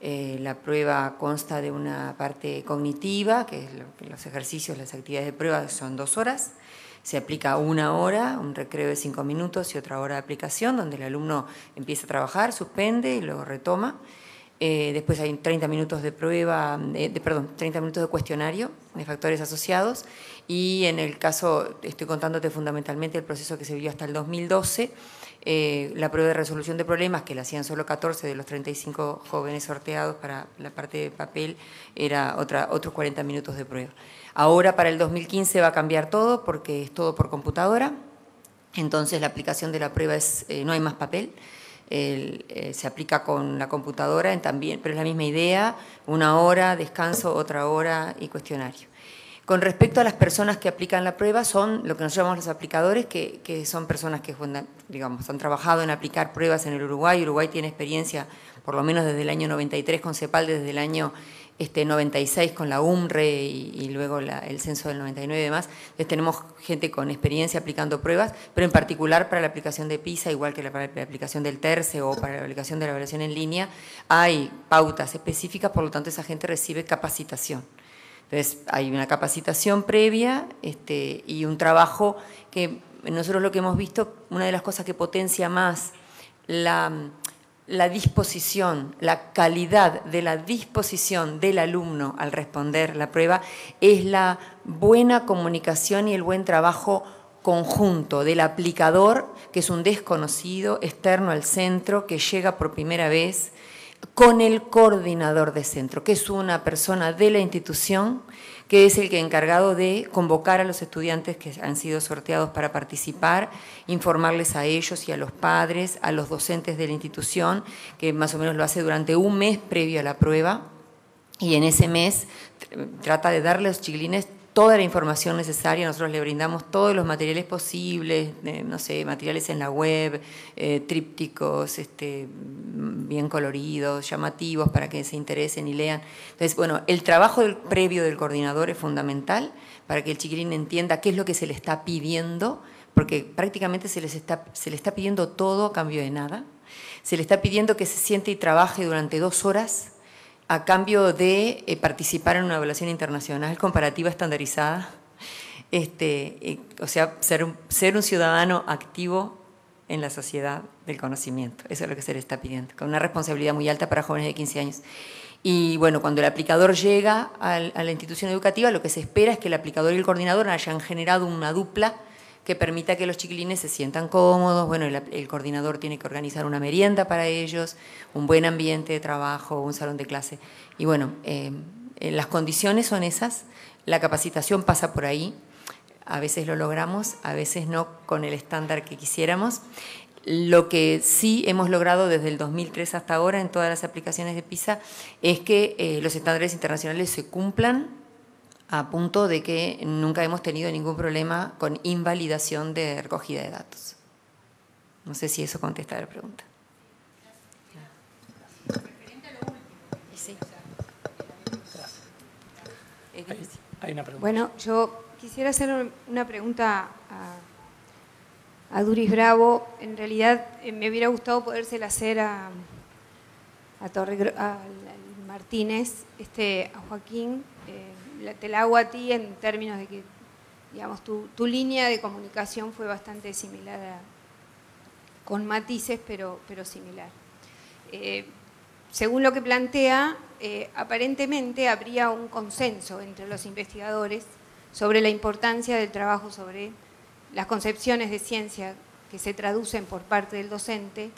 Eh, la prueba consta de una parte cognitiva, que es los ejercicios, las actividades de prueba son dos horas. Se aplica una hora, un recreo de cinco minutos y otra hora de aplicación, donde el alumno empieza a trabajar, suspende y luego retoma. después hay 30 minutos de prueba, de, perdón, 30 minutos de cuestionario de factores asociados y en el caso, estoy contándote fundamentalmente el proceso que se vivió hasta el 2012, eh, la prueba de resolución de problemas, que la hacían solo 14 de los 35 jóvenes sorteados para la parte de papel, era otra, otros 40 minutos de prueba. Ahora para el 2015 va a cambiar todo porque es todo por computadora, entonces la aplicación de la prueba es, eh, no hay más papel, eh, se aplica con la computadora también, pero es la misma idea, una hora, descanso, otra hora y cuestionario. Con respecto a las personas que aplican la prueba, son lo que nos llamamos los aplicadores, que, son personas que digamos, han trabajado en aplicar pruebas en el Uruguay. Uruguay tiene experiencia, por lo menos desde el año 93 con CEPAL, desde el año este, 96 con la UMRE y, luego el censo del 99 y demás. Entonces tenemos gente con experiencia aplicando pruebas, pero en particular para la aplicación de PISA, igual que para la aplicación del TERCE o para la aplicación de la evaluación en línea, hay pautas específicas, por lo tanto esa gente recibe capacitación. Entonces hay una capacitación previa este, y un trabajo que nosotros lo que hemos visto, una de las cosas que potencia más la, disposición, la calidad de la disposición del alumno al responder la prueba es la buena comunicación y el buen trabajo conjunto del aplicador, que es un desconocido externo al centro, que llega por primera vez, con el coordinador de centro, que es una persona de la institución que es el que encargado de convocar a los estudiantes que han sido sorteados para participar, informarles a ellos y a los padres, a los docentes de la institución, que más o menos lo hace durante un mes previo a la prueba, y en ese mes trata de darle a los chiquilines toda la información necesaria, nosotros le brindamos todos los materiales posibles, no sé, materiales en la web, eh, trípticos, este, bien coloridos, llamativos para que se interesen y lean. Entonces, bueno, el trabajo previo del coordinador es fundamental para que el chiquilín entienda qué es lo que se le está pidiendo, porque prácticamente se, les está, se le está pidiendo todo a cambio de nada. Se le está pidiendo que se siente y trabaje durante dos horas a cambio de eh, participar en una evaluación internacional comparativa estandarizada, este, o sea, ser, ser un ciudadano activo en la sociedad del conocimiento. Eso es lo que se le está pidiendo, con una responsabilidad muy alta para jóvenes de 15 años. Y bueno, cuando el aplicador llega a la institución educativa, lo que se espera es que el aplicador y el coordinador hayan generado una dupla que permita que los chiquilines se sientan cómodos. Bueno, el, coordinador tiene que organizar una merienda para ellos, un buen ambiente de trabajo, un salón de clase. Y bueno, eh, eh, las condiciones son esas, la capacitación pasa por ahí. A veces lo logramos, a veces no con el estándar que quisiéramos. Lo que sí hemos logrado desde el 2003 hasta ahora en todas las aplicaciones de PISA es que eh, los estándares internacionales se cumplan a punto de que nunca hemos tenido ningún problema con invalidación de recogida de datos. No sé si eso contesta la pregunta. Hay una pregunta. Bueno, yo quisiera hacer una pregunta a, Duris Bravo. En realidad eh, me hubiera gustado podérsela hacer a, a, Torre, a Martínez, este, a Joaquín. Te la hago a ti en términos de que, digamos, tu, línea de comunicación fue bastante similar, con matices, pero, pero similar. Eh, según lo que plantea, eh, aparentemente habría un consenso entre los investigadores sobre la importancia del trabajo sobre las concepciones de ciencia que se traducen por parte del docente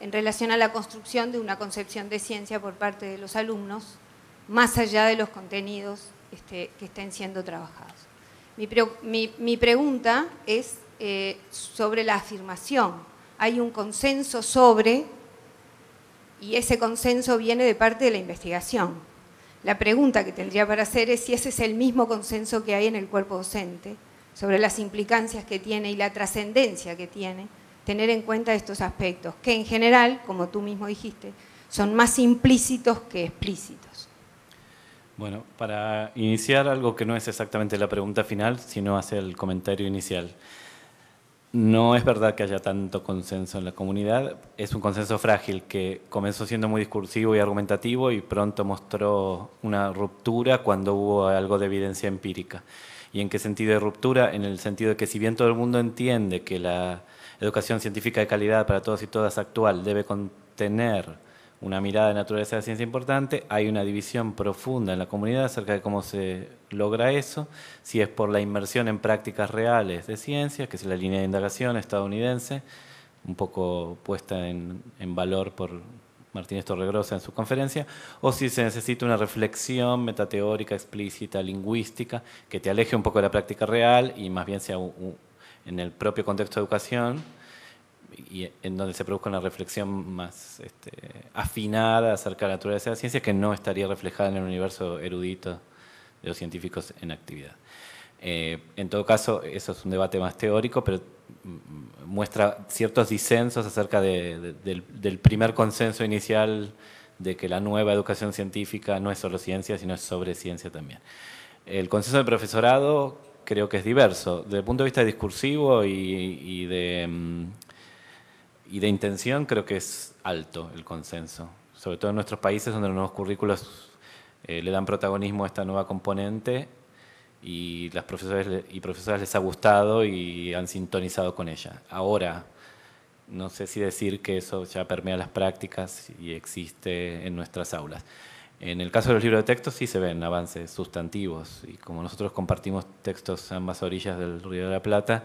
en relación a la construcción de una concepción de ciencia por parte de los alumnos, más allá de los contenidos este, que estén siendo trabajados. Mi, pregunta es eh, sobre la afirmación. Hay un consenso sobre, y ese consenso viene de parte de la investigación. La pregunta que tendría para hacer es si ese es el mismo consenso que hay en el cuerpo docente sobre las implicancias que tiene y la trascendencia que tiene tener en cuenta estos aspectos, que en general, como tú mismo dijiste, son más implícitos que explícitos. Bueno, para iniciar algo que no es exactamente la pregunta final, sino hacer el comentario inicial. No es verdad que haya tanto consenso en la comunidad, es un consenso frágil que comenzó siendo muy discursivo y argumentativo y pronto mostró una ruptura cuando hubo algo de evidencia empírica. ¿Y en qué sentido de ruptura? En el sentido de que si bien todo el mundo entiende que la educación científica de calidad para todos y todas actual debe contener una mirada de naturaleza de ciencia importante, hay una división profunda en la comunidad acerca de cómo se logra eso, si es por la inmersión en prácticas reales de ciencia, que es la línea de indagación estadounidense, un poco puesta en, valor por Martínez Torregrosa en su conferencia, o si se necesita una reflexión metateórica, explícita, lingüística, que te aleje un poco de la práctica real y más bien sea en el propio contexto de educación, y en donde se produzca una reflexión más este, afinada acerca de la naturaleza de la ciencia que no estaría reflejada en el universo erudito de los científicos en actividad. Eh, en todo caso, eso es un debate más teórico, pero mm, muestra ciertos disensos acerca del, del, primer consenso inicial de que la nueva educación científica no es solo ciencia, sino es sobre ciencia también. El consenso del profesorado creo que es diverso. Desde el punto de vista discursivo y, y de mm, y de intención creo que es alto el consenso, sobre todo en nuestros países donde los nuevos currículos eh, le dan protagonismo a esta nueva componente y las profesores y profesoras les ha gustado y han sintonizado con ella. Ahora, no sé si decir que eso ya permea las prácticas y existe en nuestras aulas. En el caso de los libros de texto sí se ven avances sustantivos y como nosotros compartimos textos a ambas orillas del Río de la Plata,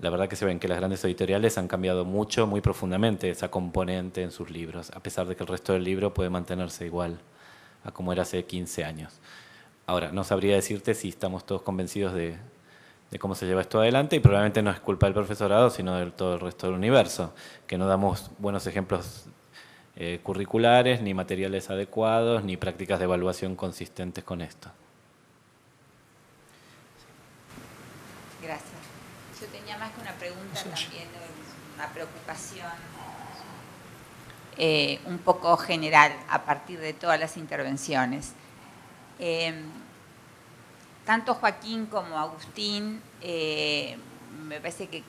la verdad que se ven que las grandes editoriales han cambiado mucho, muy profundamente esa componente en sus libros, a pesar de que el resto del libro puede mantenerse igual a como era hace 15 años. Ahora, no sabría decirte si estamos todos convencidos de, cómo se lleva esto adelante y probablemente no es culpa del profesorado, sino de todo el resto del universo, que no damos buenos ejemplos eh, curriculares, ni materiales adecuados, ni prácticas de evaluación consistentes con esto. Gracias. Yo tenía más que una pregunta también, una preocupación eh, un poco general a partir de todas las intervenciones. Em, tanto Joaquín como Agustín, eh, me parece que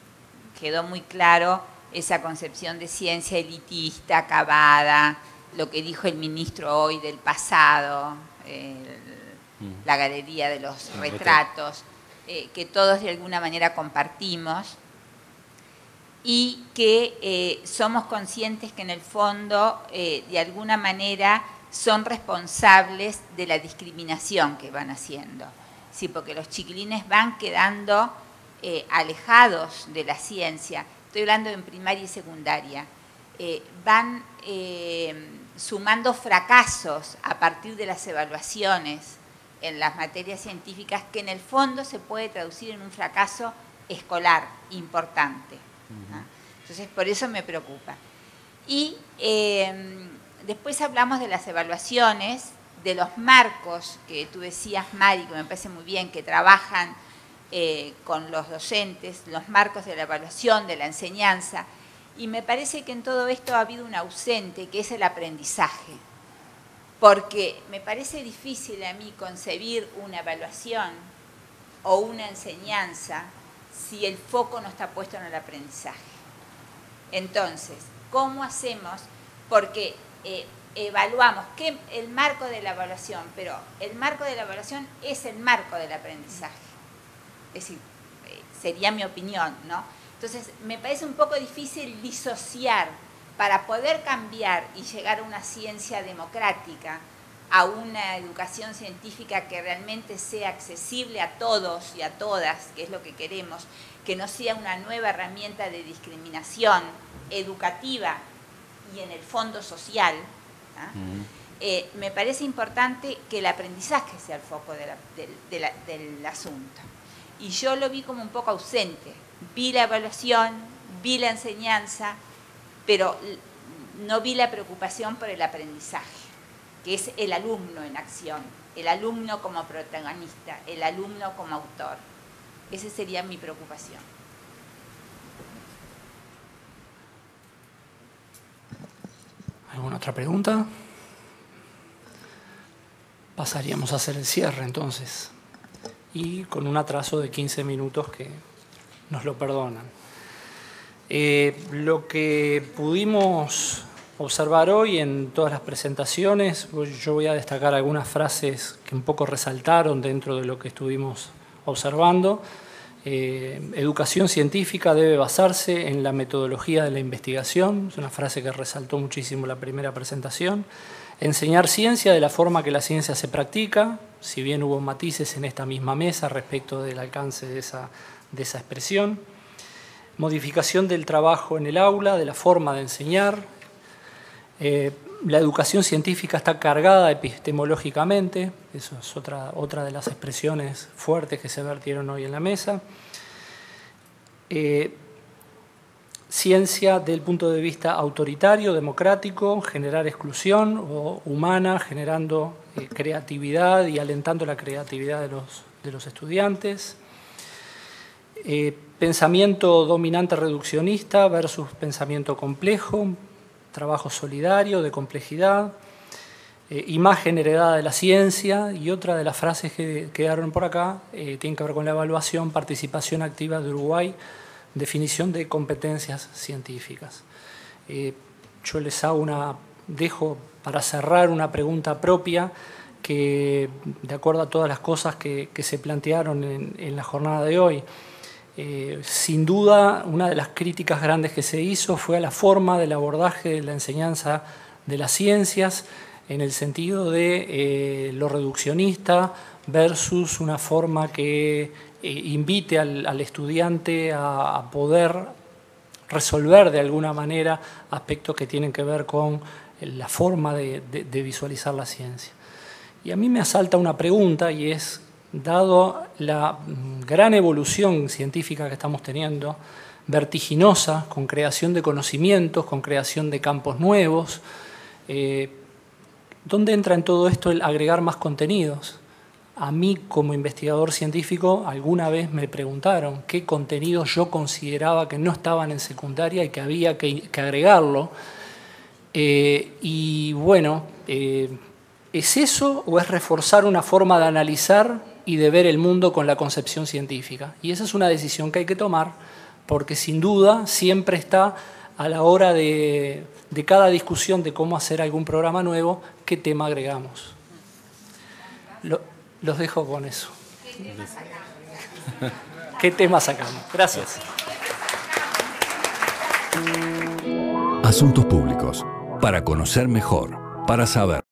quedó muy claro esa concepción de ciencia elitista, acabada, lo que dijo el ministro hoy del pasado, mm. la galería de los retratos, eh, que todos de alguna manera compartimos y que eh, somos conscientes que en el fondo, eh, de alguna manera, son responsables de la discriminación que van haciendo. Sí, porque los chiquilines van quedando eh, alejados de la ciencia, estoy hablando en primaria y secundaria, van sumando fracasos a partir de las evaluaciones en las materias científicas que en el fondo se puede traducir en un fracaso escolar importante. Entonces, por eso me preocupa. Y em, después hablamos de las evaluaciones, de los marcos que tú decías, Mari, que me parece muy bien, que trabajan eh, con los docentes, los marcos de la evaluación, de la enseñanza. Y me parece que en todo esto ha habido un ausente, que es el aprendizaje. Porque me parece difícil a mí concebir una evaluación o una enseñanza si el foco no está puesto en el aprendizaje. Entonces, ¿cómo hacemos? Porque eh, evaluamos el marco de la evaluación, pero el marco de la evaluación es el marco del aprendizaje. Es decir, eh, sería mi opinión, ¿no? Entonces, me parece un poco difícil disociar para poder cambiar y llegar a una ciencia democrática, a una educación científica que realmente sea accesible a todos y a todas, que es lo que queremos, que no sea una nueva herramienta de discriminación educativa y en el fondo social, ¿ah? eh, me parece importante que el aprendizaje sea el foco del asunto. Y yo lo vi como un poco ausente. Vi la evaluación, vi la enseñanza, pero no vi la preocupación por el aprendizaje que es el alumno en acción, el alumno como protagonista, el alumno como autor. Esa sería mi preocupación. ¿Alguna otra pregunta? Pasaríamos a hacer el cierre entonces. Y con un atraso de 15 minutos que nos lo perdonan. Eh, lo que pudimos observar hoy en todas las presentaciones. Yo voy a destacar algunas frases que un poco resaltaron dentro de lo que estuvimos observando. Eh, educación científica debe basarse en la metodología de la investigación, es una frase que resaltó muchísimo la primera presentación. Enseñar ciencia de la forma que la ciencia se practica, si bien hubo matices en esta misma mesa respecto del alcance de esa, de esa expresión. Modificación del trabajo en el aula, de la forma de enseñar, eh, la educación científica está cargada epistemológicamente, eso es otra, otra de las expresiones fuertes que se vertieron hoy en la mesa. Eh, ciencia del punto de vista autoritario, democrático, generar exclusión o humana, generando eh, creatividad y alentando la creatividad de los, de los estudiantes. pensamiento dominante reduccionista versus pensamiento complejo, trabajo solidario, de complejidad, eh, imagen heredada de la ciencia y otra de las frases que quedaron por acá eh, tiene que ver con la evaluación, participación activa de Uruguay, definición de competencias científicas. Eh, yo les hago una, dejo para cerrar una pregunta propia que, de acuerdo a todas las cosas que, se plantearon en la jornada de hoy, eh, sin duda, una de las críticas grandes que se hizo fue a la forma del abordaje de la enseñanza de las ciencias, en el sentido de eh, lo reduccionista versus una forma que eh, invite al, estudiante a, poder resolver de alguna manera aspectos que tienen que ver con la forma de, visualizar la ciencia. Y a mí me asalta una pregunta y es, dado la gran evolución científica que estamos teniendo, vertiginosa, con creación de conocimientos, con creación de campos nuevos, eh, ¿dónde entra en todo esto el agregar más contenidos? A mí como investigador científico alguna vez me preguntaron qué contenidos yo consideraba que no estaban en secundaria y que había que, agregarlo. Eh, y bueno, eh, ¿es eso o es reforzar una forma de analizar y de ver el mundo con la concepción científica? Y esa es una decisión que hay que tomar porque sin duda siempre está a la hora de, de cada discusión de cómo hacer algún programa nuevo, qué tema agregamos. los dejo con eso. ¿Qué tema sacamos? Gracias. Asuntos públicos. Para conocer mejor, para saber.